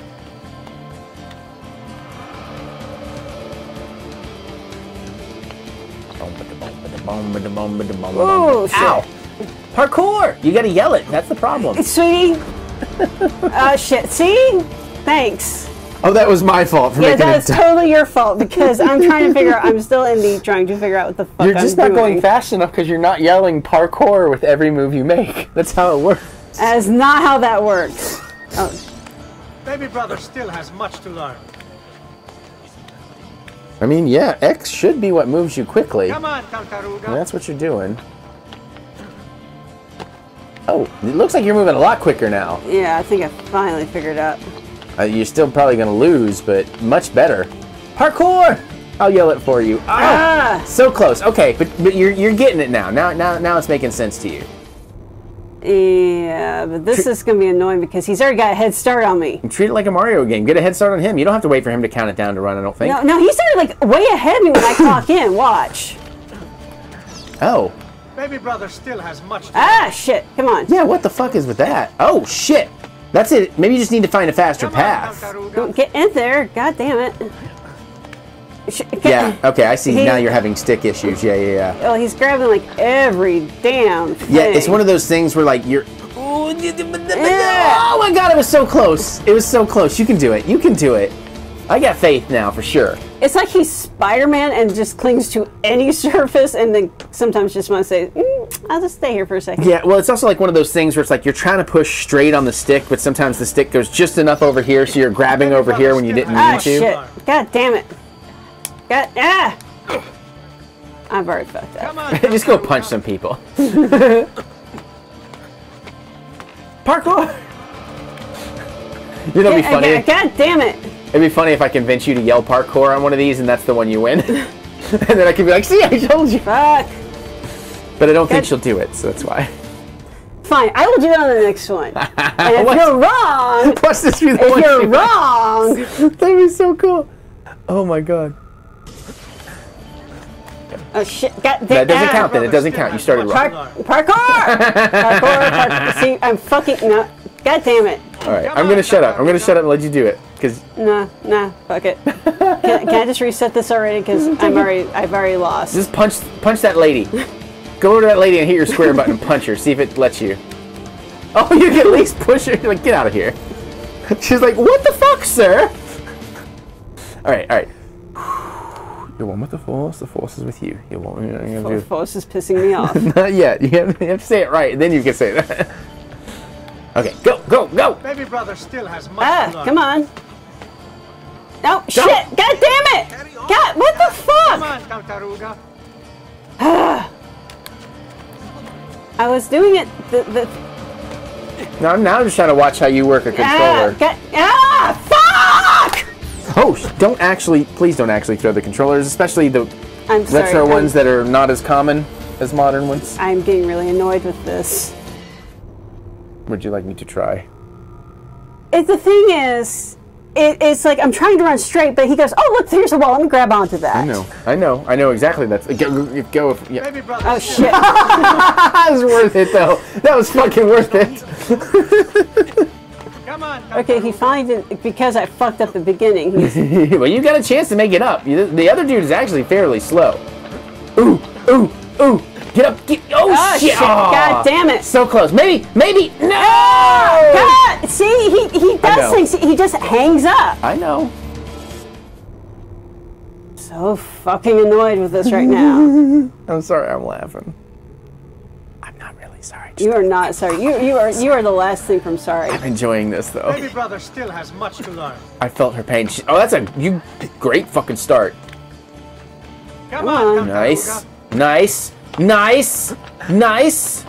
Oh shit! Ow! Parkour! You gotta yell it. That's the problem. Sweetie. uh, shit. See? Thanks. Oh, that was my fault for Yeah, making that's totally your fault because I'm trying to figure out. I'm still in the trying to figure out what the fuck You're just I'm not going fast enough because you're not yelling parkour with every move you make. That's how it works. That is not how that works. Oh, Baby brother still has much to learn. I mean, yeah, X should be what moves you quickly. Come on, And that's what you're doing. Oh, it looks like you're moving a lot quicker now. yeah, I think I finally figured out. Uh, you're still probably going to lose, but much better. Parkour! I'll yell it for you. Ah! So close. Okay, but but you're you're getting it now. Now now now it's making sense to you. Yeah, but this is gonna be annoying because he's already got a head start on me. Treat it like a Mario game. Get a head start on him. You don't have to wait for him to count it down to run. I don't think. No, no, he's started like way ahead of me when I clock in. Watch. Oh. Baby brother still has much to Ah, shit! Come on. Yeah. What the fuck is with that? Oh shit. That's it. Maybe you just need to find a faster path. Don't get in there. God damn it. Sh- Yeah. Okay. I see. He- now you're having stick issues. Yeah. Yeah. Yeah. Oh, he's grabbing like every damn thing. Yeah. It's one of those things where like you're. Oh my god! It was so close. It was so close. You can do it. You can do it. I got faith now for sure. It's like he's Spider-Man and just clings to any surface, and then sometimes just want to say, mm, "I'll just stay here for a second. Yeah, well, it's also like one of those things where it's like you're trying to push straight on the stick, but sometimes the stick goes just enough over here, so you're grabbing over here when you didn't mean to. shit! God damn it! God ah! I've already fucked up. On, just go punch some people. Parkour. You know, it'd be God, funny. God damn it! It'd be funny if I convince you to yell parkour on one of these, and that's the one you win. and then I could be like, "See, I told you." Fuck. But I don't think she'll do it, so that's why. Fine, I will do it on the next one. And if What? you're wrong, Watch this be the if one you're wrong, That'd be so cool. Oh my god. Oh shit! God damn That doesn't ah. count then. It doesn't count. You started Park, wrong. parkour! parkour! Parkour! See, I'm fucking no. God damn it! All right, I'm gonna shut up. I'm gonna shut up and let you do it, because Nah, nah, fuck it. Can, can I just reset this already? Because I'm already, I've already lost. just punch punch that lady. Go over to that lady and hit your square button and punch her. See if it lets you. Oh, you can at least push her. You're like, get out of here. She's like, what the fuck, sir? All right, all right. You're one with the force. The force is with you. You're one. You're gonna The do. force is pissing me off. Not yet. You have, you have to say it right, and then you can say that. okay, go, go, go. Baby brother still has much Ah, to come on. No, shit! God damn it! God, what the Come fuck? on, Tartaruga. I was doing it. The, the, Now, now I'm just trying to watch how you work a ah, controller. God, ah, fuck! Oh, don't actually, please don't actually throw the controllers, especially the I'm sorry. retro I'm- ones that are not as common as modern ones. I'm getting really annoyed with this. Would you like me to try? It, the thing is, it, it's like I'm trying to run straight, but he goes, "Oh, look, here's a wall. Let me grab onto that." I know, I know, I know exactly. That's go, go, go if- yeah. Baby brother Oh shit! that was worth it though. That was fucking worth it. Come on. okay, he finds it because I fucked up the beginning. Well, you got a chance to make it up. The other dude is actually fairly slow. Ooh, ooh, ooh. Get up. Get, oh, Oh, shit. shit. Ah. God damn it. So close. Maybe, maybe. No! God, see, he he I does know. things. He just hangs up. I know. So fucking annoyed with this right now. I'm sorry, I'm laughing. I'm sorry. You are not sorry. You you are you are the last thing from sorry. I'm enjoying this though. Baby brother still has much to learn. I felt her pain. She- Oh, that's a you great fucking start. Come on, Tartaruga. Nice, nice, nice, nice.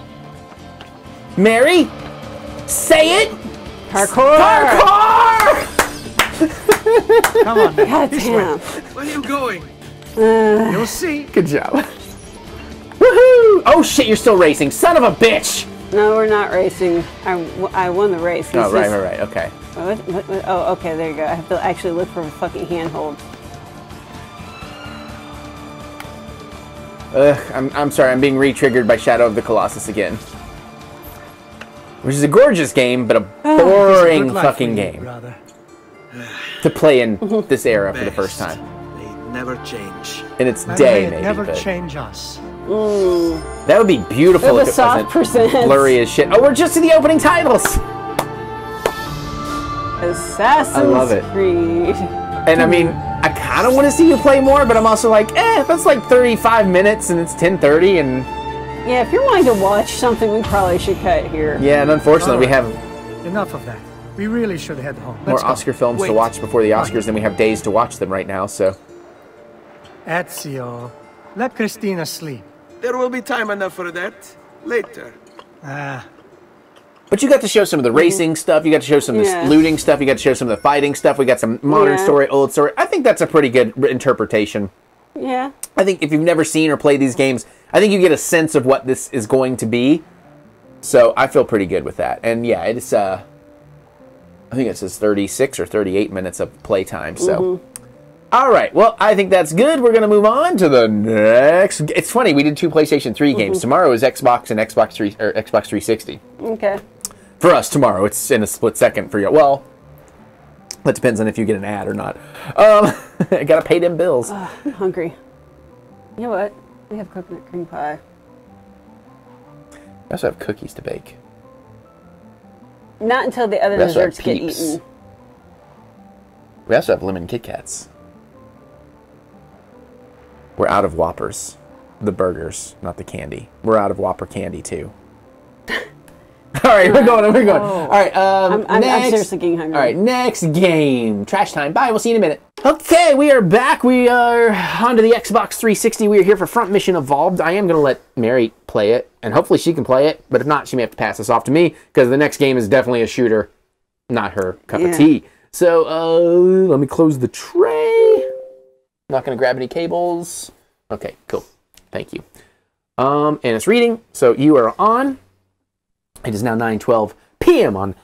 Mary, say it. Parkour. Parkour. Come on. man. God damn. Where are you going? Uh, You'll see. Good job. Woohoo! Oh shit, you're still racing, son of a bitch. no, we're not racing. I, I won the race. Oh This right, is- right, right. Okay. What, what, what, oh, okay, there you go. I have to actually look for a fucking handhold. Ugh, I'm, I'm sorry, I'm being re-triggered by Shadow of the Colossus again. Which is a gorgeous game, but a ah, boring Good life fucking for game brother. to play in this era for the first time. They never change. In its And day, may it maybe. never but change us. Mm. that would be beautiful if a it soft wasn't percent. blurry as shit. Oh, we're just in the opening titles! Assassin's I love it. Creed. And I mean, I kind of want to see you play more, but I'm also like, eh, that's like 35 minutes and it's 10:30, and Yeah, if you're wanting to watch something, we probably should cut here. yeah, and unfortunately, we have Enough of that. We really should head home. more Let's go. Oscar films to watch before the Oscars than we have days to watch them right now. So Ezio, let Christina sleep. There will be time enough for that later. Ah, But you got to show some of the racing stuff. You got to show some of the Yeah. looting stuff. You got to show some of the fighting stuff. We got some modern Yeah. story, old story. I think that's a pretty good interpretation. Yeah. I think if you've never seen or played these games, I think you get a sense of what this is going to be. So I feel pretty good with that. And yeah, it's uh, I think it says 36 or 38 minutes of playtime. So. All right. Well, I think that's good. We're going to move on to the next. It's funny. We did two PlayStation 3 games. Tomorrow is Xbox and Xbox 3 or Xbox 360. Okay. For us tomorrow, it's in a split second for you. Well, that depends on if you get an ad or not. Um, I gotta pay them bills. I'm hungry. You know what? We have coconut cream pie. I also have cookies to bake. Not until the other We desserts get eaten. We also have lemon Kit Kats. We're out of Whoppers. The burgers, not the candy. We're out of Whopper candy too. All right, we're going. We're going. All right. Um, I'm- I'm- I'm next, seriously getting hungry. All right, next game. Trash time. Bye. We'll see you in a minute. Okay, we are back. We are onto the Xbox 360. We are here for Front Mission Evolved. I am going to let Mary play it, and hopefully she can play it. But if not, she may have to pass this off to me because the next game is definitely a shooter, not her cup Yeah. of tea. So uh, let me close the tray. Not going to grab any cables. Okay, cool. Thank you. Um, and it's reading. So you are on. It is now 9:12 p.m. on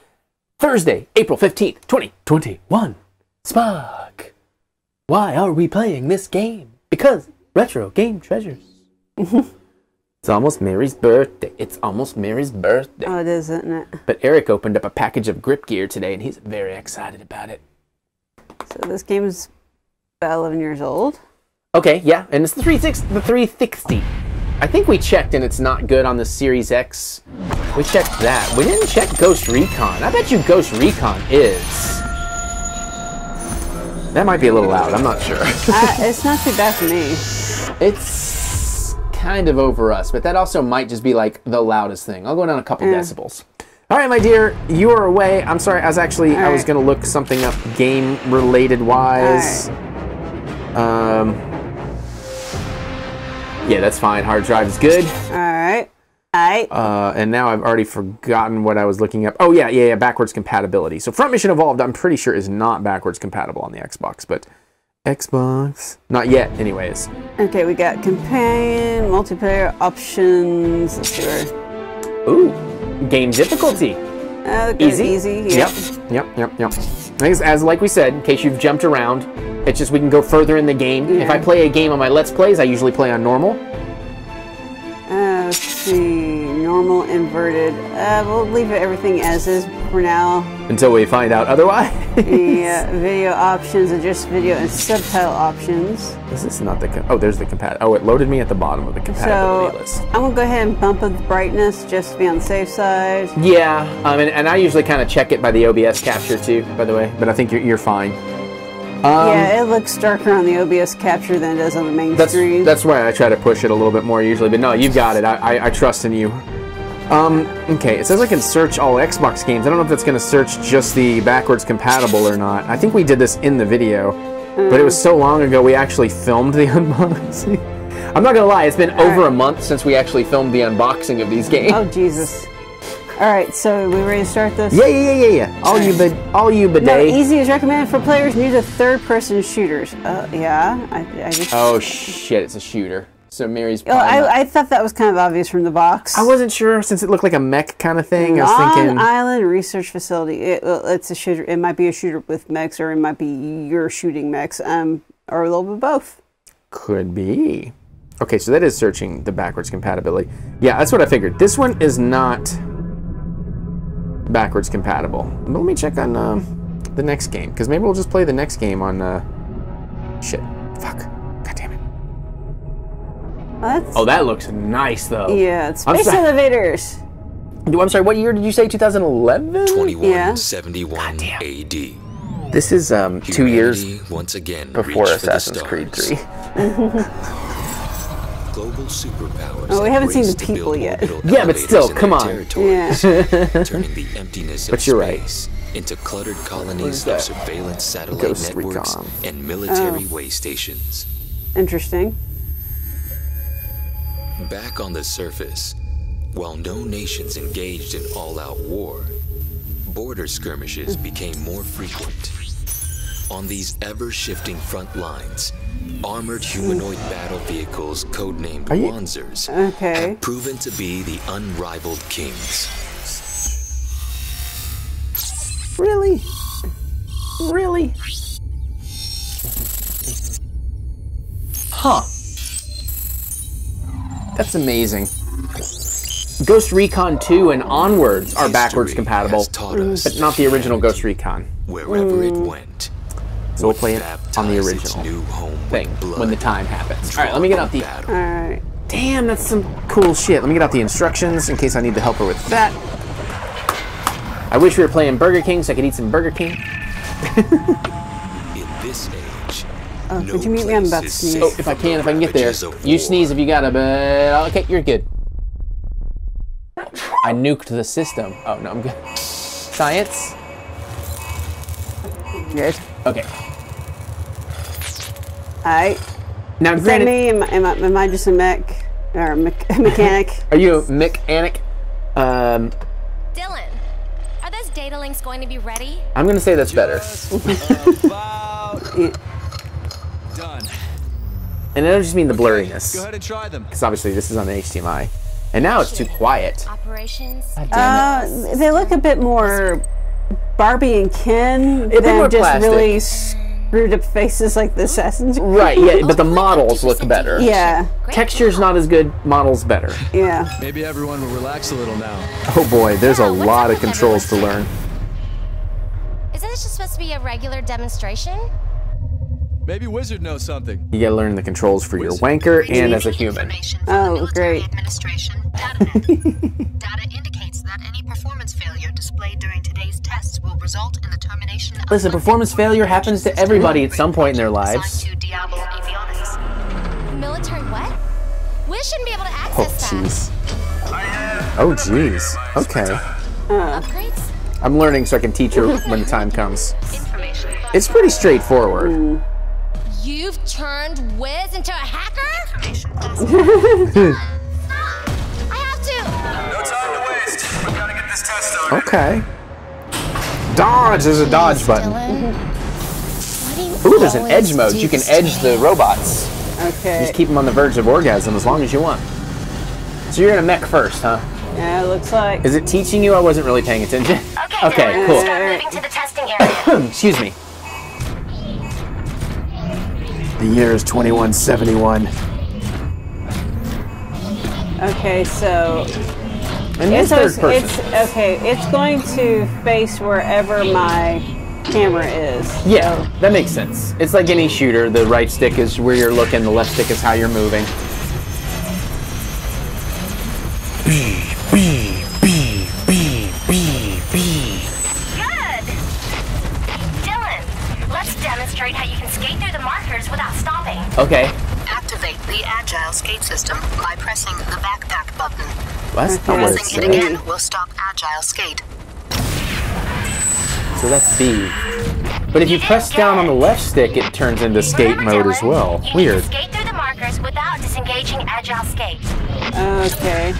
Thursday, April 15th, 2021. Spock. Why are we playing this game? Because retro game treasures. it's almost Mary's birthday. It's almost Mary's birthday. Oh, it is, isn't it? But Eric opened up a package of grip gear today and he's very excited about it. So this game is about 11 years old. Okay, yeah, and it's the 36 the 360. I think we checked and it's not good on the Series X. We checked that. We didn't check Ghost Recon. I bet you Ghost Recon is. That might be a little loud. I'm not sure. Uh, it's not too bad for me. It's kind of over us, but that also might just be like the loudest thing. I'll go down a couple Yeah. decibels. All right, my dear, you are away. I'm sorry. I was actually I was gonna look something up game related wise. Um. Yeah, that's fine. Hard drive is good. All right. Alright. Uh, and now I've already forgotten what I was looking up. Oh yeah, yeah, yeah, backwards compatibility. So Front Mission Evolved, I'm pretty sure is not backwards compatible on the Xbox, but Xbox, not yet, anyways. Okay, we got companion, multiplayer options. Let's see where. Ooh, game difficulty. Uh, Easy. Easy. Yep. Yep. Yep. Yep. Yep. As, as like we said, in case you've jumped around, it's just we can go further in the game. If I play a game on my Let's Plays, I usually play on normal. Uh, let's see. Normal, inverted. Uh, we'll leave it everything as is for now. Until we find out otherwise. yeah, video options, adjust video and subtitle options. This is not the. Oh, there's the compat. Oh, it loaded me at the bottom of the compatibility So list. I'm gonna go ahead and bump up the brightness just to be on the safe side. Yeah, um, and, and I usually kind of check it by the OBS capture too, by the way. But I think you're, you're fine. Um, yeah, it looks darker on the OBS capture than it does on the main that's screen. that's why I try to push it a little bit more usually. But no, you've got it. I, I, I trust in you. Um, okay, it says I can search all Xbox games. I don't know if that's going to search just the backwards compatible or not. I think we did this in the video, but it was so long ago we actually filmed the unboxing. I'm not gonna lie, it's been over a month since we actually filmed the unboxing of these games. Oh Jesus! All right, so we ready to start this? Yeah, yeah, yeah, yeah, yeah. All you, bid, all you bidet. No, easy is recommended for players new to third-person shooters. Uh, yeah, I, I just. Oh shit! It's a shooter. So Mary's. Oh, I, I thought that was kind of obvious from the box. I wasn't sure since it looked like a mech kind of thing. I was On thinking. island research facility. It, it's a shooter. It might be a shooter with mechs, or it might be you're shooting mechs, um, or a little bit of both. Could be. Okay, so that is searching the backwards compatibility. Yeah, that's what I figured. This one is not backwards compatible. But let me check on uh, the next game, because maybe we'll just play the next game on. Uh... Shit. Fuck. God damn it. That's, Oh, that looks nice though. yeah, it's I'm space elevators. I'm sorry. What year did you say? 2011. 2171 AD. This is um two years Humanity once again before the Assassin's Creed stars. 3. Global superpowers. Oh, we haven't seen the people yet. Yeah, but still, in come on. Yeah. turning the emptiness of But you're right. space into cluttered colonies of surveillance satellite Ghost networks Recon. and military Oh. way stations. Interesting. Back on the surface, while no nations engaged in all-out war, border skirmishes became more frequent. On these ever-shifting front lines, armored humanoid battle vehicles codenamed Are Wanzers Okay. have proven to be the unrivaled kings. Really? Really? Huh. That's amazing. Ghost Recon 2 and onwards are backwards compatible, but not the original Ghost Recon. Wherever it hmm. went, So we'll play it on the original new home thing when the time happens. All right, let me get out the. All right. Damn, that's some cool shit. Let me get out the instructions in case I need to help her with that. I wish we were playing Burger King so I could eat some Burger King. In this age, Oh, could you meet me? I'm about to sneeze. Oh, if I can, if I can get there. You sneeze if you got to, but okay, you're good. I nuked the system. Oh no, I'm good. Science. Good. Okay. Alright. Now, Is that me? Am, I- am, I, am I just a mech? Or a mech- mechanic? are you a mechanic? Um, Dylan, are those data links going to be ready? I'm gonna say that's better. Done. And I don't just mean the blurriness, Go ahead and try them. because obviously this is on the HDMI, and now it's too quiet. Operations? Uh, they look a bit more Barbie and Ken bit than just plastic. really screwed up faces like the Assassin's Right, yeah, but the models look better. Yeah. Texture's not as good, models better. Yeah. Maybe everyone will relax a little now. Oh boy, there's a lot of controls to learn. Isn't this just supposed to be a regular demonstration? Maybe Wizard knows something. You gotta learn the controls for your wanker and as a human. Oh, great. Administration data data indicates that any performance failure displayed during today's tests will result in the termination of Listen, performance failure happens to everybody at some point in their lives. Military what? We shouldn't be able to Oh, access jeez. Oh, jeez. Okay. Uh, upgrades? I'm learning so I can teach her when the time comes. It's pretty straightforward. Hmm. You've turned Wiz into a hacker? I have to. No time to waste. We gotta get this test started. Okay. Dodge! is a dodge button. Ooh, there's an edge mode. You can edge the robots. Okay. Just keep them on the verge of orgasm as long as you want. So you're in a mech first, huh? Yeah, it looks like. Is it teaching you? I wasn't really paying attention. Okay, cool. Start moving to the testing area. Excuse me. The year is 2171. Okay, so And it's, it's third person. it's okay. It's going to face wherever my camera is. Yeah, that makes sense. It's like any shooter. The right stick is where you're looking, the left stick is how you're moving. Okay. Activate the agile skate system by pressing the backpack button. Well, that's not what it Pressing it said. again will stop agile skate. So that's B. But if you press down on the left stick, it turns into skate mode as well. Weird. Skate through the markers without disengaging agile skate. Okay.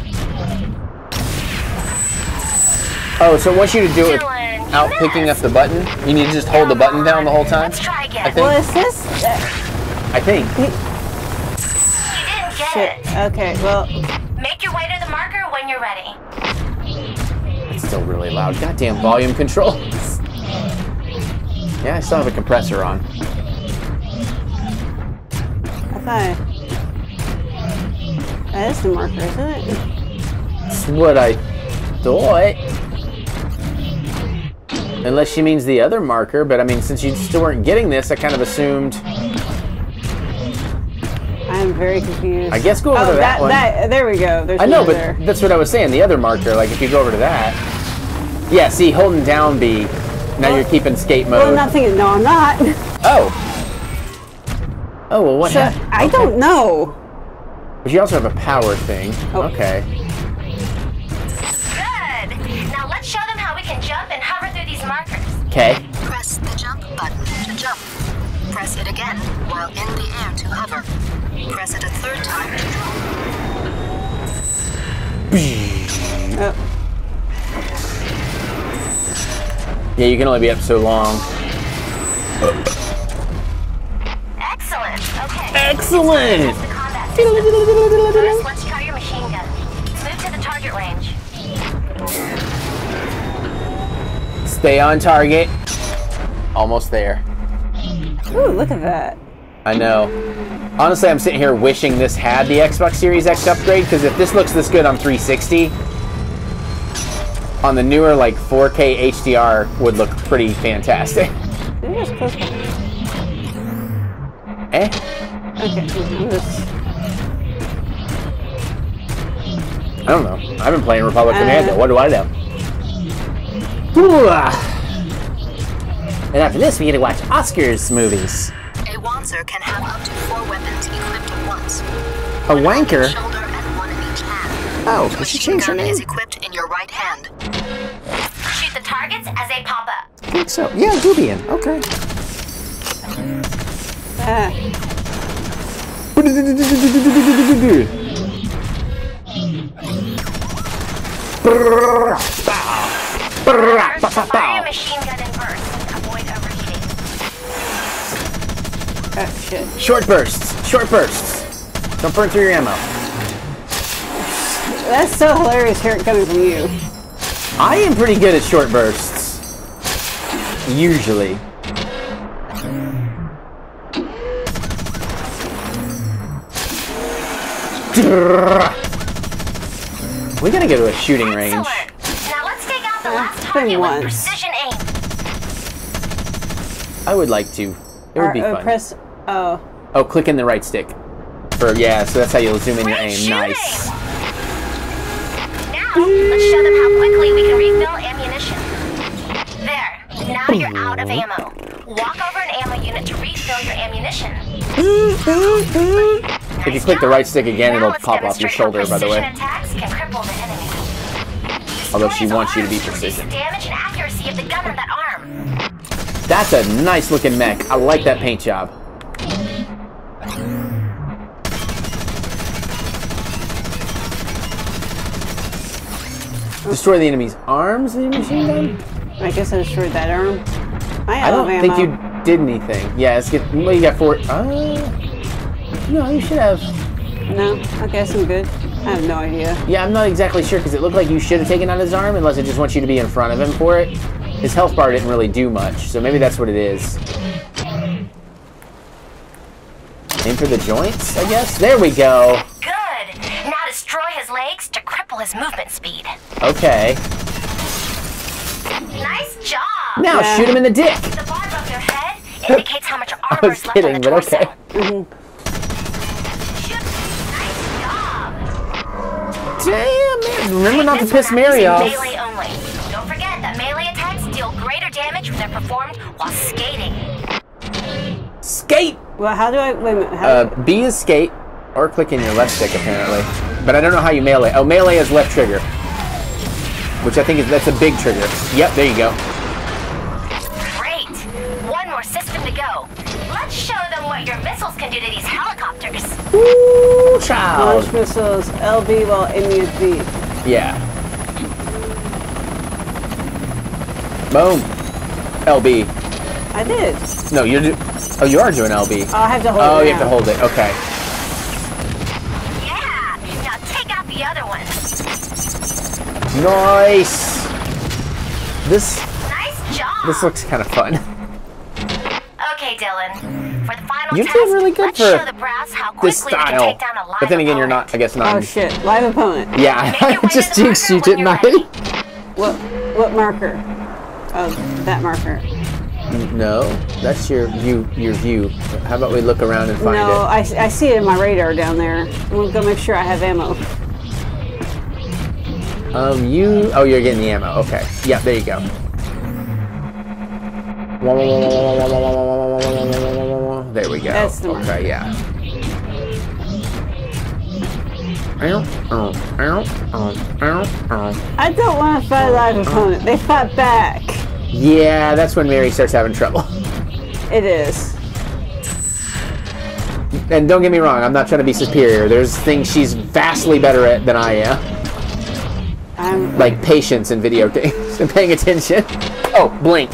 Oh, so it wants you to do it without picking up the button? You need to just hold the button down the whole time? Let's try again. I think. Well, is this? I think. You didn't get Shit. Okay. Well. Make your way to the marker when you're ready. It's still really loud. Goddamn volume control. yeah, I still have a compressor on. I thought that is the marker, isn't it? That's what I thought. Unless she means the other marker, but I mean, since you still weren't getting this, I kind of assumed. I am very confused. I guess go over oh, to that one. there we go. There's I know, but there. that's what I was saying. The other marker, like if you go over to that. Yeah, see, holding down B. Now you're keeping skate mode. Well, nothing. No, I'm not. Oh. Oh well, what So, happened? I don't know. But you also have a power thing. Oh. Okay. Good. Now let's show them how we can jump and hover through these markers. Okay. Press it again while in the air to hover. Press it a third time to drop. Oh. Yeah, you can only be up so long. Excellent. Okay. Excellent. Test the combat. First, let's try your machine gun. Move to the target range. Stay on target. Almost there. Ooh, look at that. I know. Honestly, I'm sitting here wishing this had the Xbox Series X upgrade because if this looks this good on 360, on the newer like 4K HDR would look pretty fantastic. Maybe it's close by. eh? Okay. I don't know. I've been playing Republic Uh, Commando. What do I know? Ooh, ah. And after this, we get to watch Oscars movies. A Wanzer can have up to four weapons equipped at once. A wanker? Shoulder and one in each hand. Oh, The did she machine change her gun name? is equipped in your right hand. Shoot the targets as they pop up. I think so. Yeah, Gubian. Okay. Ah. Fire your machine gun in bursts. Avoid overheating. Oh, shit. Short bursts. Short bursts. Don't burn through your ammo. That's so hilarious hearing it coming from you. I am pretty good at short bursts. Usually. We gotta go to a shooting range. Now let's take out the last been target with precision aim. I would like to. It would be Or- oh, fun. Oh. Oh, click in the right stick. For yeah, so that's how you'll zoom in your aim. Nice. Now let's show them how quickly we can refill ammunition. There. Now you're out of ammo. Walk over an ammo unit to refill your ammunition. nice if you click the right stick again, now it'll pop off your shoulder. By the way. The Although she wants you to be precision. Damage and accuracy of the gun on that arm. That's a nice looking mech. I like that paint job. Destroy the enemy's arms with your machine gun? I guess I destroyed that arm. I, I don't ammo. think you did anything. Yeah, let's get. Well, you got four. Uh, no, you should have. No, I guess I'm good. I have no idea. Yeah, I'm not exactly sure because it looked like you should have taken out his arm, unless it just wants you to be in front of him for it. His health bar didn't really do much, so maybe that's what it is. Aim for the joints, I guess. There we go. Good. Now destroy his legs to cripple his movement speed. Okay. Nice job. Now shoot him in the dick. The bar above your head indicates how much I armor was is left on kidding, the but torso. okay. Damn, man. Remember not to piss Mary off. Melee only. Don't forget that melee attacks deal greater damage when they're performed while skating. Skate. Well, how do I wait a minute? How Uh, B is skate, or click in your left stick apparently. But I don't know how you melee. Oh, melee is left trigger, which I think is that's a big trigger. Yep, there you go. Great. One more system to go. Let's show them what your missiles can do to these helicopters. Ooh, child. Launch missiles, LB while aiming at B. Yeah. Boom. LB. I did. No, you're. Do- oh, you are doing LB. Oh, I have to hold Oh, it Oh, you have to hold it. Okay. Nice. This Nice job. this looks kind of fun. Okay, Dylan. For the final You test, did really good let's for show the brass how This quickly we style. take down a live But then again, you're not. I guess not. Oh shit! Live opponent. Yeah, I just jinxed you, didn't I? What? What marker? Oh, that marker. No, that's your view. Your view. How about we look around and find no, it? I, I see it in my radar down there. I'm gonna go make sure I have ammo. Um, you. Oh, you're getting the ammo. Okay. Yeah, there you go. There we go. That's the okay, yeah. I don't want to fight a live opponent. They fight back. Yeah, that's when Mary starts having trouble. It is. And don't get me wrong, I'm not trying to be superior. There's things she's vastly better at than I am. I'm Like patience in video games and paying attention. Oh, blink.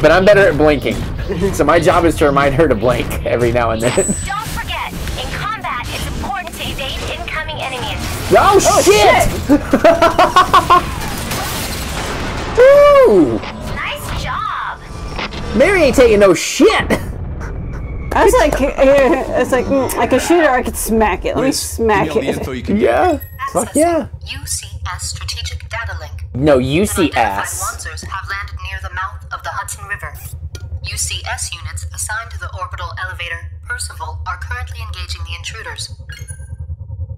But I'm better at blinking. So my job is to remind her to blink every now and then. Don't forget, in combat, it's important to evade incoming enemies. Oh, shit! Woo! Nice job. Mary ain't taking no shit. I was like, it's like mm, I could shoot it or I could smack it. Let me smack it. Yeah. Fuck yeah. UCS Strategic Data Link. No, UCS. Wanzers have landed near the mouth of the Hudson River. UCS units assigned to the orbital elevator Percival are currently engaging the intruders.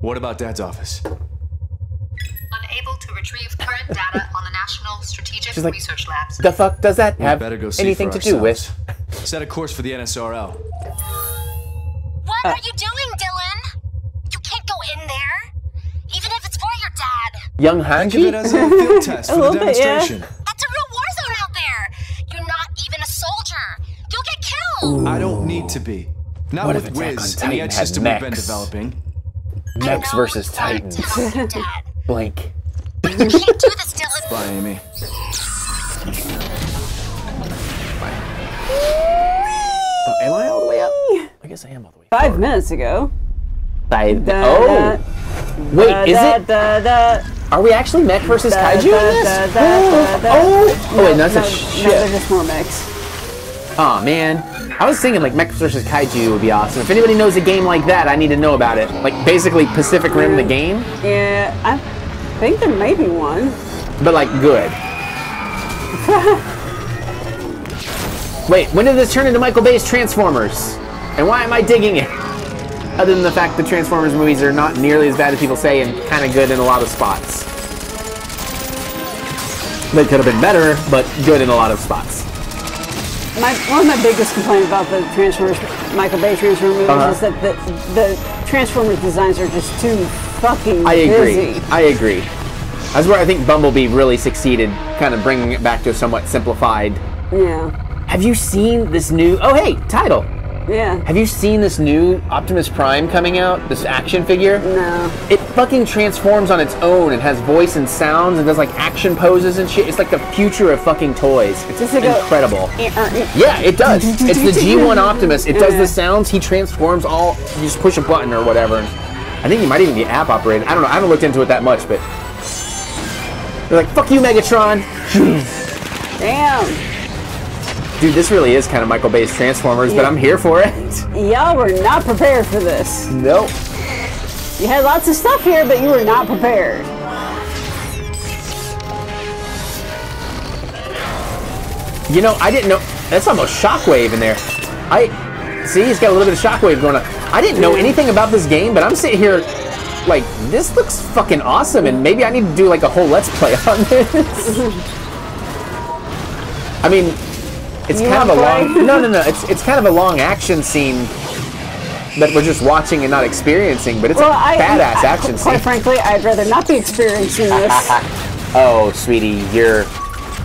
What about Dad's office? Unable to retrieve current data on the National Strategic She's like, Research Labs. The fuck does that We have better go see anything for to do with? Set a course for the NSRL. What Uh. are you doing, Dylan? You can't go in there. Even if it's for your dad. Young Think of Hanji? it as a field test for the little bit, yeah. That's a real war zone out there. You're not even a soldier. You'll get killed. I don't need to be. Not What with Wiz and the edge had system we've been developing. Mechs versus Titans. Blink. You can't do this, Dylan. Bye, Amy. Oh, am I all the way up? I guess I am all the way Five minutes ago. I, Da, oh! Wait, da, is it? Da, da, Are we actually mech versus kaiju in this? Oh! Oh, wait, that's no, a no, shit. No, they're just more mechs. Oh man, I was thinking like Mech versus Kaiju would be awesome. If anybody knows a game like that, I need to know about it. Like basically Pacific Rim the mm, game, Yeah, I think there may be one. but like good. Wait, when did this turn into Michael Bay's Transformers? And why am I digging it? Other than the fact the Transformers movies are not nearly as bad as people say and kind of good in a lot of spots. They could have been better, but good in a lot of spots. my one of my biggest complaints about the Transformers, Michael Bay Transformers movies Uh-huh. is that the the Transformers designs are just too fucking I agree. busy. I agree. That's where I think Bumblebee really succeeded, kind of bringing it back to a somewhat simplified. Yeah. Have you seen this new? Oh, hey, title. Yeah. Have you seen this new Optimus Prime coming out? This action figure? No. It fucking transforms on its own and has voice and sounds and does like action poses and shit. It's like the future of fucking toys. It's it incredible. Yeah. Yeah, it does. It's the G1 Optimus. It does the sounds. He transforms all. You just push a button or whatever. I think he might even be app operated. I don't know. I haven't looked into it that much, but they're like, "Fuck you, Megatron." Damn. Dude, this really is kind of Michael Bay's Transformers, but I'm here for it. Y'all were not prepared for this. Nope. You had lots of stuff here, but you were not prepared. You know, I didn't know. That's almost Shockwave in there. I see. He's got a little bit of Shockwave going on. I didn't know anything about this game, but I'm sitting here like this looks fucking awesome, and maybe I need to do like a whole let's play on this. I mean, it's You kind of a long. play? No, no, no. It's it's kind of a long action scene that we're just watching and not experiencing, but it's well, a I, badass I- action Quite scene. frankly, I'd rather not be experiencing this. oh, sweetie, you're.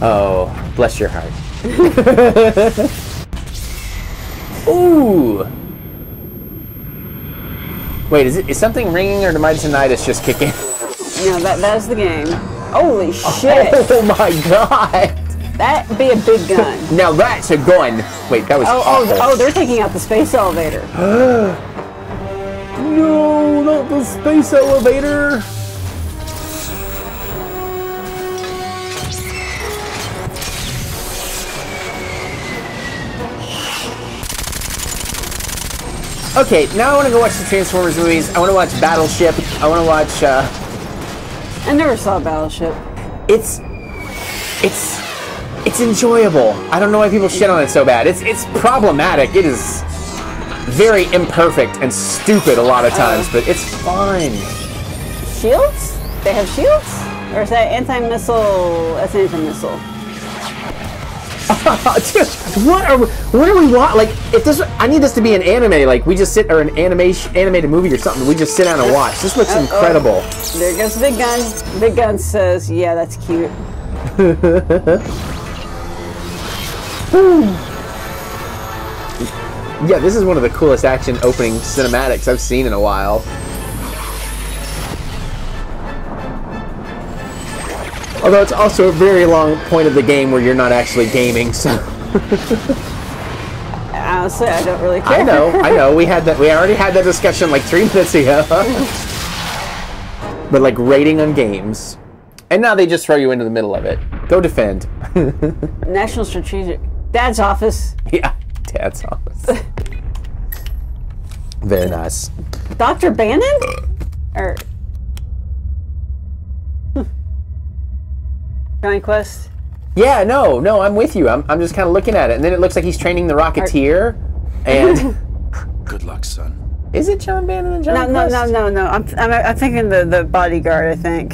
Oh, bless your heart. Ooh. Wait, is it is something ringing or did my tinnitus just kick in? no, that that's the game. Holy oh shit! Oh my god! That'd be a big gun. Now that's a gun. Wait, that was Oh, awful. oh, oh, they're taking out the space elevator. no, not the space elevator. Okay, now I want to go watch the Transformers movies. I want to watch Battleship. I want to watch. Uh, I never saw Battleship. It's it's it's enjoyable. I don't know why people shit on it so bad. It's it's problematic. It is very imperfect and stupid a lot of times, but it's fine. Shields? They have shields? Or is that anti-missile? That's anti-missile. Dude, what are we, what are we want? Like, if this, I need this to be an anime. Like, we just sit or an animation animated movie or something. We just sit down and watch. This looks Uh-oh. incredible. There goes Big Gun. Big Gun says, "Yeah, that's cute." yeah, this is one of the coolest action opening cinematics I've seen in a while. Although it's also a very long point of the game where you're not actually gaming, so. Honestly, I don't really care. I know, I know. We had that. We already had that discussion like three minutes ago. but like rating on games, and now they just throw you into the middle of it. Go defend. National Strategic. Dad's office. yeah, Dad's office. Very nice. Dr. Bannon? Or. Jonny Quest? Yeah, no, no, I'm with you. I'm, I'm just kind of looking at it, and then it looks like he's training the Rocketeer, and Good luck, son. is it John Bannon and John No, no, Quest? no, no, no. I'm, I'm, I'm thinking the, the bodyguard, I think.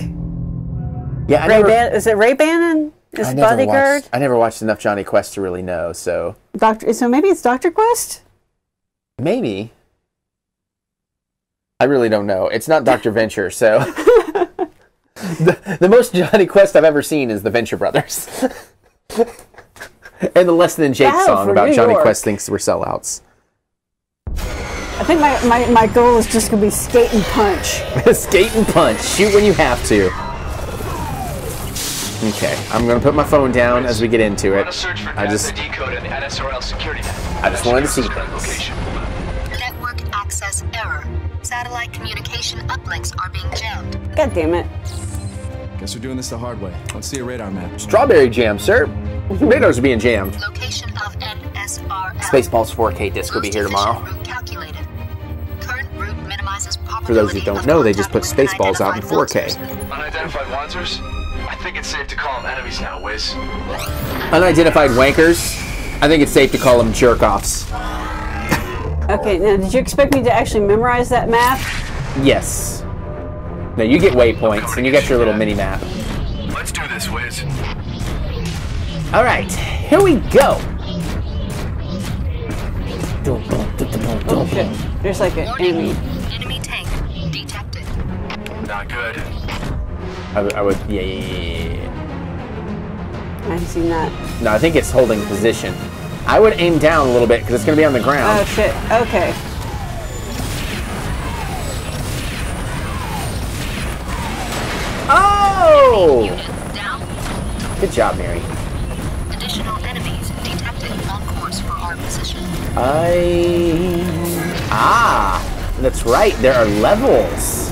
Yeah, I Ray never, Ban- is it Ray Bannon? Is I never bodyguard? watched. I never watched enough Jonny Quest to really know. So Doctor. So maybe it's Doctor Quest. maybe. I really don't know. It's not Doctor Venture, so. the, the most Jonny Quest I've ever seen is the Venture Brothers. and the Less Than Jake Battle song about New Johnny York. Quest thinks we're sellouts. I think my, my, my goal is just gonna be skate and punch. Skate and punch. Shoot when you have to. Okay, I'm gonna put my phone down as we get into it. I just, decode in NSRL security net. I just wanted to see. The current location. Network access error. Satellite communication uplinks are being jammed. God damn it. Guess we're doing this the hard way. Let's see a radar map. Strawberry jam, sir. Radars are being jammed. Location of NSRL. Spaceballs 4K disc will be here tomorrow. Route calculated. Current route minimizes For those who don't know, they just put Spaceballs out in 4K. Unidentified Wanzers? I think it's safe to call them enemies now, Wiz. Unidentified wankers. I think it's safe to call them jerk offs. Okay, now did you expect me to actually memorize that map? Yes. No, you get waypoints and you get your little mini map. Let's do this, Wiz. All right, here we go. Oh shit. There's like an enemy. Enemy tank detected. Not good. I, would- I would. Yeah, yeah, yeah, yeah. I haven't seen that. No, I think it's holding position. I would aim down a little bit because it's going to be on the ground. Oh shit. Okay. Oh! Good job, Mary. Additional enemies detected on course for our position. I. Ah! That's right, there are levels.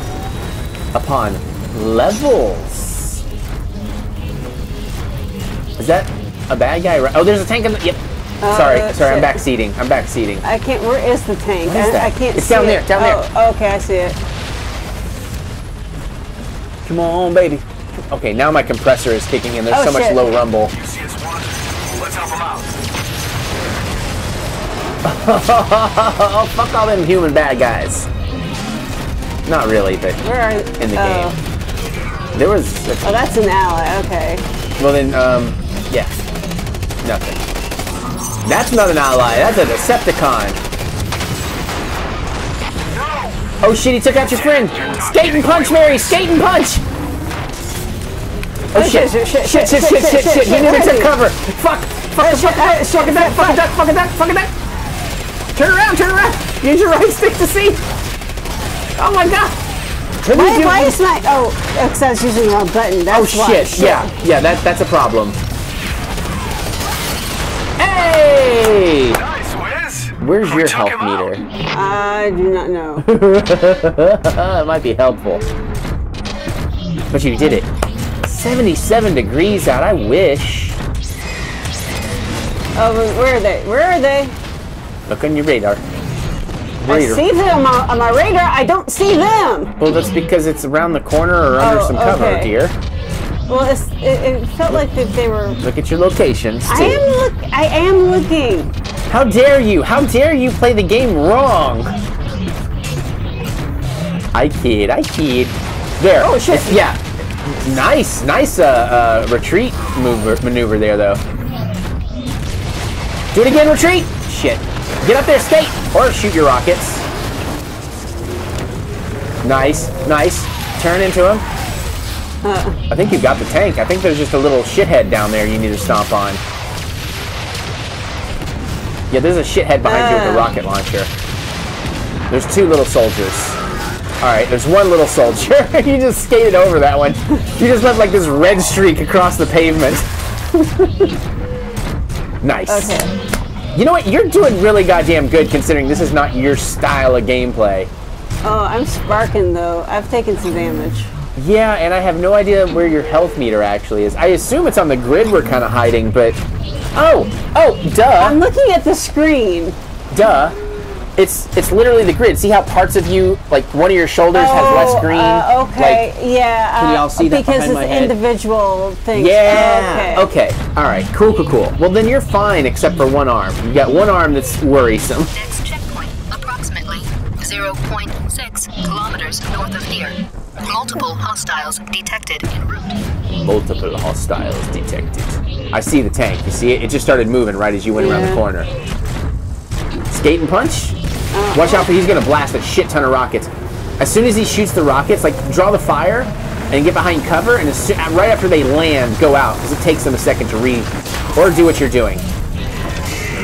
Upon levels. Is that a bad guy? Oh, there's a tank in the. Yep. Uh, sorry, uh, sorry, I'm shit. back seating. I'm back seating. I can't. Where is the tank? What is I, that? I can't It's see down it. there, down there. Oh, okay, I see it. Come on, baby. Okay, now my compressor is kicking in. There's Oh, so much low rumble. Let's help him out. oh, fuck all them human bad guys. Not really, but Where are in the oh. game. There was. A, Oh, that's an ally. Okay. well, then, um, yeah. Nothing. That's not an ally. That's a Decepticon. Oh shit, he took out your friend. Skate and punch, Mary. Skate and punch. Oh shit, shit, shit, shit, shit, shit, shit, shit. He shit, never shit. took cover. Fuck, fuck, fuck, fuck, fuck, duck, fuck, duck, fuck, duck, fuck, duck. Turn around, turn around. Use your right stick to see. Oh my god. Let Why, why is my oh? Because I was using the wrong button. Oh That's why. shit, yeah, yeah, that, that's a problem. Hey! Nice, Wiz. Where's your health meter? I do not know. it might be helpful. But you did it. 77 degrees out, I wish. Oh, where are they? Where are they? Look on your radar. I see them on, my radar. I don't see them. Well, that's because it's around the corner or under Oh, some cover, okay. dear. Well, it's, it, it felt like that they were. Look at your locations, too. I am look. I am looking. How dare you? How dare you play the game wrong? I kid, I kid. There. Oh, shit. It's- yeah. Nice, nice uh, uh, retreat maneuver, maneuver there, though. Do it again, retreat! Shit. Get up there, skate! Or shoot your rockets. Nice, nice. Turn into him. I think you've got the tank. I think there's just a little shithead down there you need to stomp on. Yeah, there's a shithead behind you with a Uh. rocket launcher. There's two little soldiers. Alright, there's one little soldier. you just skated over that one. You just left like this red streak across the pavement. nice. Okay. You know what? You're doing really goddamn good considering this is not your style of gameplay. Oh, I'm sparking though. I've taken some damage. Yeah, and I have no idea where your health meter actually is. I assume it's on the grid we're kind of hiding, but... Oh! Oh, duh! I'm looking at the screen. Duh. It's it's literally the grid. See how parts of you, like one of your shoulders has less Oh, green? Uh, okay, Like, yeah. Can uh, y'all see that because behind it's my head? individual things. yeah. Oh, okay. All right. Cool. Cool. Cool. Well, then you're fine, except for one arm. You got one arm that's worrisome. Next checkpoint, approximately 0.6 kilometers north of here. Multiple hostiles detected en route. Multiple hostiles detected. I see the tank. You see it? It just started moving right as you went around the corner. Skate and punch. Watch out for he's gonna blast a shit ton of rockets. As soon as he shoots the rockets, like draw the fire and get behind cover, and as soo- right after they land, go out because it takes them a second to read or do what you're doing.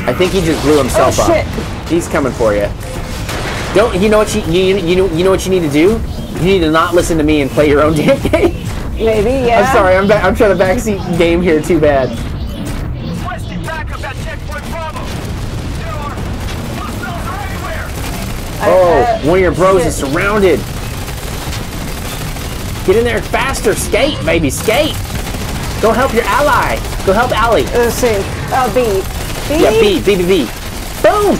I think he just blew himself Oh, shit. up. He's coming for you. Don't you know what you you you know you know what you need to do? You need to not listen to me and play your own damn game. Maybe, yeah. I'm sorry, I'm I'm trying to backseat game here too bad. Oh, one of your bros is surrounded. Get in there faster, skate, baby, skate. Go help your ally. Go help Allie. Let's see. Oh, B. B? Yeah, B, B, B, B. Boom!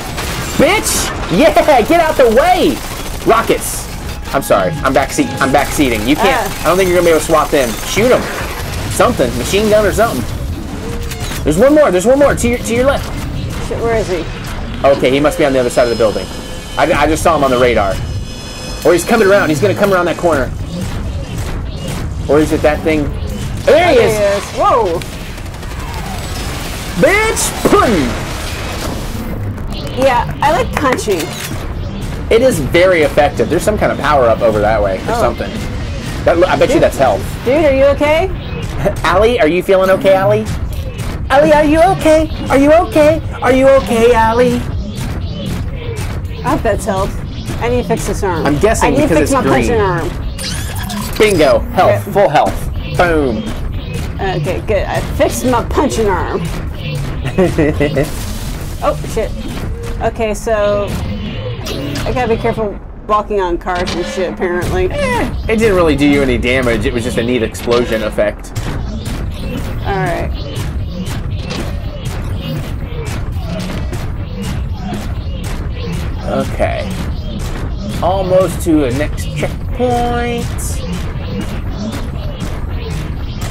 Bitch! Yeah, get out the way! Rockets. I'm sorry. I'm back seat. I'm back seating. You can't. Ah. I don't think you're gonna be able to swap them. Shoot them. Something. Machine gun or something. There's one more. There's one more to your to your left. Shit, where is he? Okay, he must be on the other side of the building. I, I just saw him on the radar. Or he's coming around. He's gonna come around that corner. Or is it that thing? There he is! Yes. Whoa. Bitch! Puddin! Yeah, I like punching. It is very effective. There's some kind of power up over that way or Oh. something. That, I bet you that's health. Dude, are you okay? Allie, are you feeling okay, Allie? Allie, are you okay? Are you okay? Are you okay, Allie? I hope that's health. I need to fix this arm. I'm guessing I need to because fix it's my green. punching arm. Bingo. Health. Full health. Boom. Okay, good. I fixed my punching arm. Oh shit. Okay, so I gotta be careful walking on cars and shit. Apparently. Eh, it didn't really do you any damage. It was just a neat explosion effect. All Okay. Almost to a next checkpoint.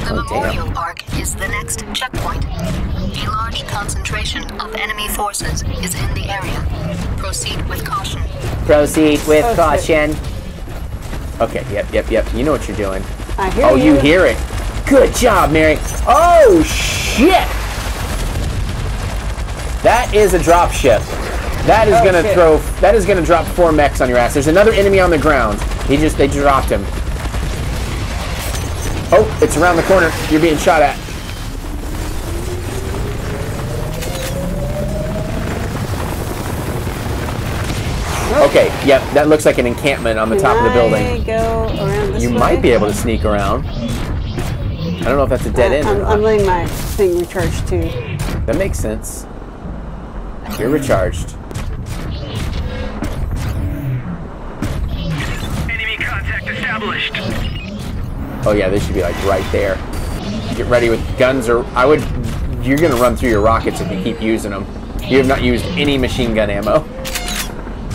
The Oh, Memorial Park is the next checkpoint. A large concentration of enemy forces is in the area. Proceed with caution. Proceed with Okay. caution. Okay, yep, yep, yep. You know what you're doing. I hear oh, you you. hear it. Good job, Mary. Oh, shit! That is a drop ship. That is Oh, gonna shit. throw. That is gonna drop four mechs on your ass. There's another enemy on the ground. He just they dropped him. Oh, it's around the corner. You're being shot at. Okay, yep, that looks like an encampment on the top of the building. Go this You way? might be able to sneak around. I don't know if that's a dead end. I'm. I'm letting my thing recharge too. That makes sense. You're recharged. Contact established. Oh yeah, they should be like right there. Get ready with guns or I would. You're gonna run through your rockets if you keep using them. You have not used any machine gun ammo.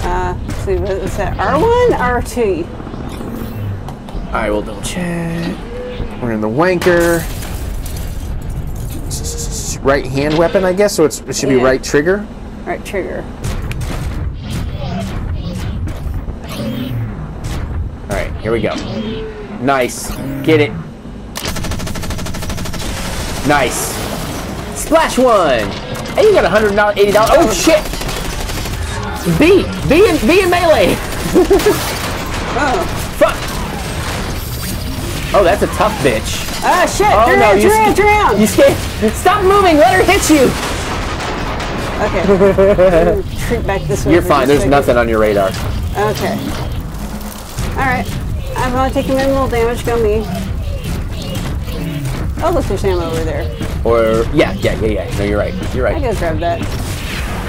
Uh, let's see, what is that? R1, R2. I will double check. We're in the wanker. Right hand weapon, I guess. So it's, it should be Yeah. right trigger. Right trigger. Here we go. Nice. Get it. Nice. Splash one. Hey, you got $180. Oh, shit. B. B in, B in melee. oh. Fuck. Oh, that's a tough bitch. Ah, shit. Oh, turn no, you turn around, sk- turn around. You scared. Stop moving. Let her hit you. Okay. Treat back this way. You're fine. There's second. nothing on your radar. Okay. Alright. I'm only taking minimal damage. Go me. Oh, look, there's ammo over there. Or, yeah, yeah, yeah, yeah. No, you're right. You're right. I gotta grab that.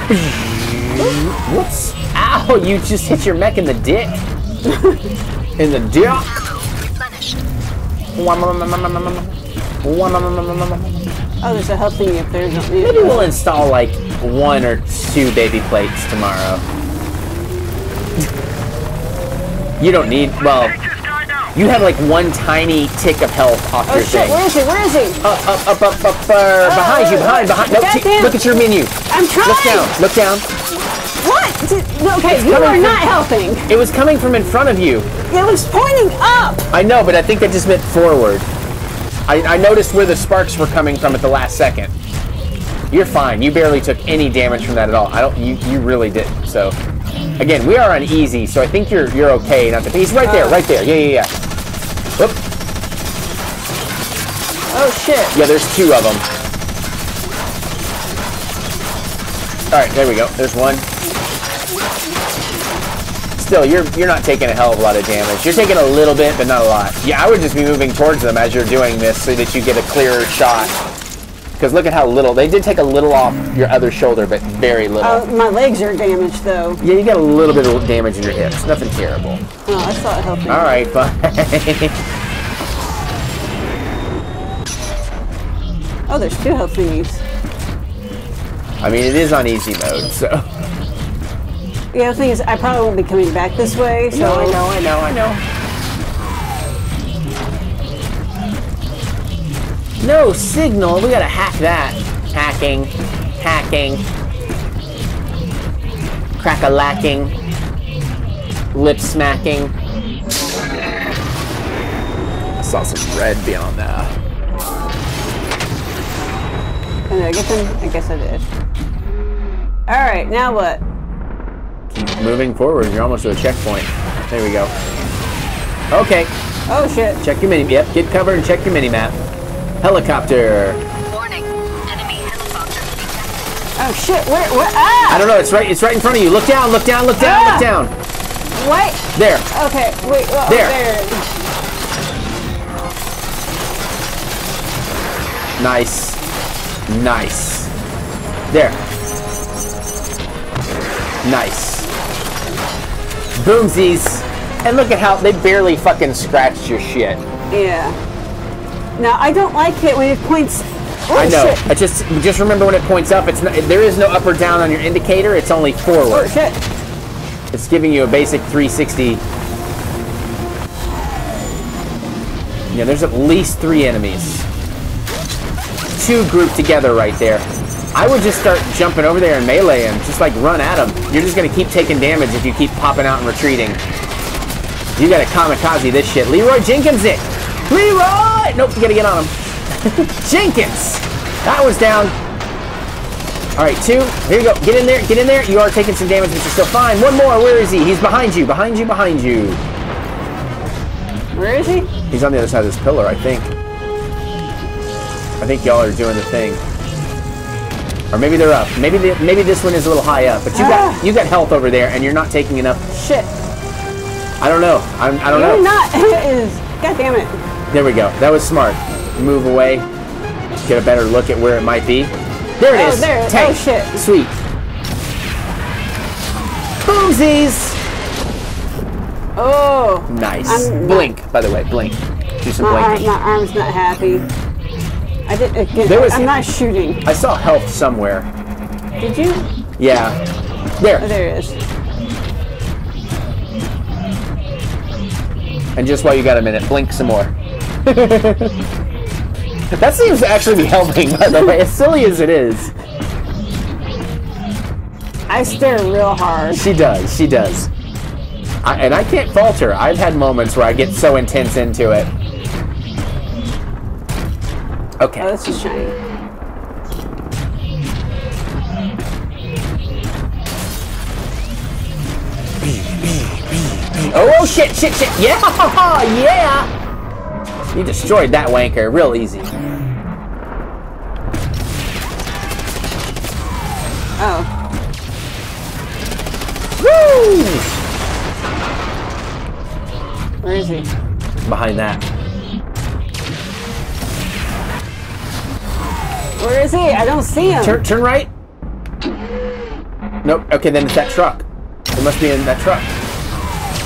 Whoops. Ow, you just hit your mech in the dick. in the dick. Oh, there's a health thingy up there. Maybe we'll install like one or two baby plates tomorrow. you don't need, well, you have like one tiny tick of health off Oh your shit, thing. where is he? Where is he? Up, up, up, up, up, uh, behind you, behind, behind. No, look at your menu. I'm trying. Look down, look down. What? Okay, It's you are from- not helping. It was coming from in front of you. It was pointing up. I know, but I think that just meant forward. I, I noticed where the sparks were coming from at the last second. You're fine. You barely took any damage from that at all. I don't. You you really didn't. So, again, we are on easy, so I think you're you're okay. Not to. He's right there, Uh. right there. Yeah, yeah, yeah. Whoop. Oh shit. Yeah, there's two of them. All right, there we go. There's one. Still, you're you're not taking a hell of a lot of damage. You're taking a little bit, but not a lot. Yeah, I would just be moving towards them as you're doing this so that you get a clearer shot. Because look at how little they did take a little off your other shoulder, but very little. Oh, my legs are damaged though. yeah, you got a little bit of damage in your hips. Nothing terrible. Oh, I thought helping. All right, fine. Oh, there's two health thingies. I mean, it is on easy mode, so. The other thing is, I probably won't be coming back this way, so. No, I know, I know, I know. No signal. We gotta hack that. Hacking. Hacking. Crack a lacking. Lip smacking. I saw some red beyond that. Did I get them? I guess I did. Alright, now what? moving forward. You're almost to a checkpoint. There we go. Okay. Oh shit. Check your mini. Yep. Get cover and check your mini map. Helicopter. Warning. Enemy helicopter Oh shit, where, where, ah! I don't know. It's right. It's right in front of you. Look down. Look down. Look down. Ah! Look down. Wait. There. Okay, wait. Oh, There. there. Nice. Nice. There. Nice. Boomsies. And look at how they barely fucking scratched your shit. Yeah. Now, I don't like it when it points... Oh, I know. Shit. I just just remember when it points up, it's not, there is no up or down on your indicator. It's only forward. Oh, shit. It's giving you a basic 360. Yeah, there's at least three enemies. Two grouped together right there. I would just start jumping over there and melee him. Just like run at him. You're just gonna keep taking damage if you keep popping out and retreating. You gotta kamikaze this shit. Leroy Jenkins it! Leroy! Nope, you gotta get on him. Jenkins! That was down. Alright, two. Here you go. Get in there, get in there. You are taking some damage, but you're still fine. One more. Where is he? He's behind you, behind you, behind you. Where is he? He's on the other side of this pillar, I think. I think y'all are doing the thing. Or maybe they're up. Maybe the, maybe this one is a little high up. But you Ah. got you got health over there, and you're not taking enough. Shit. I don't know. I'm, I don't You're know. not. It is. God damn it. There we go. That was smart. Move away. Get a better look at where it might be. There it Oh, is. there. Tank. Oh, shit. Sweet. Boomsies. Oh. Nice. I'm not- blink, by the way. Blink. Do some blinking. my arm's not happy. I did. Uh, Again, There was- I'm not shooting. I saw health somewhere. Did you? Yeah. There. Oh, there it is. And just while you got a minute, blink some more. that seems to actually be helping, by the way, as silly as it is. I stare real hard. She does, she does. I, and I can't falter. I've had moments where I get so intense into it. Okay. Oh, this is shiny. Oh, oh shit, shit, shit. Yeah, yeah. You destroyed that wanker real easy. Oh. Woo! Where is he? Behind that. Where is he? I don't see him. Turn, turn right. Nope. Okay, then it's that truck. It must be in that truck.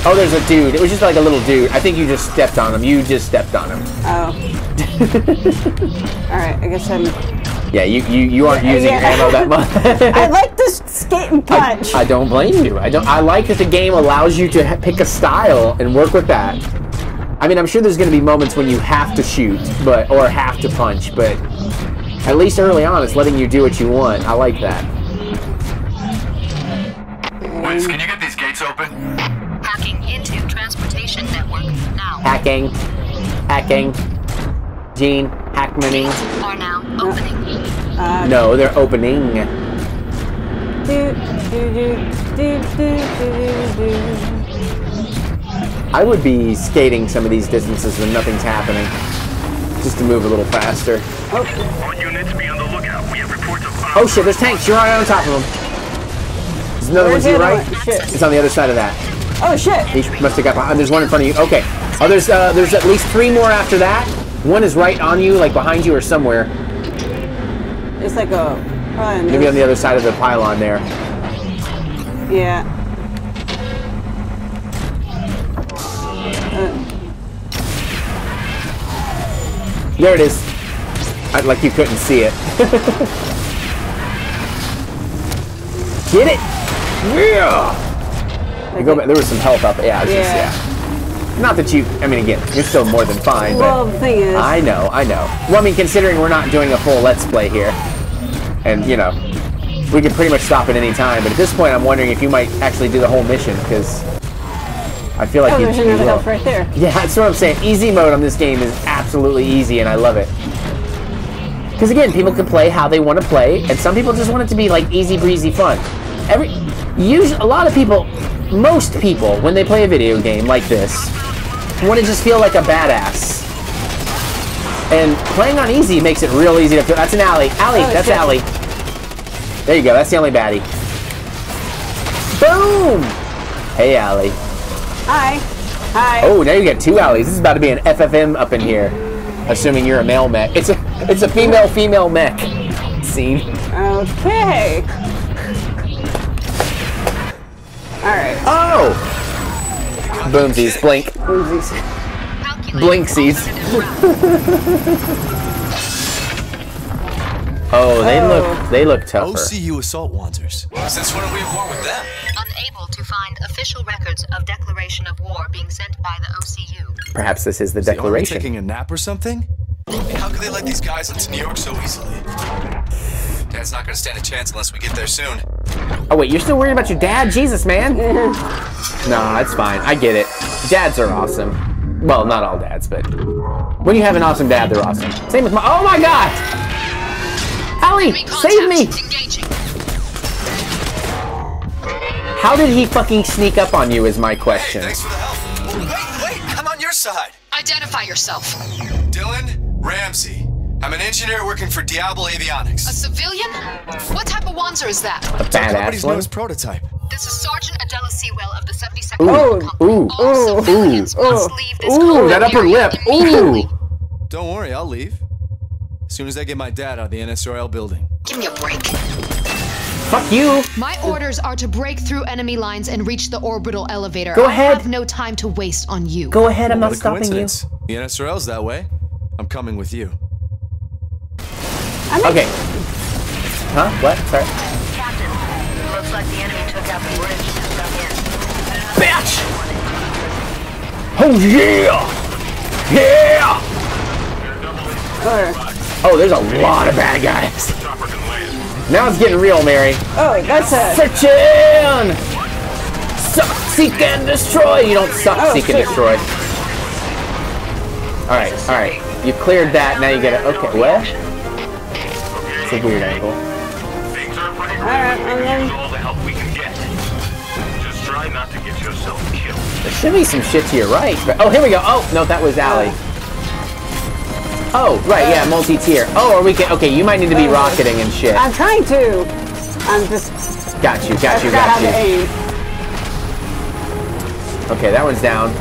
Oh, there's a dude. It was just like a little dude. I think you just stepped on him. You just stepped on him. Oh. All right. I guess I'm. Yeah, you you, you aren't using Yeah. ammo that much. I like this skate and punch. I don't blame you. I don't. I like that the game allows you to ha- pick a style and work with that. I mean, I'm sure there's going to be moments when you have to shoot, but or have to punch, but at least early on, it's letting you do what you want. I like that. Wiz, can you get these gates open? Hacking into transportation network now. Hacking, hacking. Gene, hackmaning. Are now opening. Uh, No, they're opening. Do, do, do, do, do, do, do. I would be skating some of these distances when nothing's happening, just to move a little faster. All units be on the lookout. We have reports of Oh shit, there's tanks. You're right on top of them. There's another one to your the right. Shit. It's on the other side of that. Oh shit. He must have got behind. There's one in front of you. Okay. Oh, there's uh, there's at least three more after that. One is right on you, like behind you or somewhere. It's like a. Probably Maybe on the other side of the pylon there. Yeah. There it is. I, like you couldn't see it. Get it? Yeah. You go back. There was some health up. Yeah. I was just- Yeah. yeah. Not that you. I mean, again, you're still more than fine. well, but the thing is, I know. I know. Well, I mean, considering we're not doing a full let's play here, and you know, we could pretty much stop at any time. But at this point, I'm wondering if you might actually do the whole mission because I feel like oh, you. there's another health right there. Yeah, that's what I'm saying. Easy mode on this game is absolutely easy, and I love it. Because again, people can play how they want to play, and some people just want it to be like easy breezy fun. Every Usually, a lot of people, most people, when they play a video game like this, want to just feel like a badass. And playing on easy makes it real easy to feel. That's an alley. Alley, Oh, that's alley. There you go. That's the only baddie. Boom! Hey, alley. Hi. Hi. Oh, now you got two alleys. This is about to be an FFM up in here. Assuming you're a male mech. It's a it's a female female mech scene. Okay. Alright. Oh! Boomsies, blink. Blinksies. oh, they oh. look they look tougher. OCU assault Wanzers. Since when are we at war with them? Unable to find official records of declaration of war being sent by the OCU. Perhaps this is the Is the army declaration. taking a nap or something? How could they let these guys into New York so easily? Dad's not gonna stand a chance unless we get there soon. Oh wait, you're still worried about your dad? Jesus, man. no, that's fine. I get it. Dads are awesome. Well, not all dads, but when you have an awesome dad, they're awesome. Same with my. Oh my God! Allie, save me! How did he fucking sneak up on you? Is my question. Wait, wait, I'm on your side. Identify yourself. Dylan Ramsey. I'm an engineer working for Diablo Avionics. A civilian? What type of Wanzer is that? A badass Company's one. newest prototype. This is Sergeant Adela Sewell of the 72nd Ooh, Company. ooh, All ooh, civilians ooh, must leave this ooh, that upper lip. immediately. Ooh. Don't worry, I'll leave. As soon as I get my dad out of the NSRL building. Give me a break. Fuck you. My orders are to break through enemy lines and reach the orbital elevator. Go ahead. I ahead. have no time to waste on you. Go ahead. I'm What not stopping you. coincidence. The NSRL's that way. I'm coming with you. Okay. Huh? What? Sorry. Captain, looks like the enemy took out the bridge and got. Bitch! Oh yeah! Yeah! Oh, there's a lot of bad guys. Now it's getting real, Mary. Oh, that's a. Search in! Suck, seek, and destroy! You don't suck, Oh, seek, and destroy. Alright, alright. You cleared that, now you get it. Okay, what? It's a weird angle. Alright, and then. All the help we can get. Just try not to get yourself killed. There should be some shit to your right. But, oh, here we go. Oh, no, that was Allie. Oh, right, yeah, multi-tier. Oh, are we can, okay, you might need to be rocketing and shit. I'm trying to. I'm just. Got you, I got you, got you. Okay, that one's down.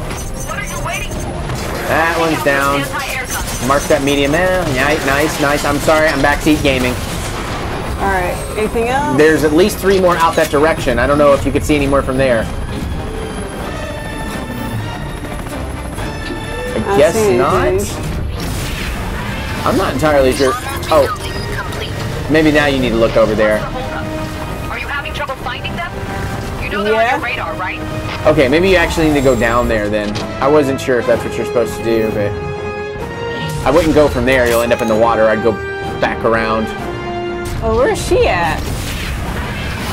That one's down. Mark that medium. Eh, nice, nice, nice. I'm sorry, I'm backseat gaming. Alright, anything else? There's at least three more out that direction. I don't know if you could see any more from there. I don't guess not. Anything. I'm not entirely sure. Oh, maybe now you need to look over there. Are you having trouble finding them? You know they're Yeah. on your radar, right? Okay, maybe you actually need to go down there then. I wasn't sure if that's what you're supposed to do, but I wouldn't go from there. You'll end up in the water. I'd go back around. Oh, where's she at?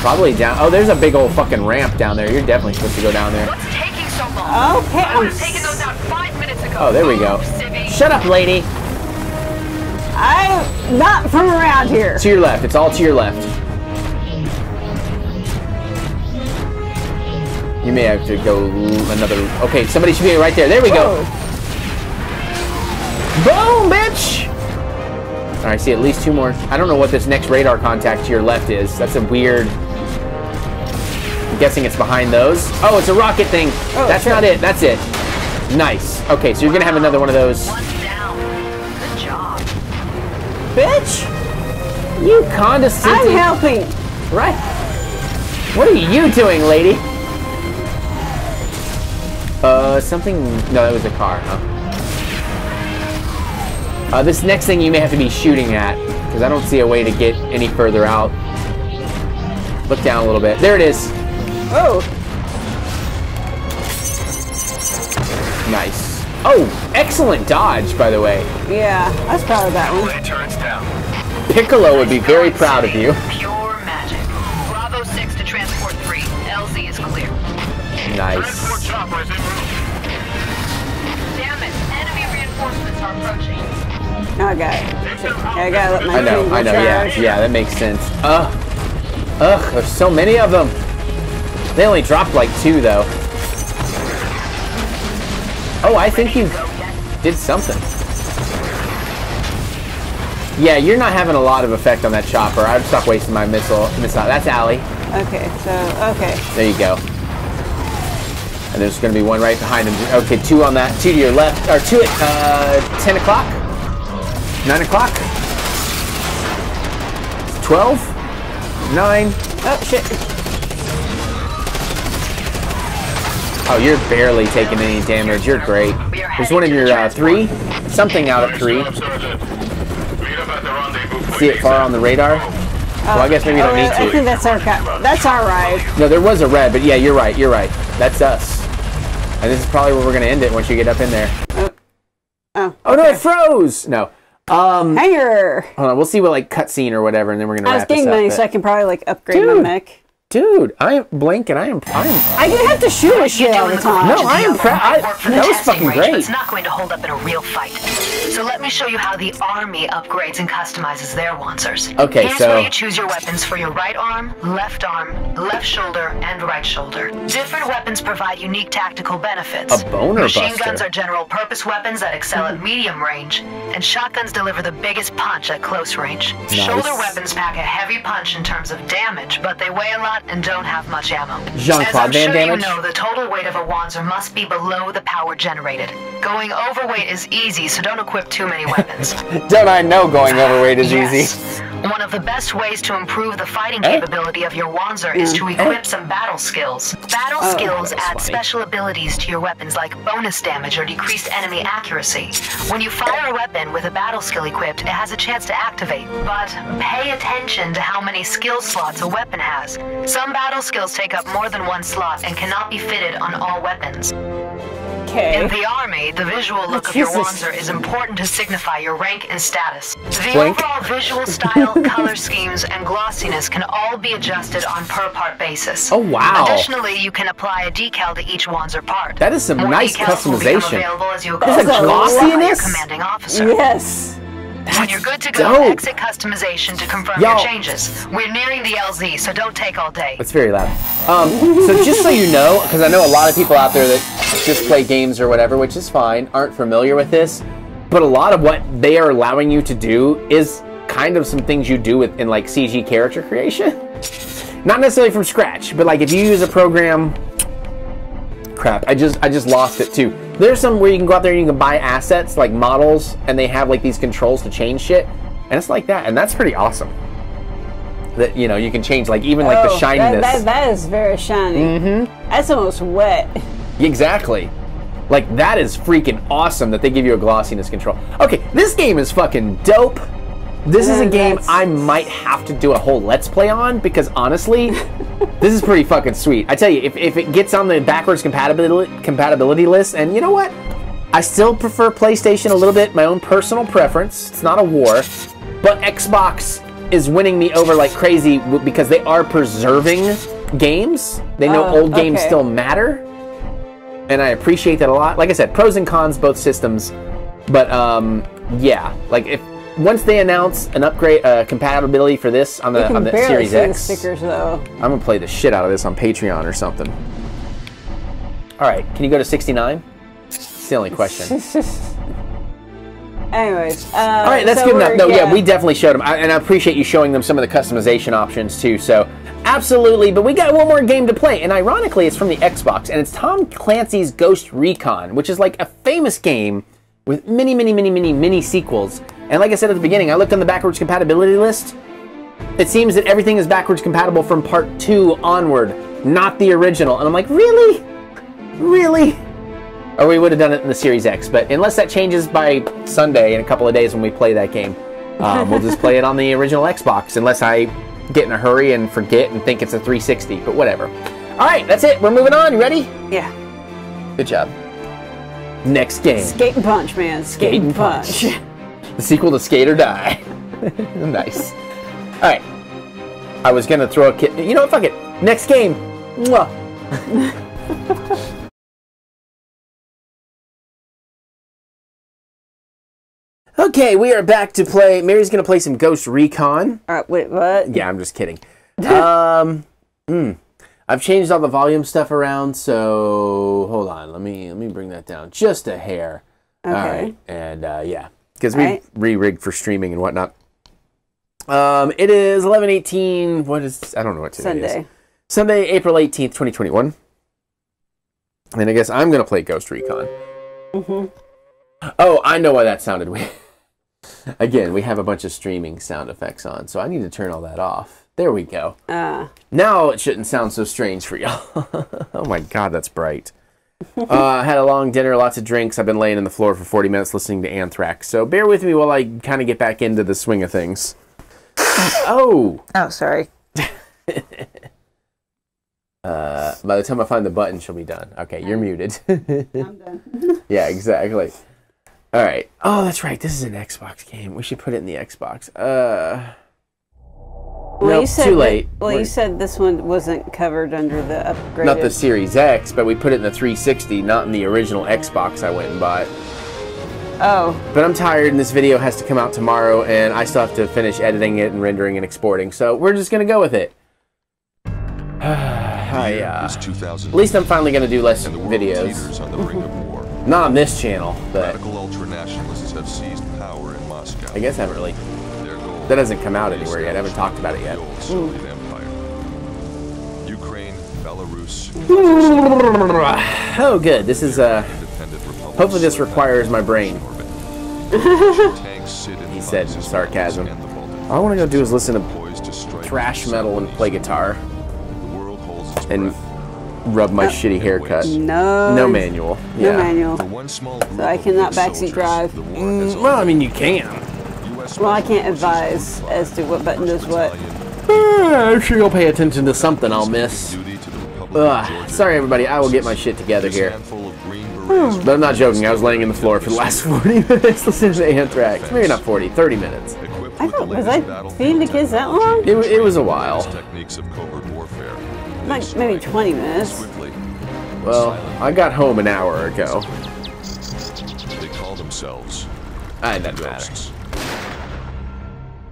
Probably down. Oh, there's a big old fucking ramp down there. You're definitely supposed to go down there. What's taking so long? Okay, I would I'm have taken those out five minutes ago. Oh, there we go. Shut up, lady. I'm not from around here. To your left. It's all to your left. You may have to go another. Okay, somebody should be right there. There we go. Boom, bitch! All right, see at least two more. I don't know what this next radar contact to your left is. That's a weird. I'm guessing it's behind those. Oh, it's a rocket thing. Oh, That's not it. That's it. Nice. Okay, so you're gonna have another one of those. Bitch! You condescending. I'm helping. Right. What are you doing, lady? Uh, something. No, that was a car, huh? Uh, this next thing you may have to be shooting at, because I don't see a way to get any further out. Look down a little bit. There it is. Oh, Nice. Oh, excellent dodge, by the way. yeah. I was proud of that one. Piccolo would be very proud of you. Pure magic. Bravo 6 to transport 3. LZ is clear. Nice. Chopper is en route. Damn it. Enemy reinforcements are approaching. Now I got it. Yeah, I gotta let my I know, I know, yeah, yeah, that makes sense. Ugh. Ugh, there's so many of them. They only dropped like two though. Oh, I think you did something. Yeah, you're not having a lot of effect on that chopper. I'd stop wasting my missile. missile. That's Allie. Okay, so okay. There you go. And there's going to be one right behind him. Okay, two on that. Two to your left. Or two at uh, 10 o'clock? 9 o'clock? 12? 9? Oh, shit. Oh, you're barely taking any damage. You're great. There's one in your uh, three. Something out of three. See it far on the radar? Well, I guess maybe you don't need to. I think that's our. That's our ride. No, there was a red, but yeah, you're right. You're right. That's us. And this is probably where we're gonna end it once you get up in there. Oh. Oh no, it froze. No. Um. Hanger. Hold on. We'll see what like cutscene or whatever, and then we're gonna I was getting money so I can probably like upgrade my Dude. mech. Dude, I am Blink, and I am. I am. I didn't have to shoot a shit all the time. No, I am. Pre- I, Work for the that was fucking range, great. It's not going to hold up in a real fight. So let me show you how the army upgrades and customizes their Wanzers. Okay, Here's so- where you choose your weapons for your right arm, left arm, left shoulder, and right shoulder. Different weapons provide unique tactical benefits. A boner Machine buster. guns are general purpose weapons that excel at medium range, and shotguns deliver the biggest punch at close range. Nice. Shoulder weapons pack a heavy punch in terms of damage, but they weigh a lot and don't have much ammo. Jean-Claude Van sure you know, the total weight of a Wanzer must be below the power generated. Going overweight is easy, so don't equip too many weapons. Don't I know going overweight is Yes. easy? One of the best ways to improve the fighting Eh? capability of your Wanzer is to Mm. equip Eh? some battle skills. Battle Oh, skills add funny. special abilities to your weapons like bonus damage or decreased enemy accuracy. When you fire a weapon with a battle skill equipped, it has a chance to activate. But pay attention to how many skill slots a weapon has. Some battle skills take up more than one slot and cannot be fitted on all weapons. Okay. In the army, the visual look of your Wanzer is important to signify your rank and status. The Blink. overall visual style, color schemes, and glossiness can all be adjusted on per part basis. Oh, wow. Additionally, you can apply a decal to each Wanzer part. That is some More nice customization. available as you There's a those by your glossiness? commanding officer. Yes. When you're good to go, dope. exit customization to confirm Yo. your changes. We're nearing the LZ, so don't take all day. It's very loud. Um, so just so you know, because I know a lot of people out there that just play games or whatever, which is fine, aren't familiar with this, but a lot of what they are allowing you to do is kind of some things you do with in like CG character creation. Not necessarily from scratch, but like if you use a program. Crap! I just I just lost it too. There's some where you can go out there and you can buy assets like models, and they have like these controls to change shit, and it's like that, and that's pretty awesome. That you know you can change like even like Oh, the that- shininess. That, that is very shiny. Mm-hmm. That's almost wet. Exactly. Like that is freaking awesome that they give you a glossiness control. Okay, this game is fucking dope. This is a game I might have to do a whole let's play on because honestly, this is pretty fucking sweet. I tell you, if, if it gets on the backwards compatibility compatibility list, and you know what? I still prefer PlayStation a little bit, my own personal preference. It's not a war, but Xbox is winning me over like crazy because they are preserving games. They know Oh, old games okay. still matter and I appreciate that a lot. Like I said, pros and cons both systems, but um, yeah, like if once they announce an upgrade uh, compatibility for this on the on the Series see the X, stickers though. I'm gonna play the shit out of this on Patreon or something. All right, can you go to 69? It's the only question. Anyways, uh, All right, that's so good enough. No, yeah. we definitely showed them, I, and I appreciate you showing them some of the customization options too. So, absolutely. But we got one more game to play, and ironically, it's from the Xbox, and it's Tom Clancy's Ghost Recon, which is like a famous game with many, many, many, many, many sequels. And like I said at the beginning, I looked on the backwards compatibility list. It seems that everything is backwards compatible from part two onward, not the original. And I'm like, really, really? Or we would have done it in the Series X, but unless that changes by Sunday in a couple of days when we play that game, um, we'll just play it on the original Xbox. Unless I get in a hurry and forget and think it's a 360, but whatever. All right, that's it. We're moving on. You ready? Yeah. Good job. Next game. Skate and punch, man. Skate, Skate and and punch. The sequel to Skate or Die. nice. All right. I was gonna throw a kid. You know what? Fuck it. Next game. Mwah. okay, we are back to play. Mary's gonna play some Ghost Recon. All right, wait, what? Yeah, I'm just kidding. um, mm. I've changed all the volume stuff around, so hold on. Let me let me bring that down just a hair. All Okay. right, and uh, yeah, because we Alright. re-rigged for streaming and whatnot. Um, it is eleven eighteen. What is? I don't know what today is. Sunday. Sunday, April eighteenth, twenty twenty one. And I guess I'm gonna play Ghost Recon. Mm-hmm. Oh, I know why that sounded weird. Again, we have a bunch of streaming sound effects on, so I need to turn all that off. There we go. Uh, Now it shouldn't sound so strange for y'all. oh my god, that's bright. uh, had a long dinner, lots of drinks. I've been laying on the floor for 40 minutes listening to Anthrax. So bear with me while I kind of get back into the swing of things. oh! oh, sorry. Uh, by the time I find the button, she'll be done. Okay, you're muted. I'm done. yeah, exactly. All right. Oh, that's right. This is an Xbox game. We should put it in the Xbox. Uh, Well, nope, you said too that- well, We're- you said this one wasn't covered under the upgrade. Not the Series X, but we put it in the 360, not in the original Xbox I went and bought. Oh, But I'm tired, and this video has to come out tomorrow, and I still have to finish editing it and rendering and exporting. So we're just gonna go with it. Hi, uh, at least I'm finally gonna do less videos. on the brink of war. Not on this channel, but Radical ultranationalists have seized power in Moscow. I guess I haven't really. Their goal That hasn't come out anywhere yet. I haven't talked about it yet. the old Soviet Empire. Ukraine, Belarus, Oh, good. This is uh. Hopefully, this requires my brain. he said in sarcasm. All I want to go do is listen to thrash metal and play guitar, and rub my shitty haircut. no. No manual. No manual. So I cannot backseat drive. Mm, well, I mean, you can. Well, I can't advise as to what button does what. Uh, I'm sure you'll pay attention to something I'll miss. Ugh, sorry, everybody. I will get my shit together here. But I'm not joking. I was laying in the floor for the last 40 minutes listening to Anthrax. Maybe not 40, 30 minutes. I thought, was I feeding the kids that long? It, it was a while. techniques of covert warfare. Like maybe 20 minutes. Well, I got home an hour ago. They call themselves it doesn't matter.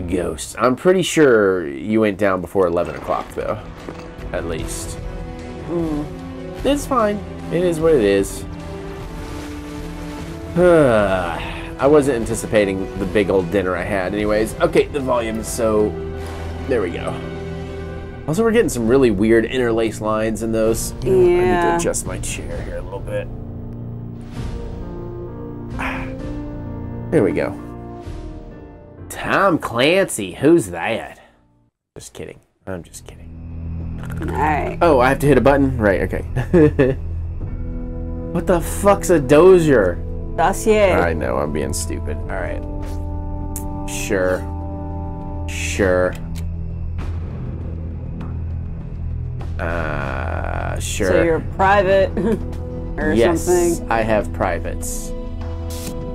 Ghosts. I'm pretty sure you went down before 11 o'clock, though. At least. Mm. It's fine. It is what it is. I wasn't anticipating the big old dinner I had, anyways. Okay, the volume is so. There we go. Also, we're getting some really weird interlace lines in those. Yeah. I need to adjust my chair here a little bit. There we go. Tom Clancy, who's that? Just kidding. I'm just kidding. Alright. Oh, I have to hit a button? Right, okay. what the fuck's a dozier? Dossier. I know, I'm being stupid. Alright. Sure. Sure. Uh, sure. So you're private or yes, something. I have privates.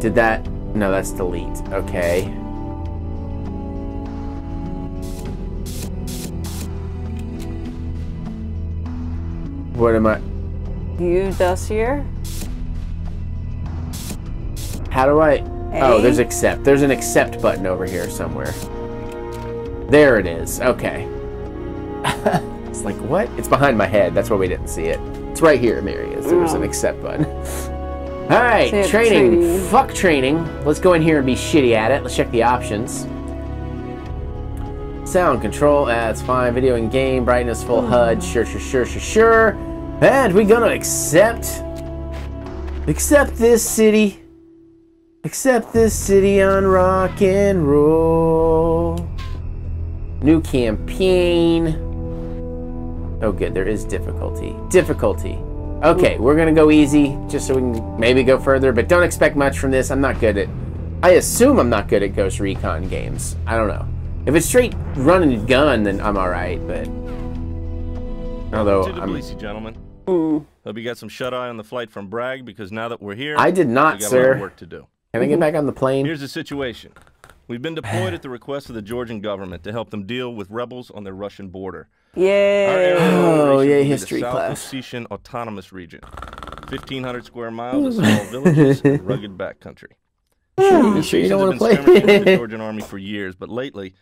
Did that? No, that's delete. Okay. What am I? You dossier? How do I? Oh, there's accept. There's an accept button over here somewhere. There it is. Okay. it's like what? It's behind my head. That's why we didn't see it. It's right here. It is. There was an Oh. accept button. All right, So you have training. training. Fuck training. Let's go in here and be shitty at it. Let's check the options. Sound control, that's fine. Video and game, brightness, full Hmm. HUD, sure, sure, sure, sure, sure. And we're gonna accept, accept this city, accept this city on rock and roll. New campaign. Oh, good, there is difficulty. Difficulty. Okay, we're gonna go easy, just so we can maybe go further, but don't expect much from this. I'm not good at. I assume I'm not good at Ghost Recon games. I don't know. If it's straight run and gun, then I'm all right. But although to I'm, gentlemen. Mm. Hope you got some shut eye on the flight from Bragg because now that we're here, I did not, we got a lot sir. work to do. Can I get back on the plane? Here's the situation. We've been deployed at the request of the Georgian government to help them deal with rebels on their Russian border. Our area of Yay. Oh, yay, history the South class. Ossetian Autonomous Region. 1,500 square miles of small villages and rugged backcountry. You sure you don't want to have been skirmishing with the play? Georgian army for years, but lately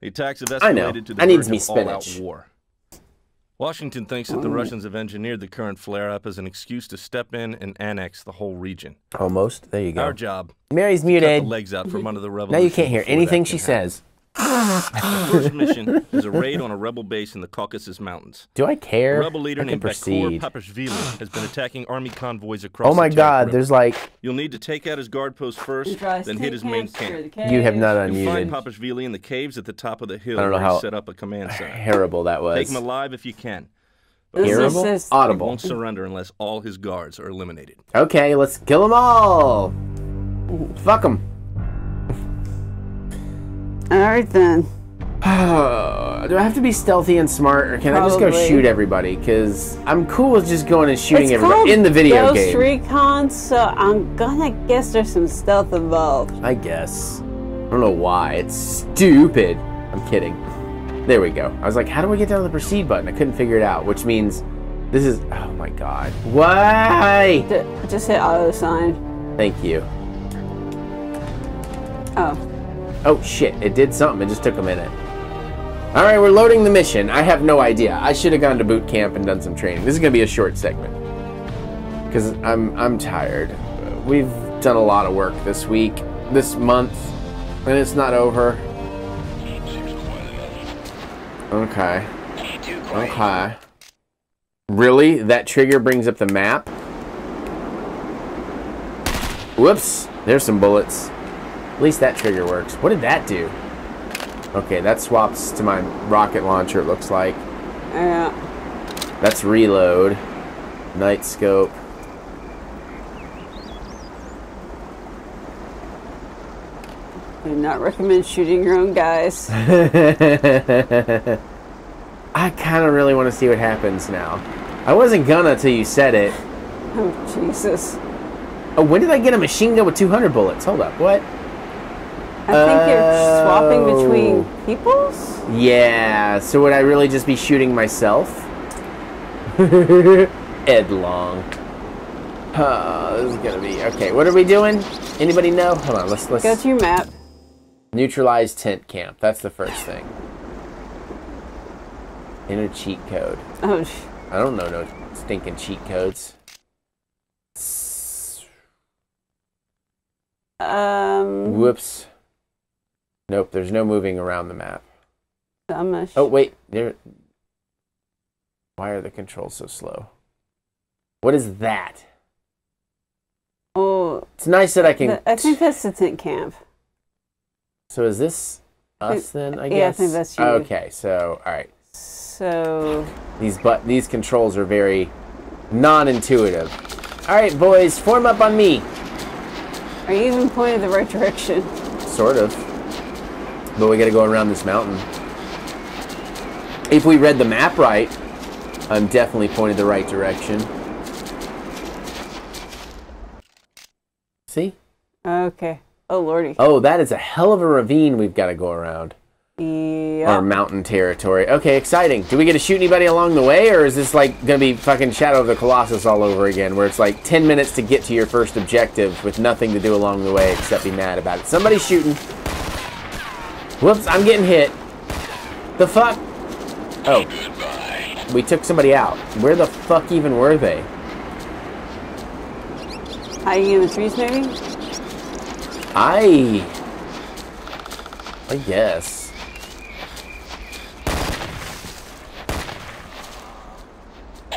the attacks have I know. escalated to the I verge me of all-out war. Washington thinks that the Russians have engineered the current flare-up as an excuse to step in and annex the whole region. Almost. There you go. Our job. Mary's to cut muted. the legs out from under the Now you can't hear anything she says. The first mission is a raid on a rebel base in the Caucasus Mountains. Do I care? A rebel leader I can named Bakur. Papashvili has been attacking army convoys across Oh my the god, River. there's like You'll need to take out his guard post first, tries then hit his main camps, camp. You have not You'll find unmuted. Papashvili in the caves at the top of the hill I don't know how set up a command center. terrible that was. Take him alive if you can. This is Terrible? just- He Audible. won't surrender unless all his guards are eliminated. Okay, let's kill them all. Fuck them. All right then. Do I have to be stealthy and smart, or can I just go shoot everybody? Because I'm cool with just going and shooting it's everybody in the video Ghost game. Recon, so I'm gonna guess there's some stealth involved. I guess. I don't know why. It's stupid. I'm kidding. There we go. I was like, how do I get down to the proceed button? I couldn't figure it out, which means this is. Oh my god. Why? Just hit auto sign. Thank you. Oh. Oh shit, it did something. It just took a minute. Alright, we're loading the mission. I have no idea. I should have gone to boot camp and done some training. This is gonna be a short segment. Because I'm I'm tired. We've done a lot of work this week, this month, and it's not over. Okay. Okay. Really? That trigger brings up the map? Whoops. There's some bullets. At least that trigger works. What did that do? Okay, that swaps to my rocket launcher, it looks like. Yeah. That's reload. Night scope. I do not recommend shooting your own guys. I kind of really want to see what happens now. I wasn't gonna till you said it. Oh, Jesus. Oh, when did I get a machine gun with 200 bullets? Hold up, what? I think you're swapping Oh. between peoples? Yeah, so would I really just be shooting myself? Edlong. Oh, this is gonna be okay. What are we doing? Anybody know? Hold on, let's let's Go to your map. neutralize tent camp. That's the first thing. Inner cheat code. Oh, sh- I don't know no stinking cheat codes. um. Whoops. Nope, there's no moving around the map. I'm Oh wait, there. Why are the controls so slow? What is that? Oh. It's nice that I can. I think that's the tent camp. So is this us then? I Yeah, I guess. think that's you. Okay, so all right. So. These but these controls are very non-intuitive. All right, boys, form up on me. Are you even pointing the right direction? Sort of. But we gotta go around this mountain. If we read the map right, I'm definitely pointed the right direction. See? Okay. Oh, lordy. Oh, that is a hell of a ravine we've got to go around. Yeah. Or mountain territory. Okay, exciting. Do we get to shoot anybody along the way, or is this like gonna be fucking Shadow of the Colossus all over again, where it's like 10 minutes to get to your first objective with nothing to do along the way except be mad about it? Somebody's shooting. Whoops, I'm getting hit. The fuck? Oh. We took somebody out. Where the fuck even were they? Hiding in the trees, maybe? I. I guess.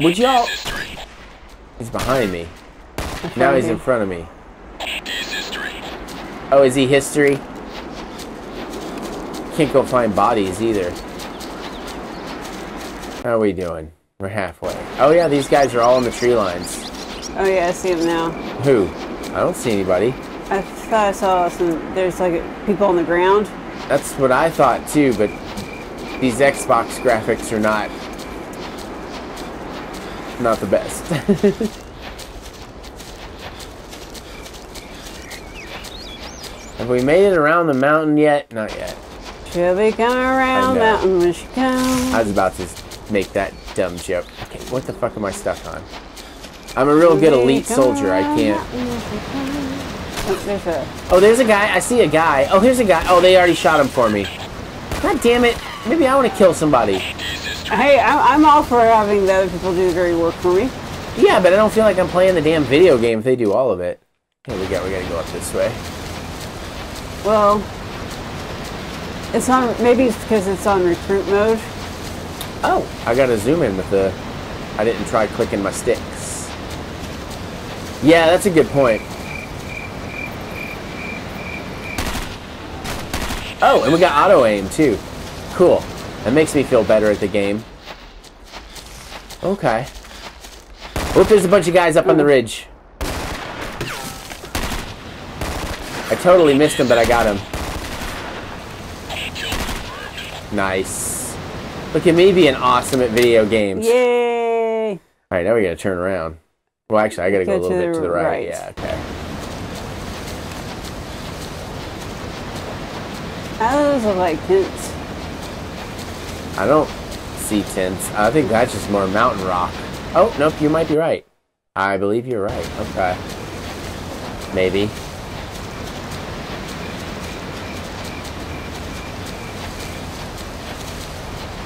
Would y'all? He's behind me. Now he's in front of me. Oh, is he history? Can't go find bodies either. How are we doing? We're halfway. Oh yeah, these guys are all in the tree lines. Oh, yeah, I see them now. Who? I don't see anybody. I thought I saw some. There's like people on the ground. That's what I thought too, but these Xbox graphics are not not the best. Have we made it around the mountain yet? Not yet. She'll be coming around mountain when she comes. I was about to make that dumb joke. Okay, what the fuck am I stuck on? I'm a real good elite soldier. I can't. Oh, there's a. Guy. I see a guy. Oh, here's a guy. Oh, they already shot him for me. God damn it. Maybe I want to kill somebody. Hey, I'm, I'm all for having the other people do the dirty work for me. Yeah, but I don't feel like I'm playing the damn video game if they do all of it. Here we go. We gotta go up this way. Well, it's on. Maybe it's because it's on recruit mode. Oh, I gotta zoom in with the. I didn't try clicking my sticks. Yeah, that's a good point. Oh, and we got auto aim too. Cool. That makes me feel better at the game. Okay. Oop, there's a bunch of guys up on the ridge. I totally missed him, but I got him. Nice. Look at me being awesome at video games. Yay! Alright, now we gotta turn around. Well, actually, I gotta go, Go a little to bit to the right. right. Yeah, okay. How those look like tents? I don't see tents. I think that's just more mountain rock. Oh, nope, you might be right. I believe you're right. Okay. Maybe.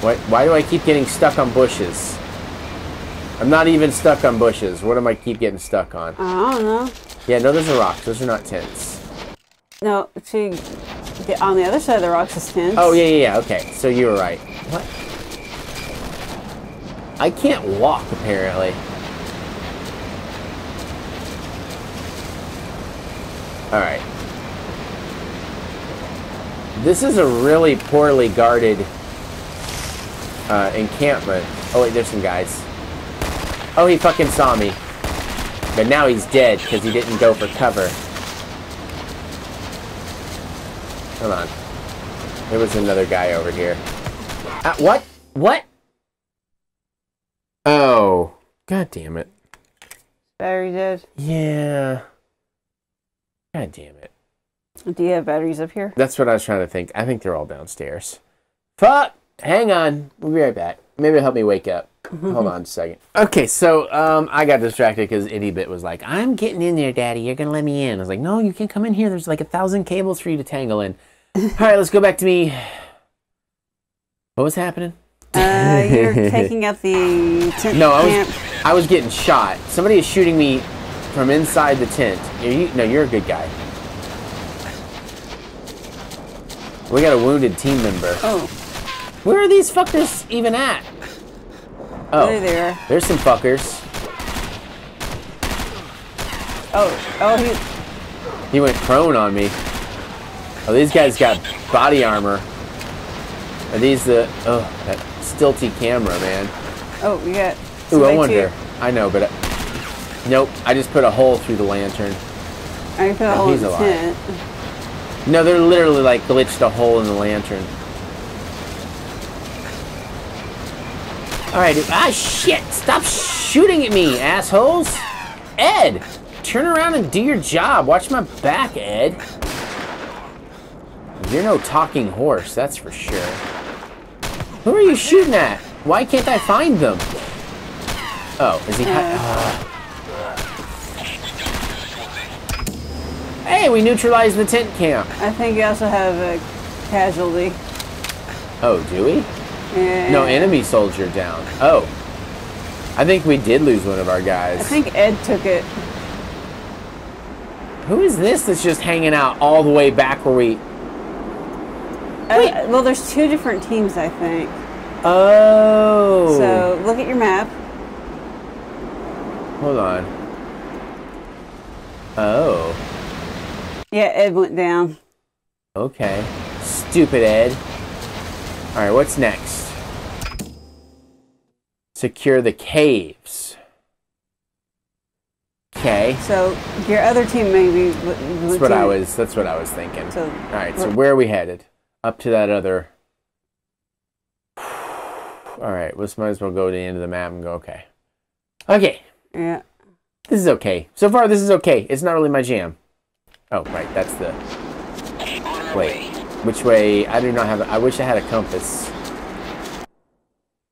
Why, why do I keep getting stuck on bushes? I'm not even stuck on bushes. What am I keep getting stuck on? I don't know. Yeah, no, those are rocks. Those are not tents. No, see, the, on the other side of the rocks is tents. Oh, yeah, yeah, yeah. Okay, so you were right. What? I can't walk, apparently. Alright. This is a really poorly guarded uh, encampment. Oh, wait, there's some guys. Oh, he fucking saw me. But now he's dead because he didn't go for cover. Come on. There was another guy over here. Uh, what? What? Oh. God damn it. Battery dead. Yeah. God damn it. Do you have batteries up here? That's what I was trying to think. I think they're all downstairs. Fuck! Hang on. We'll be right back. Maybe it'll help me wake up. Hold on a second. Okay, so um, I got distracted because Idiobit was like, I'm getting in there, Daddy. You're going to let me in. I was like, no, you can't come in here. There's like a thousand cables for you to tangle in. All right, let's go back to me. What was happening? Uh, you're taking out the tent No, I camp. was I was getting shot. Somebody is shooting me from inside the tent. You, no, you're a good guy. We got a wounded team member. Oh. Where are these fuckers even at? Oh, There they are. there's some fuckers. Oh, oh, he. He went prone on me. Oh, these guys got body armor. Are these the... Oh, that stilty camera, man. Oh, we got. Ooh, I wonder. too. I know, but... I, nope, I just put a hole through the lantern. I put a Oh, hole in the tent. No, they're literally like glitched a hole in the lantern. Alright, ah shit! Stop shooting at me, assholes! Ed! Turn around and do your job. Watch my back, Ed. You're no talking horse, that's for sure. Who are you shooting at? Why can't I find them? Oh, is he hi- Ah. Hey, we neutralized the tent camp. I think you also have a casualty. Oh, do we? Yeah. No, enemy soldier down. Oh. I think we did lose one of our guys. I think Ed took it. Who is this that's just hanging out all the way back where we... Uh, well, there's two different teams, I think. Oh. So look at your map. Hold on. Oh. Yeah, Ed went down. Okay. Stupid Ed. Alright, what's next? Secure the caves. Okay. So your other team maybe. That's what I was that's what I was thinking. So Alright, so where are we headed? Up to that other Alright, let's might as well go to the end of the map and go, okay. Okay. Yeah. This is okay. So far this is okay. It's not really my jam. Oh, right, that's the Wait. Which way I do not have a, I wish I had a compass.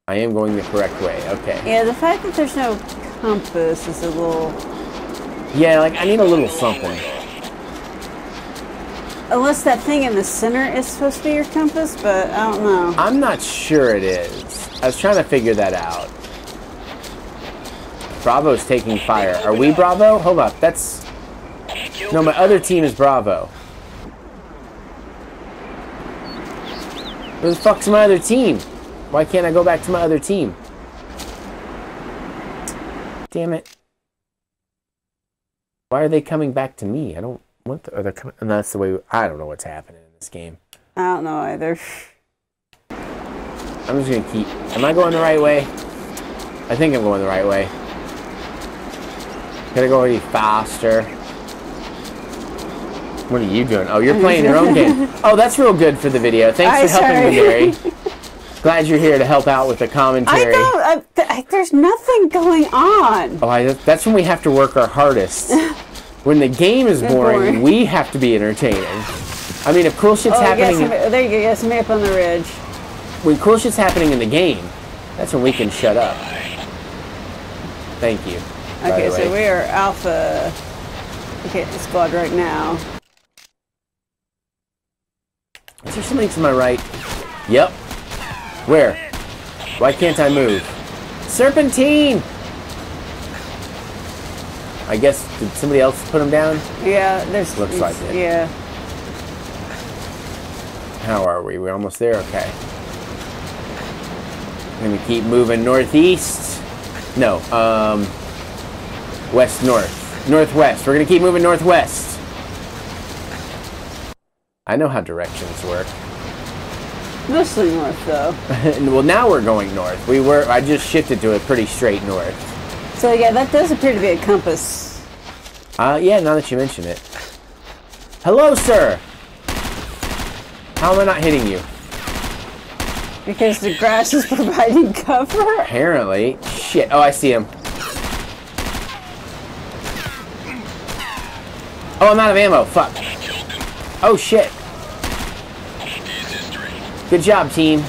I am going the correct way, okay. Yeah, the fact that there's no compass is a little. Yeah, like I need a little something. Unless that thing in the center is supposed to be your compass, but I don't know. I'm not sure it is. I was trying to figure that out. Bravo's taking fire. Are we Bravo? Hold up. That's... No, my other team is Bravo. Where the fuck's my other team? Why can't I go back to my other team? Damn it. Why are they coming back to me? I don't want the other coming. And that's the way. I don't know what's happening in this game. I don't know either. I'm just gonna keep. Am I going the right way? I think I'm going the right way. Gotta go any faster. What are you doing? Oh, you're playing your own game. Oh, that's real good for the video. Thanks for I'm helping me, sorry. Mary. Glad you're here to help out with the I commentary. don't. Uh, I, th- there's nothing going on. Oh, I, that's when we have to work our hardest. when the game is boring, boring. we have to be entertaining. I mean, if cool shit's oh, happening, somebody- uh, there you go. Yes, somebody up on the ridge. when cool shit's happening in the game, that's when we can shut up. Thank you. Okay, so we are Alpha. Okay, squad right now. Is there something to my right? Yep. Where? Why can't I move? Serpentine! I guess, did somebody else put him down? Yeah, there's. Looks like it. Yeah. How are we? We're almost there? Okay. Gonna keep moving northeast. No, um, west north. Northwest. We're gonna keep moving northwest. I know how directions work. Mostly north, though. well, now we're going north. We were. I just shifted to a pretty straight north. So, yeah, that does appear to be a compass. Uh, yeah. Now that you mention it. Hello, sir. How am I not hitting you? Because the grass is providing cover? Apparently. Shit. Oh, I see him. Oh, I'm out of ammo. Fuck. Oh, shit. Good job, team.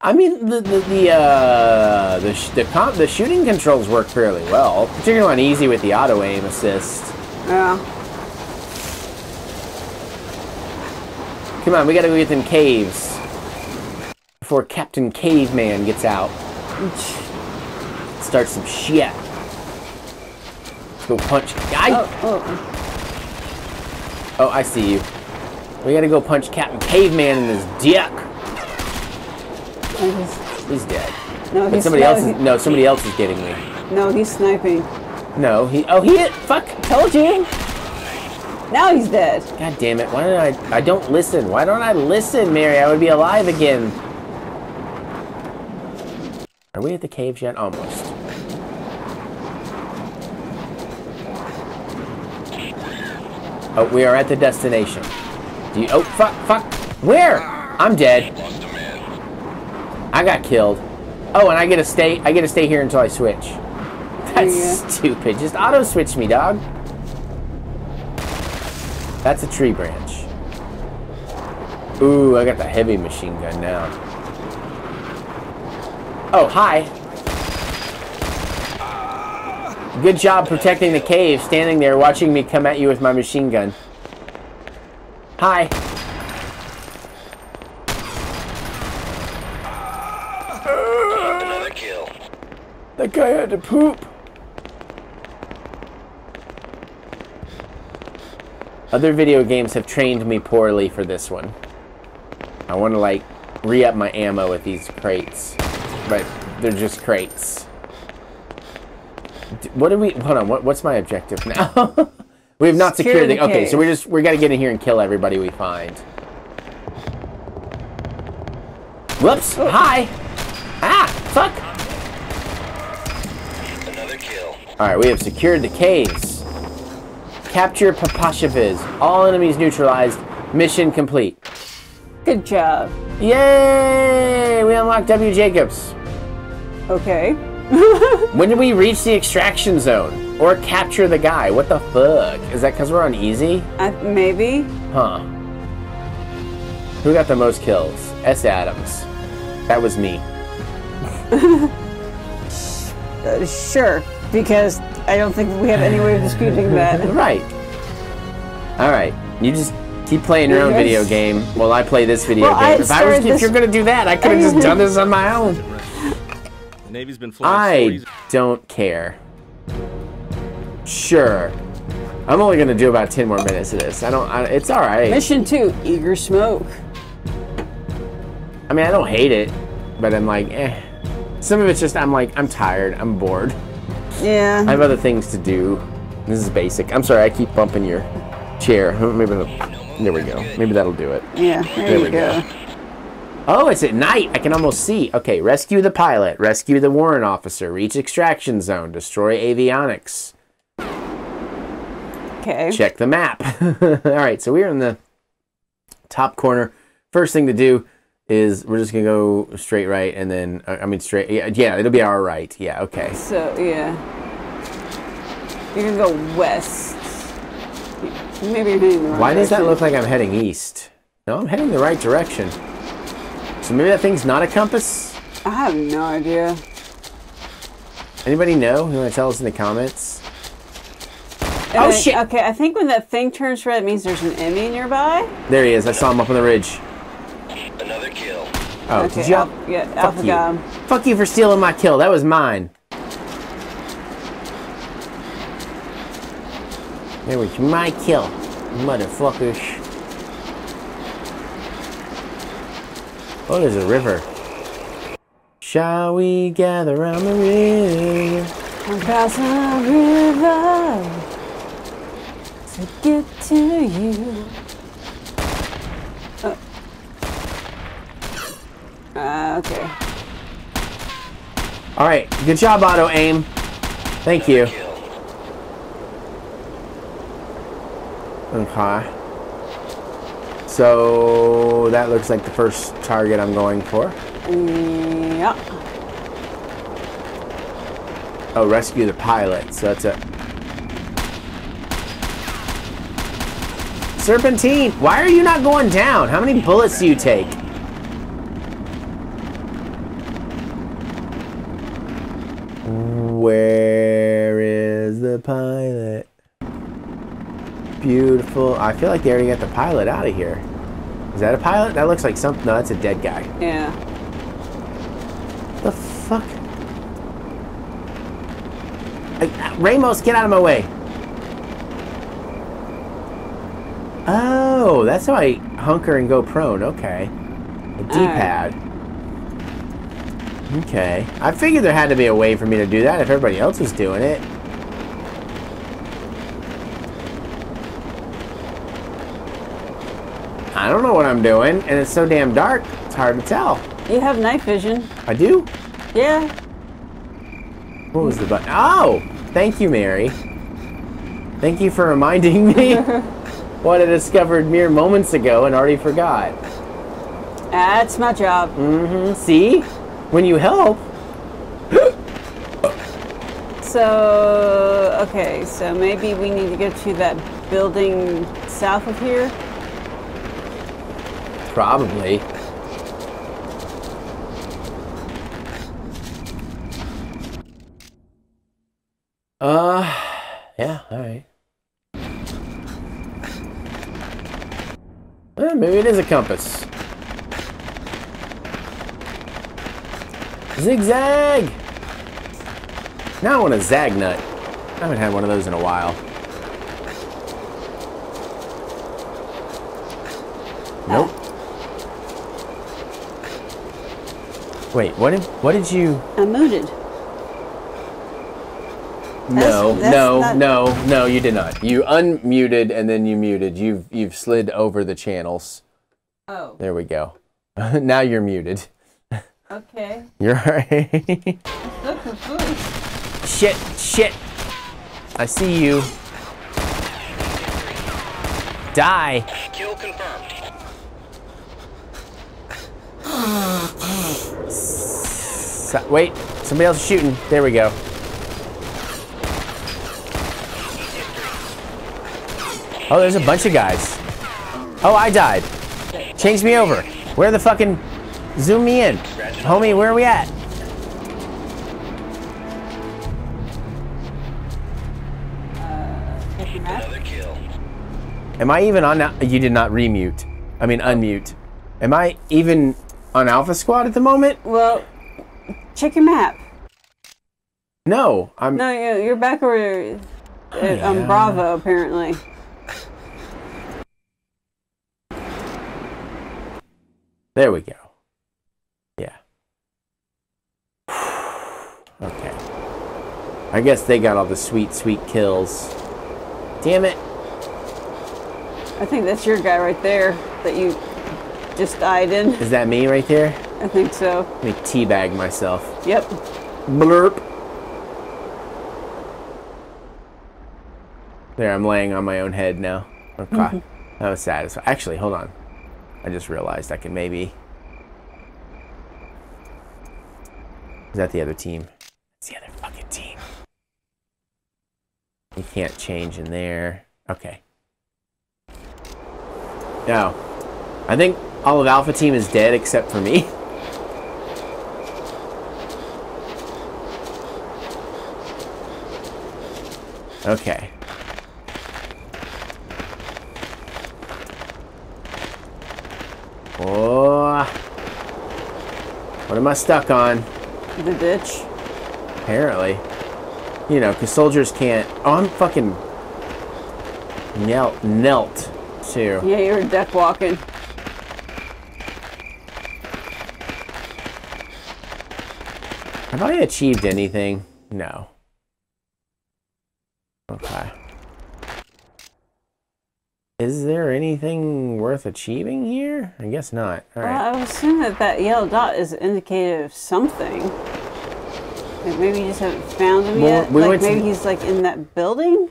I mean, the the the uh, the sh the, the shooting controls work fairly well, particularly on easy with the auto aim assist. Yeah. Come on, we gotta go get them caves before Captain Caveman gets out. Start some shit. Go punch. I, Oh, oh. oh, I see you. We gotta go punch Captain Caveman in his dick. He's dead. No, but he's somebody else is no, somebody else is getting me. No, he's sniping. No, he. Oh, he. Fuck. Told you. Now he's dead. God damn it! Why don't I? I don't listen. Why don't I listen, Mary? I would be alive again. Are we at the caves yet? Almost. Oh, we are at the destination. Do you? Oh, fuck! Fuck! Where? I'm dead. I got killed. Oh, and I get to stay. I get to stay here until I switch. That's stupid. Just auto switch me, dog. That's a tree branch. Ooh, I got the heavy machine gun now. Oh, hi. Good job protecting the cave, standing there watching me come at you with my machine gun. Hi. Another kill. That guy had to poop. Other video games have trained me poorly for this one. I want to like re-up my ammo with these crates, but they're just crates. D- What do we? Hold on. What, what's my objective now? we have not Secure secured the the. Okay, so we're just we got to get in here and kill everybody we find. Whoops! Hi. Ah! Fuck! Another kill. Alright, we have secured the caves. Capture Papashaviz. All enemies neutralized. Mission complete. Good job. Yay! We unlocked W. Jacobs. Okay. When did we reach the extraction zone? Or capture the guy? What the fuck? Is that because we're on easy? I, maybe. Huh. Who got the most kills? S. Adams. That was me. Uh, sure. Because I don't think we have any way of disputing that. Right. All right. You just keep playing your own video game while I play this video Well, I game. If I was, if you're gonna do that, I could have just done this on my own. The Navy's been flying I don't care. Sure. I'm only gonna do about ten more minutes of this. I don't. I, it's all right. Mission two, eager smoke. I mean, I don't hate it, but I'm like, eh. Some of it's just I'm like I'm tired. I'm bored. Yeah. I have other things to do. This is basic. I'm sorry. I keep bumping your chair. Maybe there we go. Maybe that'll do it. Yeah, there, you we go. Oh, it's at night. I can almost see. Okay, rescue the pilot, rescue the warrant officer, reach extraction zone, destroy avionics. Okay. Check the map. All right, so we're in the top corner. First thing to do is we're just gonna go straight right, and then uh, I mean straight. Yeah, yeah, it'll be our right. Yeah, okay. So yeah, you're gonna go west. Maybe you're heading the Why does that look like I'm heading east? No, I'm heading the right direction. So maybe that thing's not a compass. I have no idea. Anybody know? You want to tell us in the comments? And Oh, oh shit. Okay, I think when that thing turns red, it means there's an enemy nearby. There he is. I saw him up on the ridge. Another kill. Oh, Okay, did you? Al- yeah, Fuck Alpha you. got. Fuck you for stealing my kill. That was mine. That was my kill, motherfuckers. Oh, there's a river. Shall we gather around the river? I'm crossing a river to get to you. Oh. Uh, okay. All right, good job, auto aim. Thank you. Okay. So that looks like the first target I'm going for. Yeah. Oh, rescue the pilot. So that's a Serpentine, why are you not going down? How many bullets do you take? Where is the pilot? Beautiful. I feel like they already got the pilot out of here. Is that a pilot? That looks like something. No, that's a dead guy. Yeah. The fuck? Uh, Ramos, get out of my way. Oh, that's how I hunker and go prone. Okay. A D-pad. Okay. I figured there had to be a way for me to do that if everybody else was doing it. I don't know what I'm doing, and it's so damn dark, it's hard to tell. You have night vision. I do? Yeah. What was the button? Oh! Thank you, Mary. Thank you for reminding me what I discovered mere moments ago and already forgot. That's my job. Mm-hmm. See? When you help. So, okay, so maybe we need to go to that building south of here. Probably. Uh, yeah, alright. Eh, maybe it is a compass. Zigzag! Now I want a Zagnut. I haven't had one of those in a while. Wait, what did what did you I'm muted. No, that's no, not- no, no, you did not. You unmuted and then you muted. You've you've slid over the channels. Oh. There we go. now you're muted. Okay. You're alright. Shit, shit. I see you. Die. Kill confirmed. So, wait, somebody else is shooting. There we go. Oh, there's a bunch of guys. Oh, I died. Change me over. Where the fucking... Zoom me in. Homie, where are we at? Am I even on... You did not remute. I mean, unmute. Am I even on Alpha Squad at the moment? Well, check your map. No, I'm. No, you- you're back where uh, yeah. on Bravo apparently. There we go. Yeah. okay. I guess they got all the sweet, sweet kills. Damn it. I think that's your guy right there that you just died in. Is that me right there? I think so. Let me teabag myself. Yep. Blurp. There, I'm laying on my own head now. Okay. Mhm. That was satisfying. Actually, hold on. I just realized I can maybe. Is that the other team? It's the other fucking team. You can't change in there. Okay. No. I think all of Alpha Team is dead except for me. Okay. Oh. What am I stuck on? The ditch. Apparently. You know, because soldiers can't. Oh, I'm fucking. Knelt. Knelt, too. Yeah, you're deck walking. Have I achieved anything? No. Okay. Is there anything worth achieving here? I guess not. All right. Well, I would assume that that yellow dot is indicative of something. Like maybe you just haven't found him Well, yet. we like maybe he's like in that building.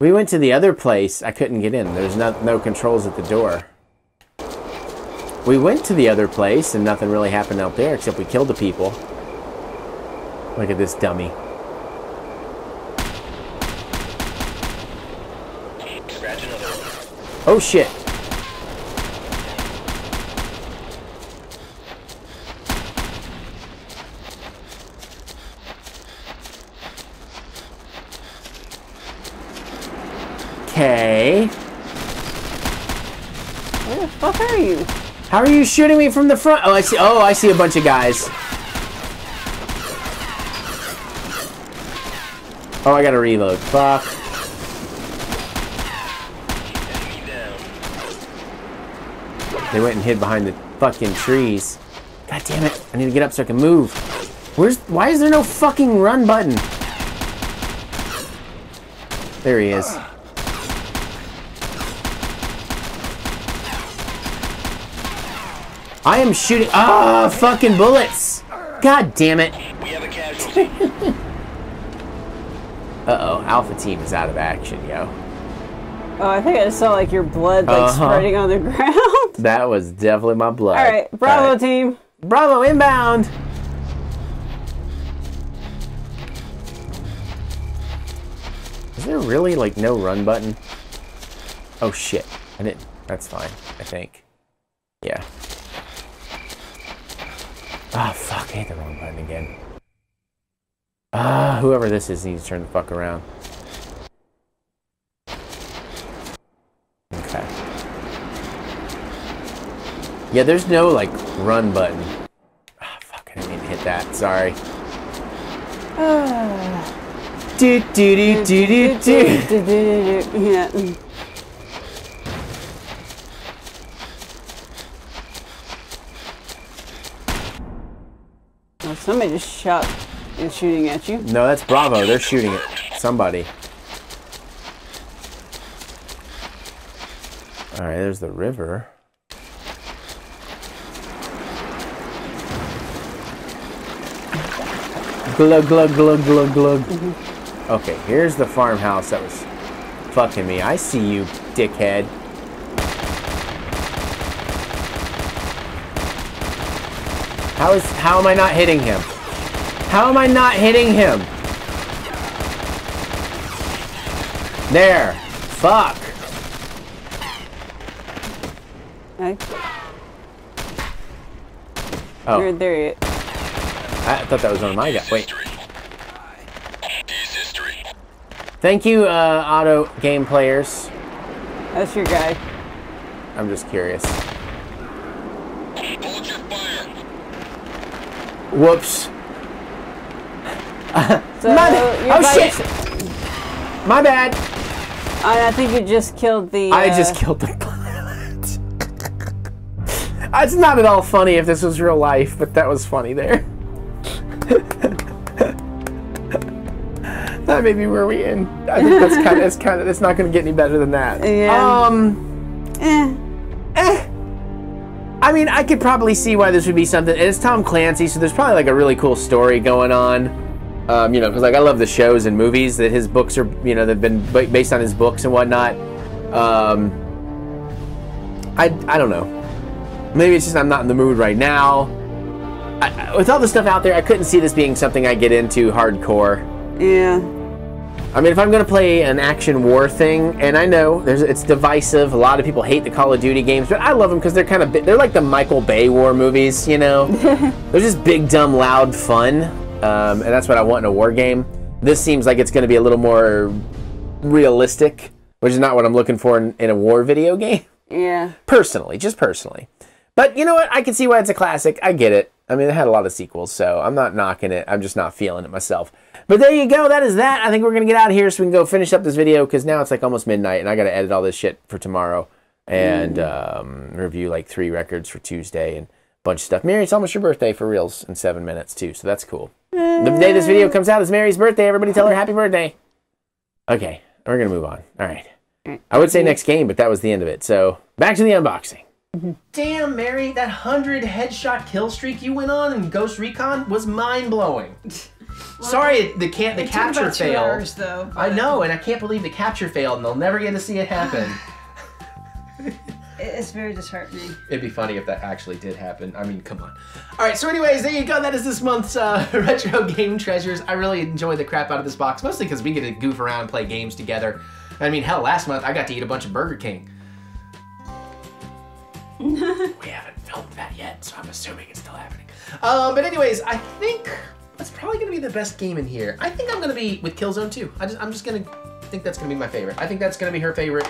We went to the other place. I couldn't get in. There's no, no controls at the door. We went to the other place and nothing really happened out there except we killed the people. Look at this dummy. Oh shit. Okay. Where the fuck are you? How are you shooting me from the front? Oh, I see. Oh, I see a bunch of guys. Oh, I gotta reload. Fuck. They went and hid behind the fucking trees. God damn it. I need to get up so I can move. Where's, why is there no fucking run button? There he is. I am shooting. Ah, fucking bullets. God damn it. We have a casualty. Uh-oh, Alpha Team is out of action, yo. Oh, I think I saw like your blood like Uh-huh. spreading on the ground. That was definitely my blood. All right, Bravo All right. team. Bravo inbound. Is there really like no run button? Oh shit. I didn't. That's fine, I think. Yeah. Ah, fuck. I hit the wrong button again. Ah, whoever this is needs to turn the fuck around. Okay. Yeah, there's no, like, run button. Ah, fuck. I didn't mean to hit that. Sorry. Do, do, do, do, do, do. do, do, do Yeah. Oh, somebody just shot and shooting at you. No, that's Bravo. They're shooting at somebody. Alright, there's the river. Glug, glug, glug, glug, glug. Mm-hmm. Okay, here's the farmhouse that was fucking me. I see you, dickhead. How is how am I not hitting him? How am I not hitting him? There. Fuck. Okay. Oh. You're there. you- I thought that was one of my guys. Wait. Thank you, uh, auto game players. That's your guy. I'm just curious. Whoops. So My- your oh shit! My bad. I, I think you just killed the. I uh, just killed the pilot. it's not at all funny if this was real life, but that was funny there. That may be where we end. I think that's kind of, that's kind of, it's not going to get any better than that. Yeah. Um, eh, eh. I mean, I could probably see why this would be something. and It's Tom Clancy, so there's probably like a really cool story going on. Um, you know, because like I love the shows and movies that his books are, you know, they've been based on his books and whatnot. Um, I I don't know. Maybe it's just I'm not in the mood right now. I- with all the stuff out there, I couldn't see this being something I get into hardcore. Yeah. I mean, if I'm gonna play an action war thing, and I know there's it's divisive. A lot of people hate the Call of Duty games, but I love them because they're kind of they're like the Michael Bay war movies. You know, they're just big, dumb, loud fun, um, and that's what I want in a war game. This seems like it's gonna be a little more realistic, which is not what I'm looking for in, in a war video game. Yeah. Personally, just personally. But you know what? I can see why it's a classic. I get it. I mean, it had a lot of sequels, so I'm not knocking it. I'm just not feeling it myself. But there you go. That is that. I think we're gonna get out of here so we can go finish up this video because now it's like almost midnight and I gotta edit all this shit for tomorrow and um, review like three records for Tuesday and a bunch of stuff. Mary, it's almost your birthday for reals in seven minutes too, so that's cool. The day this video comes out is Mary's birthday. Everybody tell her happy birthday. Okay, we're gonna move on. All right. I would say next game, but that was the end of it. So back to the unboxing. Damn, Mary, that hundred headshot kill streak you went on in Ghost Recon was mind blowing. Sorry, the can't the capture failed. hours, though, I know, and I can't believe the capture failed, and they'll never get to see it happen. It's very disheartening. It'd be funny if that actually did happen. I mean, come on. All right, so anyways, there you go. That is this month's uh, retro game treasures. I really enjoy the crap out of this box, mostly because we get to goof around and play games together. I mean, hell, last month I got to eat a bunch of Burger King. we haven't filmed that yet, so I'm assuming it's still happening. Um, but anyways, I think that's probably gonna be the best game in here. I think I'm gonna be with Killzone 2. I just, I'm just gonna think that's gonna be my favorite. I think that's gonna be her favorite.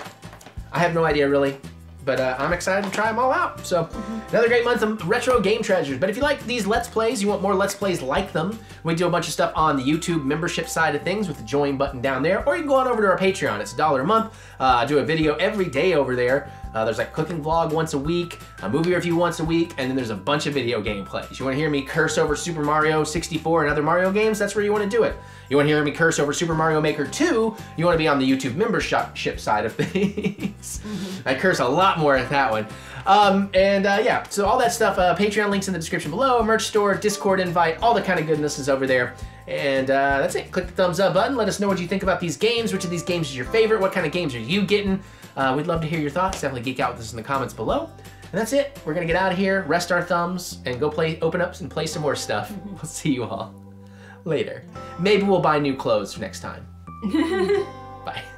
I have no idea really, but uh, I'm excited to try them all out. So another great month of retro game treasures. But if you like these Let's Plays, you want more Let's Plays like them, we do a bunch of stuff on the YouTube membership side of things with the join button down there, or you can go on over to our Patreon. It's a dollar a month. Uh, I do a video every day over there. Uh, there's like cooking vlog once a week, a movie review once a week, and then there's a bunch of video game plays. You want to hear me curse over Super Mario 64 and other Mario games? That's where you want to do it. You want to hear me curse over Super Mario Maker 2? You want to be on the YouTube membership side of things. I curse a lot more at that one. Um, and uh, yeah, so all that stuff, uh, Patreon links in the description below, merch store, Discord invite, all the kind of goodness is over there. And uh, that's it. Click the thumbs up button. Let us know what you think about these games. Which of these games is your favorite? What kind of games are you getting? Uh, we'd love to hear your thoughts. Definitely geek out with us in the comments below. And that's it. We're gonna get out of here, rest our thumbs, and go play, open up and play some more stuff. We'll see you all later. Maybe we'll buy new clothes next time.